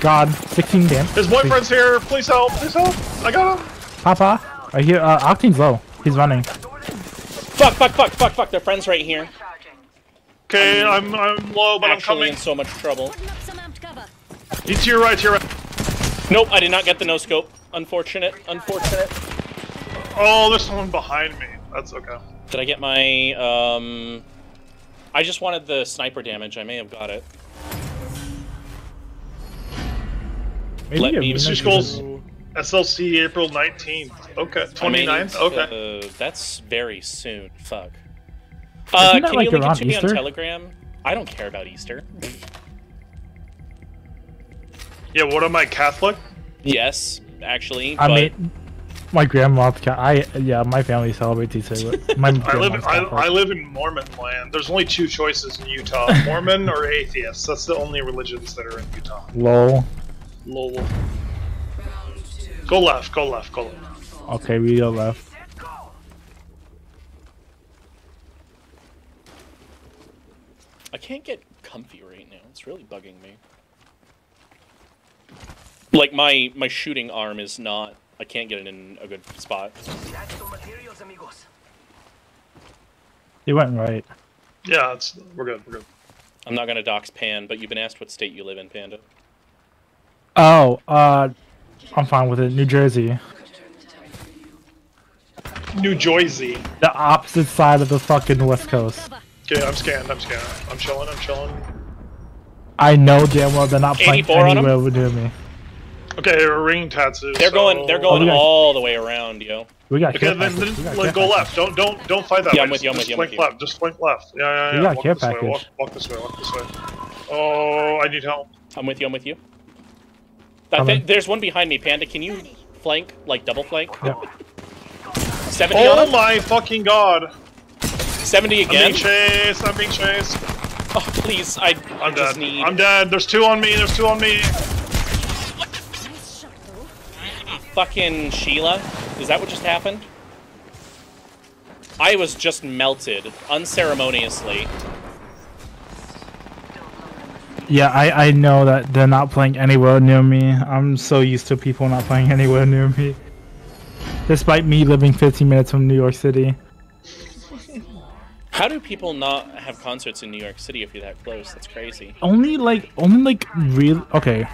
D: God, 16 damage.
F: His boyfriend's here. Please help. Please help. I got him.
D: Papa, right here. Uh, Octane's low. He's running.
C: Fuck, fuck, fuck, fuck, fuck. Their friend's right here.
F: Okay, I'm I'm low, but I'm
C: Actually
F: coming.
C: in so much trouble.
F: He's to your right, to your right.
C: Nope, I did not get the no scope. Unfortunate, unfortunate.
F: Oh, there's someone behind me. That's okay.
C: Did I get my, um... I just wanted the sniper damage. I may have got it.
D: Maybe
C: Let me-
D: Mystery
F: Skulls, SLC April 19th. Okay,
C: I mean,
F: 29th. Okay.
C: Uh, that's very soon. Fuck. Uh,
D: Isn't that
C: can
D: like
C: you link it
D: around
C: to me on
D: Easter?
C: Telegram? I don't care about Easter.
F: Yeah, what am I, Catholic?
C: yes, actually.
D: I
C: but
D: mean, my grandma's cat. I yeah, my family celebrates Easter. but My (laughs) (laughs)
F: I live
D: grandma's
F: I, I live in Mormon land. There's only two choices in Utah: (laughs) Mormon or atheists. That's the only religions that are in Utah.
D: Lol.
F: Lol. Go left. Go left. Go left.
D: Okay, we go left.
C: I can't get comfy right now. It's really bugging me. Like my my shooting arm is not. I can't get it in a good spot.
D: He went right.
F: Yeah, it's we're good. We're good.
C: I'm not gonna dox Pan, but you've been asked what state you live in, Panda.
D: Oh, uh, I'm fine with it. New Jersey,
F: New Jersey.
D: the opposite side of the fucking West Coast.
F: Okay, I'm scanned. I'm scanned. I'm chilling. I'm chilling.
D: I know damn well they're not playing
C: 84
D: anywhere near me.
F: Okay, a ring tattoo.
C: They're
F: so-
C: going. They're going
D: we got-
C: all the way around, yo.
D: We got
F: Okay, then, then
D: We got
F: like, go left. Don't don't don't fight that
C: Yeah,
F: way.
C: I'm with you, I'm
F: just
C: with you, I'm
F: blink
C: with you.
F: left. Just blink left. Yeah, yeah,
D: We
F: yeah.
D: got
F: walk
D: care
F: this way.
D: package.
F: Walk, walk this way. Walk this way. Oh, I need help.
C: I'm with you. I'm with you. I
D: Coming.
C: think there's one behind me, Panda. Can you flank, like double flank?
D: Yep.
C: 70
F: Oh
C: him?
F: my fucking god!
C: 70 again.
F: I'm being chased. I'm being chased.
C: Oh, please, I
F: I'm
C: just
F: dead.
C: need...
F: I'm dead. There's two on me. There's two on me.
C: Fucking Sheila? Is that what just happened? I was just melted, unceremoniously.
D: Yeah, I, I know that they're not playing anywhere near me. I'm so used to people not playing (laughs) anywhere near me. Despite me living 15 minutes from New York City.
C: How do people not have concerts in New York City if you're that close? That's crazy.
D: Only like, only like real. Okay.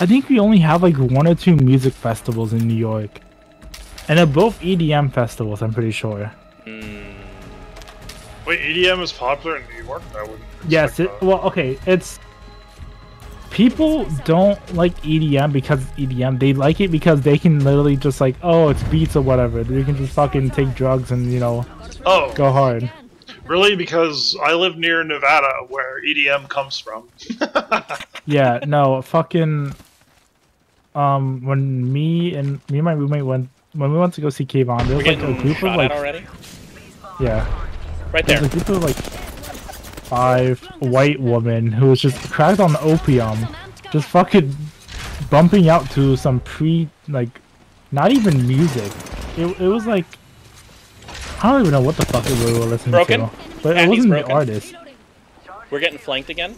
D: I think we only have like one or two music festivals in New York. And they're both EDM festivals, I'm pretty sure. Hmm.
F: Wait, EDM is popular in New York? I wouldn't.
D: Yes, it, well, okay, it's people don't like EDM because EDM. They like it because they can literally just like, oh, it's beats or whatever. They can just fucking take drugs and you know
F: Oh,
D: go hard.
F: really? Because I live near Nevada, where EDM comes from. (laughs)
D: Yeah, no, fucking. Um, when me and me and my roommate went when we went to go see Kayvon, there was like a group of like
C: already?
D: yeah,
C: Right
D: there
C: there.
D: was a group of like five white women who was just cracked on opium, just fucking bumping out to some pre like, not even music. It it was like. I don't even know what the fuck we were listening
C: Broken?
D: to, but it wasn't
C: broken.
D: the artist.
C: We're getting flanked again.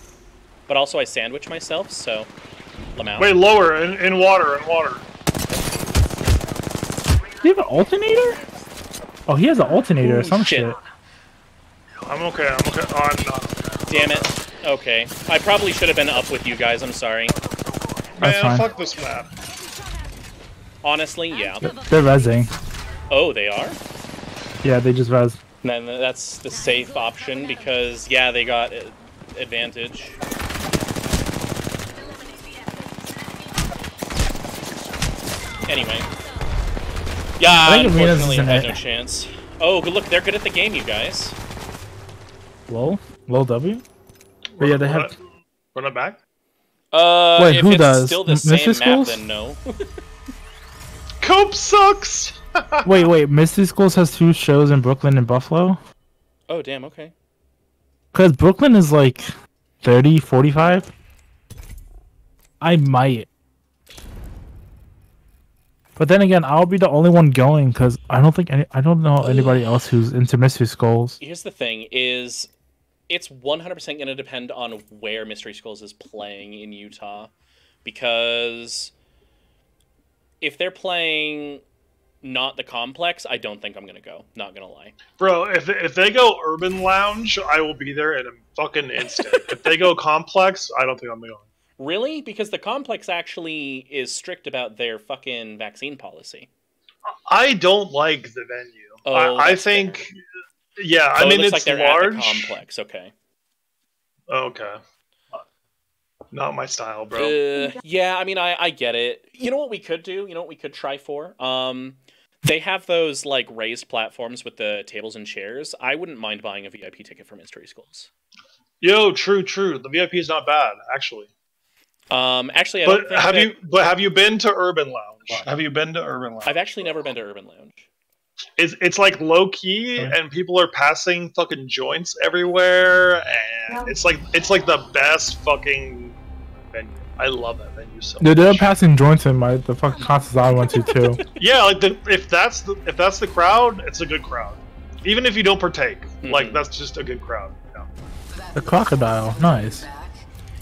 C: But also I sandwich myself, so... Lamau.
F: Wait, lower in, in water, in water.
D: Do you have an alternator? Oh, he has an alternator or some
C: shit.
D: shit.
F: I'm okay. I'm okay. Oh, I'm not.
C: Damn it. Okay. I probably should have been up with you guys, I'm sorry.
F: Man,
D: fine.
F: fuck this map.
C: Honestly, yeah.
D: They're rezzing.
C: Oh, they are?
D: Yeah, they just res.
C: Then that's the safe option because, yeah, they got advantage. Anyway. Yeah,
D: I think Arenas
C: unfortunately,
D: is
C: I had no chance. Oh, good look, they're good at the game, you guys.
D: Low? Low W? But yeah, they have.
F: Run it back.
C: Uh,
D: Wait,
C: if
D: who
C: it's
D: does?
C: still the
D: M-
C: same
D: Mystery
C: map,
D: Schools?
C: then no. (laughs)
F: Cope sucks. (laughs)
D: Wait, wait. Mystery Skulls has two shows in Brooklyn and Buffalo?
C: oh, damn, okay.
D: Because Brooklyn is like 30, 45? I might. But then again, I'll be the only one going because I don't think any, I don't know anybody else who's into Mystery Skulls.
C: Here's the thing: is it's 100% going to depend on where Mystery Skulls is playing in Utah, because if they're playing not the complex, I don't think I'm going to go. Not gonna lie.
F: Bro, if if they go Urban Lounge, I will be there in a fucking instant. if they go (laughs) Complex, I don't think I'm going.
C: Really? Because the complex actually is strict about their fucking vaccine policy.
F: I don't like the venue.
C: Oh,
F: I, I think, yeah,
C: Oh,
F: I mean
C: looks
F: it's
C: like
F: large.
C: complex. Okay.
F: Okay. Not my style, bro.
C: Uh, yeah, I mean, I, I get it. You know what we could do? You know what we could try for? Um, they have those like raised platforms with the tables and chairs. I wouldn't mind buying a VIP ticket for Mystery Skulls.
F: Yo, true, true. The VIP is not bad, actually.
C: Um, actually, I don't
F: But
C: think
F: have
C: that-
F: you? But have you been to Urban Lounge? Have you been to Urban Lounge?
C: I've actually never been to Urban Lounge.
F: It's it's like low key, and people are passing fucking joints everywhere, and it's like it's like the best fucking venue. I love that venue so.
D: Dude, they're passing joints in my the fucking concerts I went to (laughs) too.
F: Yeah, like the, if that's the if that's the crowd, it's a good crowd. Even if you don't partake,
C: Mm-hmm.
F: like that's just a good crowd. Yeah.
D: the crocodile, nice.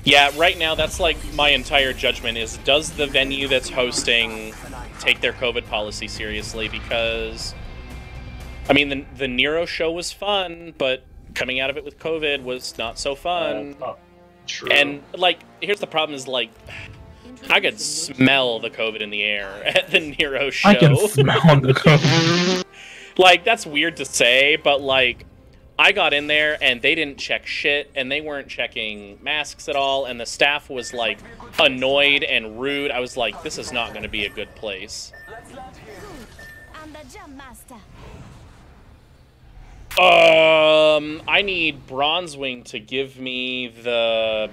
C: Yeah, right now that's like my entire judgment is does the venue that's hosting take their COVID policy seriously? Because I mean the the Nero show was fun, but coming out of it with COVID was not so fun.
F: Uh, oh, true.
C: And like here's the problem is like I could smell the COVID in the air (laughs) at the Nero show.
D: I can smell the COVID. (laughs)
C: like that's weird to say, but like I got in there and they didn't check shit and they weren't checking masks at all and the staff was like annoyed and rude. I was like, this is not going to be a good place. Um, I need Bronzewing to give me the.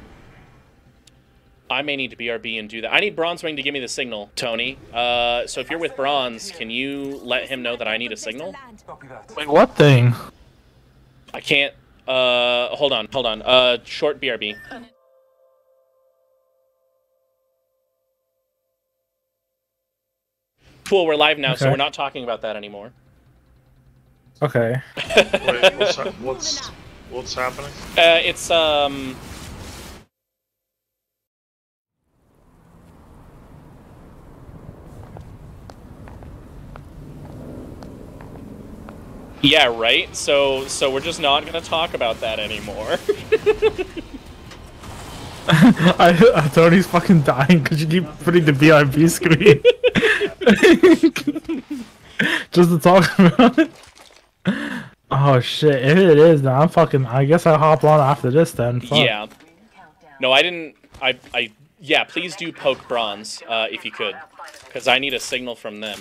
C: I may need to BRB and do that. I need Bronzewing to give me the signal, Tony. Uh, so if you're with Bronze, can you let him know that I need a signal?
D: Wait, what thing?
C: I can't. Uh, hold on, hold on. Uh, short BRB. Cool, we're live now, so we're not talking about that anymore.
D: Okay.
F: Wait, what's, hap- what's what's happening?
C: Uh, it's um. Yeah, right. So, so we're just not gonna talk about that anymore. (laughs)
D: I, I he's fucking dying because you keep putting the VIP screen. (laughs) Just to talk about it. Oh shit! If it is, then I'm fucking. I guess I'll hop on after this then. Fuck.
C: yeah. No, I didn't. I, I. Yeah, please do poke bronze uh, if you could, because I need a signal from them.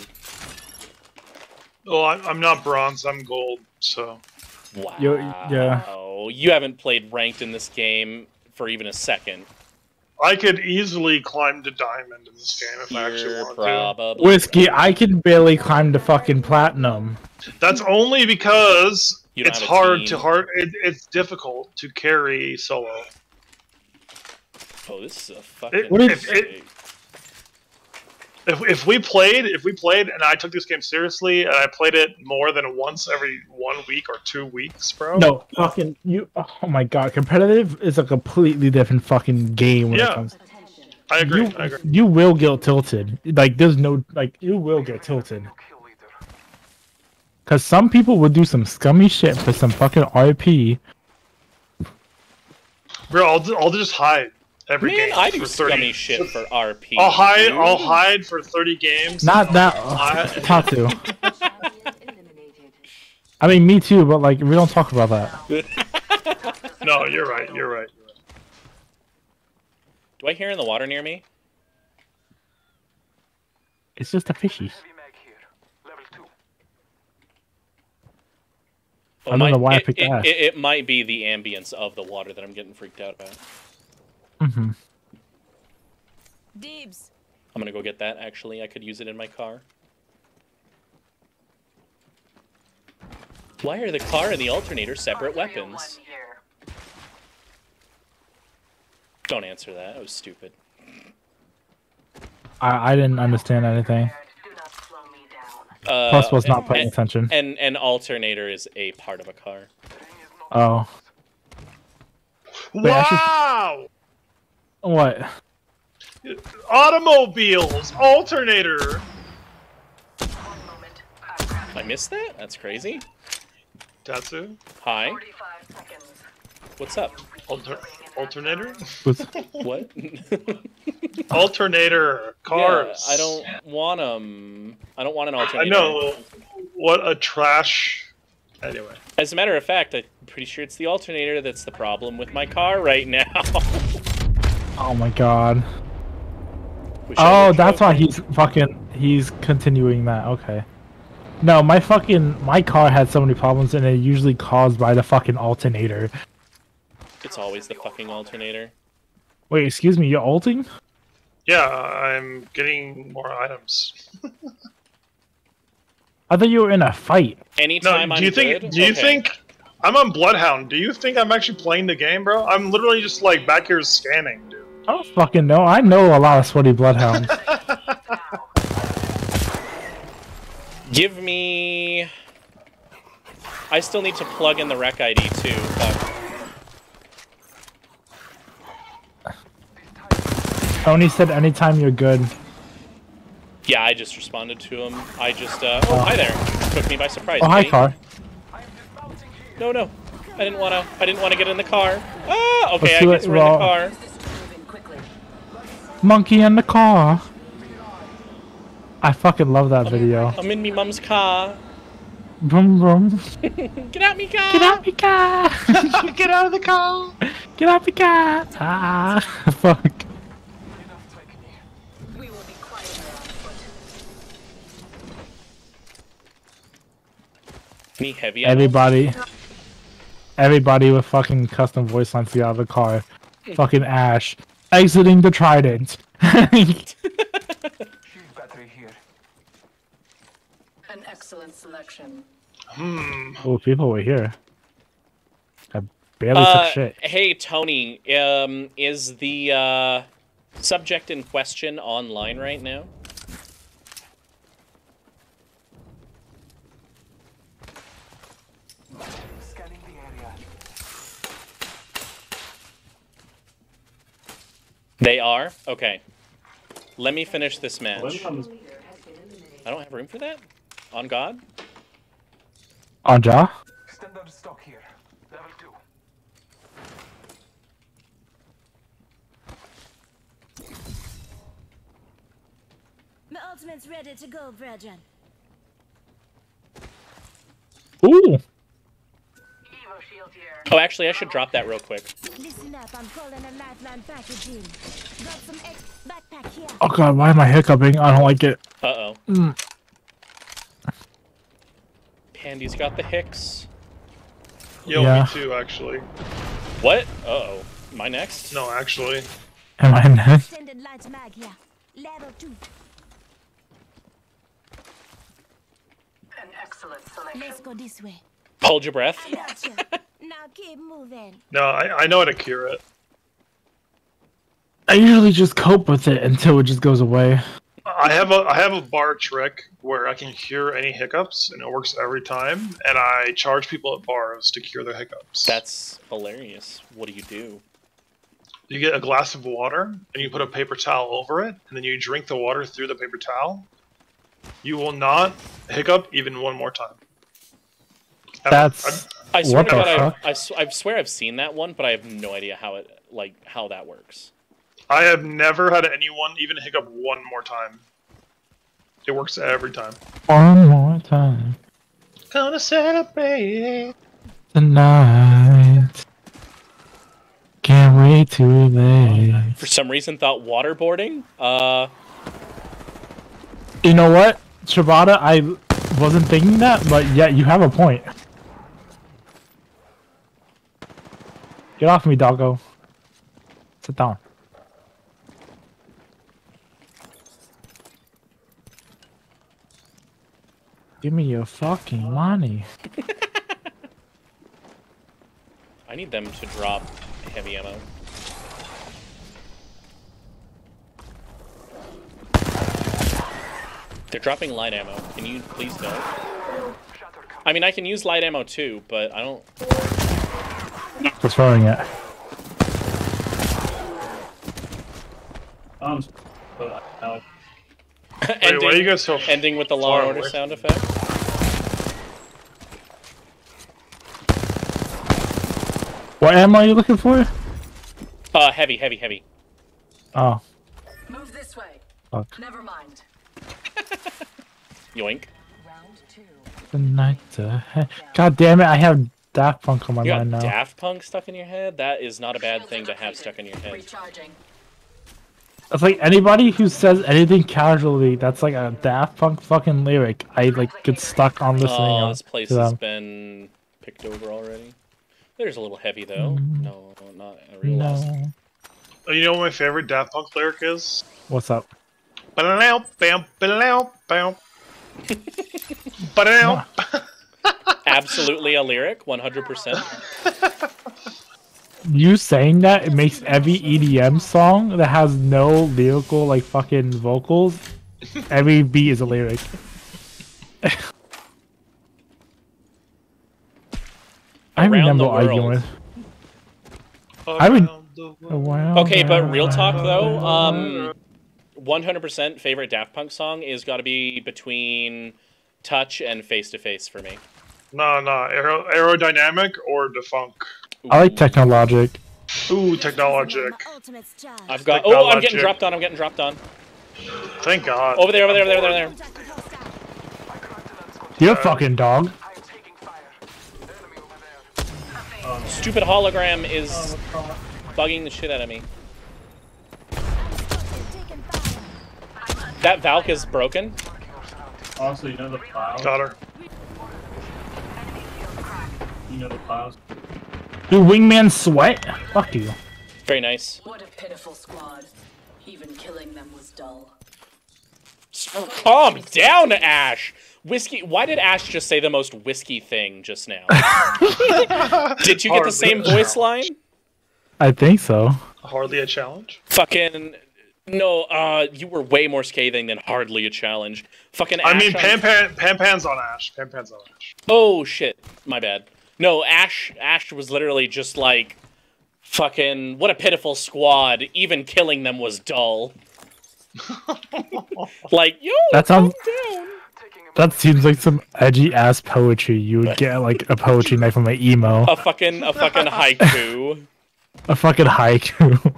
F: Oh, I, I'm not bronze. I'm gold. So.
C: Wow.
D: You- yeah.
C: Oh, you haven't played ranked in this game for even a second.
F: I could easily climb to diamond in this game if I actually
C: You're
F: wanted
C: probably
D: Whiskey, I can barely climb to fucking platinum.
F: That's only because it's hard
C: team.
F: to hard. It, it's difficult to carry solo.
C: Oh, this is a fucking.
F: It- if, it- if, if we played, if we played, and I took this game seriously, and I played it more than once every one week or two weeks, bro.
D: No, fucking you. Oh my god, competitive is a completely different fucking game when it
F: Yeah.
D: comes.
F: I agree.
D: You,
F: I agree.
D: you will get tilted. Like there's no like you will get tilted. Cause some people would do some scummy shit for some fucking RP.
F: Bro, I'll, I'll just hide every
C: Man,
F: game.
C: I do
F: for 30.
C: scummy shit for RP.
F: I'll hide.
C: dude.
F: I'll hide for thirty games.
D: Not that
F: I-
D: uh, Tatsu. (laughs) I mean, me too, but like we don't talk about that. (laughs)
F: No, you're right. You're right.
C: Do I hear in the water near me?
D: It's just a fishy.
C: Oh,
D: I don't know
C: might-
D: why I picked
C: it,
D: that.
C: It, it might be the ambience of the water that I'm getting freaked out about.
D: Hmm
Q: Dibs.
C: I'm gonna go get that. Actually, I could use it in my car. Why are the car and the alternator separate weapons? Don't answer that. That was stupid.
D: I I didn't understand anything.
C: Uh,
D: Plus was not paying
C: and-
D: attention.
C: And an alternator is a part of a car.
D: Oh, Wait,
F: Wow!
D: What?
F: Automobiles, alternator.
C: I missed that. That's crazy.
F: Tatsu.
C: Hi. What's up?
F: Alter- alternator. (laughs)
C: What? (laughs)
F: Alternator. Cars.
C: Yeah, I don't want them. I don't want an alternator.
F: I know. What a trash. Anyway.
C: As a matter of fact, I'm pretty sure it's the alternator that's the problem with my car right now. (laughs)
D: Oh my god.
C: Wish
D: Oh, that's why he's fucking he's continuing that. Okay. No, my fucking my car had so many problems and it usually caused by the fucking alternator.
C: It's always the fucking alternator.
D: Wait, excuse me, you're alting?
F: Yeah, I'm getting more items. (laughs)
D: I thought you were in a fight.
C: Anytime
F: no,
C: I'm
F: do you think?
C: good,
F: Do you
C: okay.
F: think? I'm on Bloodhound. Do you think I'm actually playing the game, bro? I'm literally just like back here scanning, dude.
D: I don't fucking know. I know a lot of sweaty bloodhounds. (laughs)
C: Give me. I still need to plug in the rec ID too. But
D: Tony said anytime you're good.
C: yeah, I just responded to him. I just. Uh, oh, hi there. Took me by surprise.
D: Oh, hi,
C: Kenny.
D: car.
C: No, no. I didn't want to. I didn't want to get in the car. Ah, okay.
D: Let's
C: I
D: do
C: guess
D: it
C: we're in the
D: raw.
C: car.
D: Monkey in the car. I fucking love that video.
C: I'm in me mum's car.
D: Vroom vroom. (laughs)
C: Get out me car.
D: Get out me car. (laughs) Get out of the car. Get out me car. Ah, (laughs) fuck.
C: Me heavy.
D: Everybody. Everybody with fucking custom voice lines to get out of the car. Fucking Ash. Exiting the Trident.
N: Shield battery here.
O: An excellent selection.
F: Hmm.
D: oh, people were here. I barely
C: Uh,
D: took shit.
C: hey Tony, um, is the uh, subject in question online right now?
N: Scanning the area.
C: They are? Okay. Let me finish this match. I don't have room for that? On God?
D: Anja?
N: Standard stock here. Level two.
Q: My ultimate's ready to go, brethren.
D: Ooh.
C: Oh, actually, I should drop that real quick.
Q: Listen up, I'm calling a lifeline packaging. Got some ex backpack here.
D: Oh god, why am I hiccuping? I don't like it.
C: Uh-oh.
D: Mm.
C: Pandy's got the hicks.
F: Yo,
D: Yeah.
F: me too, actually.
C: What? Uh-oh. My next?
F: No, actually.
D: Am I next?
Q: Extended light mag here. Level 2.
O: An excellent selection.
Q: Let's go this way.
C: Hold your breath. (laughs)
Q: I got you. now keep moving.
F: No, I, I know how to cure it.
D: I usually just cope with it until it just goes away.
F: I have a I have a bar trick where I can cure any hiccups, and it works every time. And I charge people at bars to cure their hiccups.
C: That's hilarious. What do you do?
F: You get a glass of water, and you put a paper towel over it, and then you drink the water through the paper towel. You will not hiccup even one more time. Ever.
D: That's
C: I swear
D: what the
C: God,
D: fuck?
C: I, I, s- I swear I've seen that one, but I have no idea how it like how that works.
F: I have never had anyone even hiccup one more time. It works every time.
D: One more time
F: Gonna celebrate.
D: tonight. Can't wait too late.
C: For some reason, thought waterboarding. Uh,
D: You know what, Shibata? I wasn't thinking that, but yeah, you have a point. Get off me, doggo. Sit down. Give me your fucking money. (laughs)
C: I need them to drop heavy ammo. They're dropping light ammo. Can you please don't? I mean, I can use light ammo too, but I don't.
D: Just throwing it.
P: Um, but uh, (laughs)
F: Wait, why are you guys so
C: ending with the Law
F: far
C: and Order
F: away?
C: sound effect?
D: What ammo are you looking for?
C: Uh, heavy, heavy, heavy.
D: Oh,
O: Move this way.
D: fuck.
O: Never mind. (laughs)
C: Yoink.
D: The night ahead. God damn it, I have Daft Punk on my
C: You got
D: mind now.
C: Daft Punk stuck in your head? That is not a bad thing to have stuck in your head.
O: Recharging.
D: It's like anybody who says anything casually that's like a Daft Punk fucking lyric, I like get stuck on listening
C: Oh, this place
D: to
C: has been picked over already. There's a little heavy though. Mm-hmm. No, not a real lot.
D: No.
F: Oh, You know what my favorite Daft Punk lyric is?
D: What's up?
F: Ba-da-dow, bam, ba-da-dow, bam. Ba-da-dow.
C: Absolutely a lyric, 100%.
D: You saying that it makes every EDM song that has no lyrical like fucking vocals, every beat is a lyric. (laughs) I
C: Around
D: remember
C: the world.
D: arguing. I would.
C: Okay, but real talk though, um, 100% favorite Daft Punk song is got to be between Touch and Face to Face for me.
F: No, no, aero, aerodynamic or Da Funk.
D: I like Technologic.
F: Ooh, technologic.
C: I've got. Oh, I'm getting dropped on. I'm getting dropped on.
F: Thank God.
C: Over there, over there, over there, over there.
D: You're a fucking dog.
C: Stupid hologram is bugging the shit out of me. That Valk is broken.
P: Also, you know the files.
F: Got her.
P: You know the files.
D: Dude, wingman sweat. Fuck you.
C: Very nice.
O: What a pitiful squad. Even killing them was dull.
C: Calm down, Ash. Whiskey. Why did Ash just say the most whiskey thing just now? (laughs) did you get the same voice line?
D: I think so.
F: Hardly a challenge.
C: Fucking. No, uh, you were way more scathing than hardly a challenge. Fucking.
F: I mean,
C: on-
F: Pan Pan Pan Pan's on Ash. Pan Pan's on Ash.
C: Oh shit, my bad. No, Ash Ash was literally just like fucking what a pitiful squad. Even killing them was dull. (laughs) like, yo,
D: That sounds.
C: calm down.
D: That seems like some edgy ass poetry you would get like a poetry night from an emo.
C: A fucking a fucking haiku. (laughs)
D: A fucking haiku.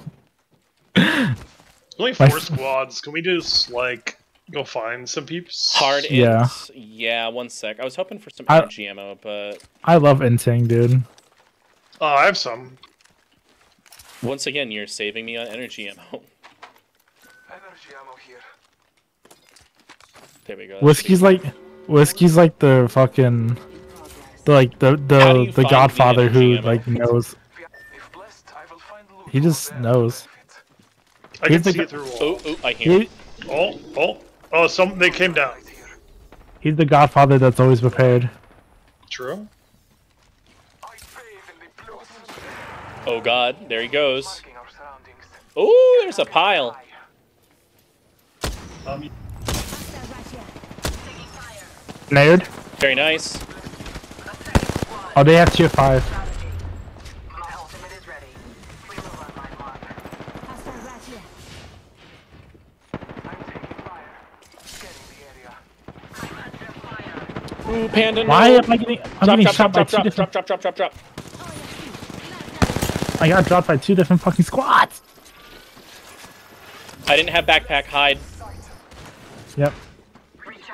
F: Only four
D: f-
F: squads. Can we just like go find some peeps?
C: Hard
D: Yeah.
C: ins. Yeah, one sec. I was hoping for some
D: I-
C: energy ammo, but
D: I love Insing, dude.
F: Uh, I have some.
C: once again, you're saving me on energy ammo.
J: Energy ammo here.
C: There we go.
D: Whiskey's like whiskey's like the fucking the, like the the the Godfather who
C: energy ammo?
D: like knows. He just knows.
F: I
D: He's
F: can
D: the
F: see
D: gu-
F: it through
C: Oh, oh, I hear.
D: He,
F: Oh, oh, Oh, some they came down.
D: He's the godfather that's always prepared.
F: True.
C: Oh god, there he goes. Oh, there's a pile.
D: Um, Nared.
C: Very nice.
D: Oh, they have tier
C: 5. panda. No.
D: Why am I getting? I'm
C: drop,
D: getting
C: drop,
D: shot drop, by
C: drop,
D: two
C: drop,
D: different.
C: Drop, drop, drop, drop, drop.
D: I got dropped by two different fucking squads.
C: I didn't have backpack. Hide.
D: Yep.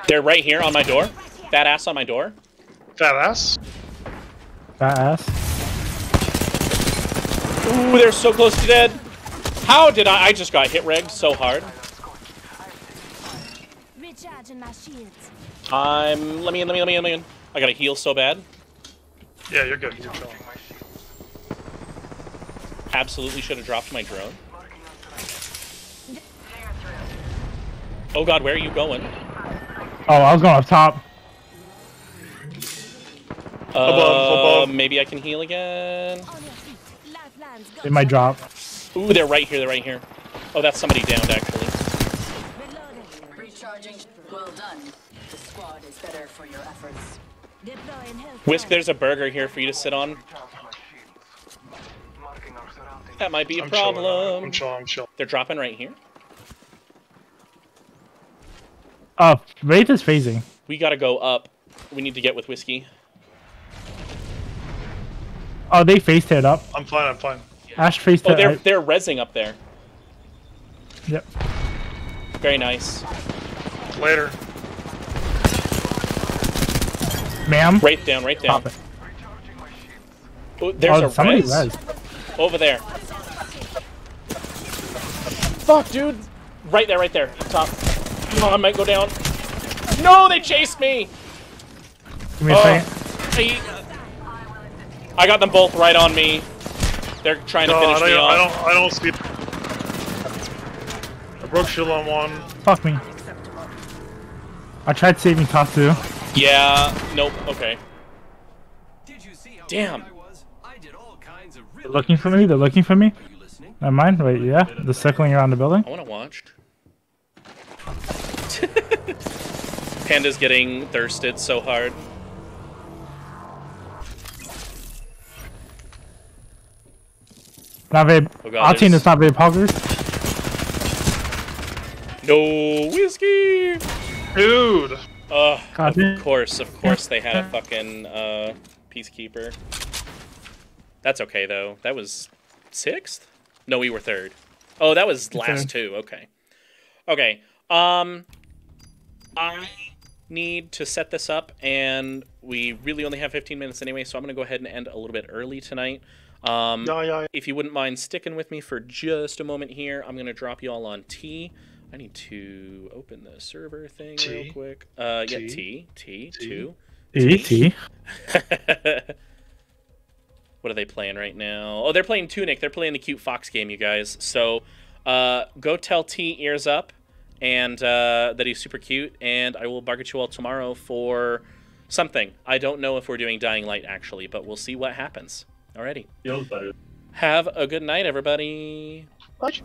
C: They're right here on my door. Fat ass on my door.
F: Fat ass.
D: Fat ass.
C: Ooh, they're so close to dead. How did I? I just got hit regged so hard.
Q: Recharging my shields.
C: I'm. Let me in. Let me in. Let me in. Let me in. I gotta heal so bad.
F: Yeah, you're good. You're chilling.
C: Absolutely should have dropped my drone. Oh god, where are you going?
D: Oh, I was going up top.
C: Uh,
F: above.
C: Maybe I can heal again.
D: It might drop.
C: Ooh, they're right here. They're right here. Oh, that's somebody downed actually.
O: Recharging. Well done. The better for your efforts.
Q: Deploying health.
C: Whisk, there's a burger here for you to sit on. That might be a
F: I'm chilling.
C: problem.
F: I'm chilling. I'm chilling.
C: They're dropping right here.
D: Oh, Wraith is phasing.
C: We gotta go up. We need to get with whiskey.
D: Oh, they faced it up.
F: I'm fine. I'm fine.
D: Ash faced
C: Oh,
D: it.
C: they're
D: I-
C: they're rezzing up there.
D: Yep.
C: Very nice.
F: Later.
D: Ma'am.
C: Right down, right down.
D: Pop.
C: Oh, there's
D: oh,
C: a
D: somebody
C: res.
D: res.
C: Over there. Fuck, dude. Right there, right there. Up top. Oh, I might go down. No, they chased me.
D: Give me a
C: Oh,
D: second.
C: I, I got them both right on me. They're trying to
F: God,
C: finish
F: I,
C: me
F: I don't. I don't see. I broke shield on one.
D: Fuck me. I tried saving Tatsu.
C: Yeah. Nope. Okay. Damn.
D: They're looking for me. They're looking for me. Never mind. Wait, yeah. They're circling around the building.
C: I want to watch. (laughs) Panda's getting thirsted so hard.
D: Not very.
C: Oh God,
D: Our team is not very poggers.
C: No whiskey.
F: Dude.
C: Uh,
D: God
C: of course, of course, they had a fucking uh, peacekeeper. That's okay though. That was sixth? No, we were third. Oh, that was last
D: Third.
C: two. Okay. Okay. Um, I need to set this up, and we really only have 15 minutes anyway, so I'm gonna go ahead and end a little bit early tonight. Um,
F: Yeah, yeah, yeah.
C: If you wouldn't mind sticking with me for just a moment here, I'm gonna drop you all on T. I need to open the server thing real quick. Uh, yeah,
F: T.
C: T, T,
F: T.
C: two.
D: E.T. (laughs)
C: what are they playing right now? Oh, they're playing Tunic. They're playing the cute fox game, you guys. So uh, go tell T ears up and uh, that he's super cute, and I will bargain you all tomorrow for something. I don't know if we're doing Dying Light actually, but we'll see what happens. Alrighty.
P: Feels better.
C: Have a good night, everybody.
F: Bye.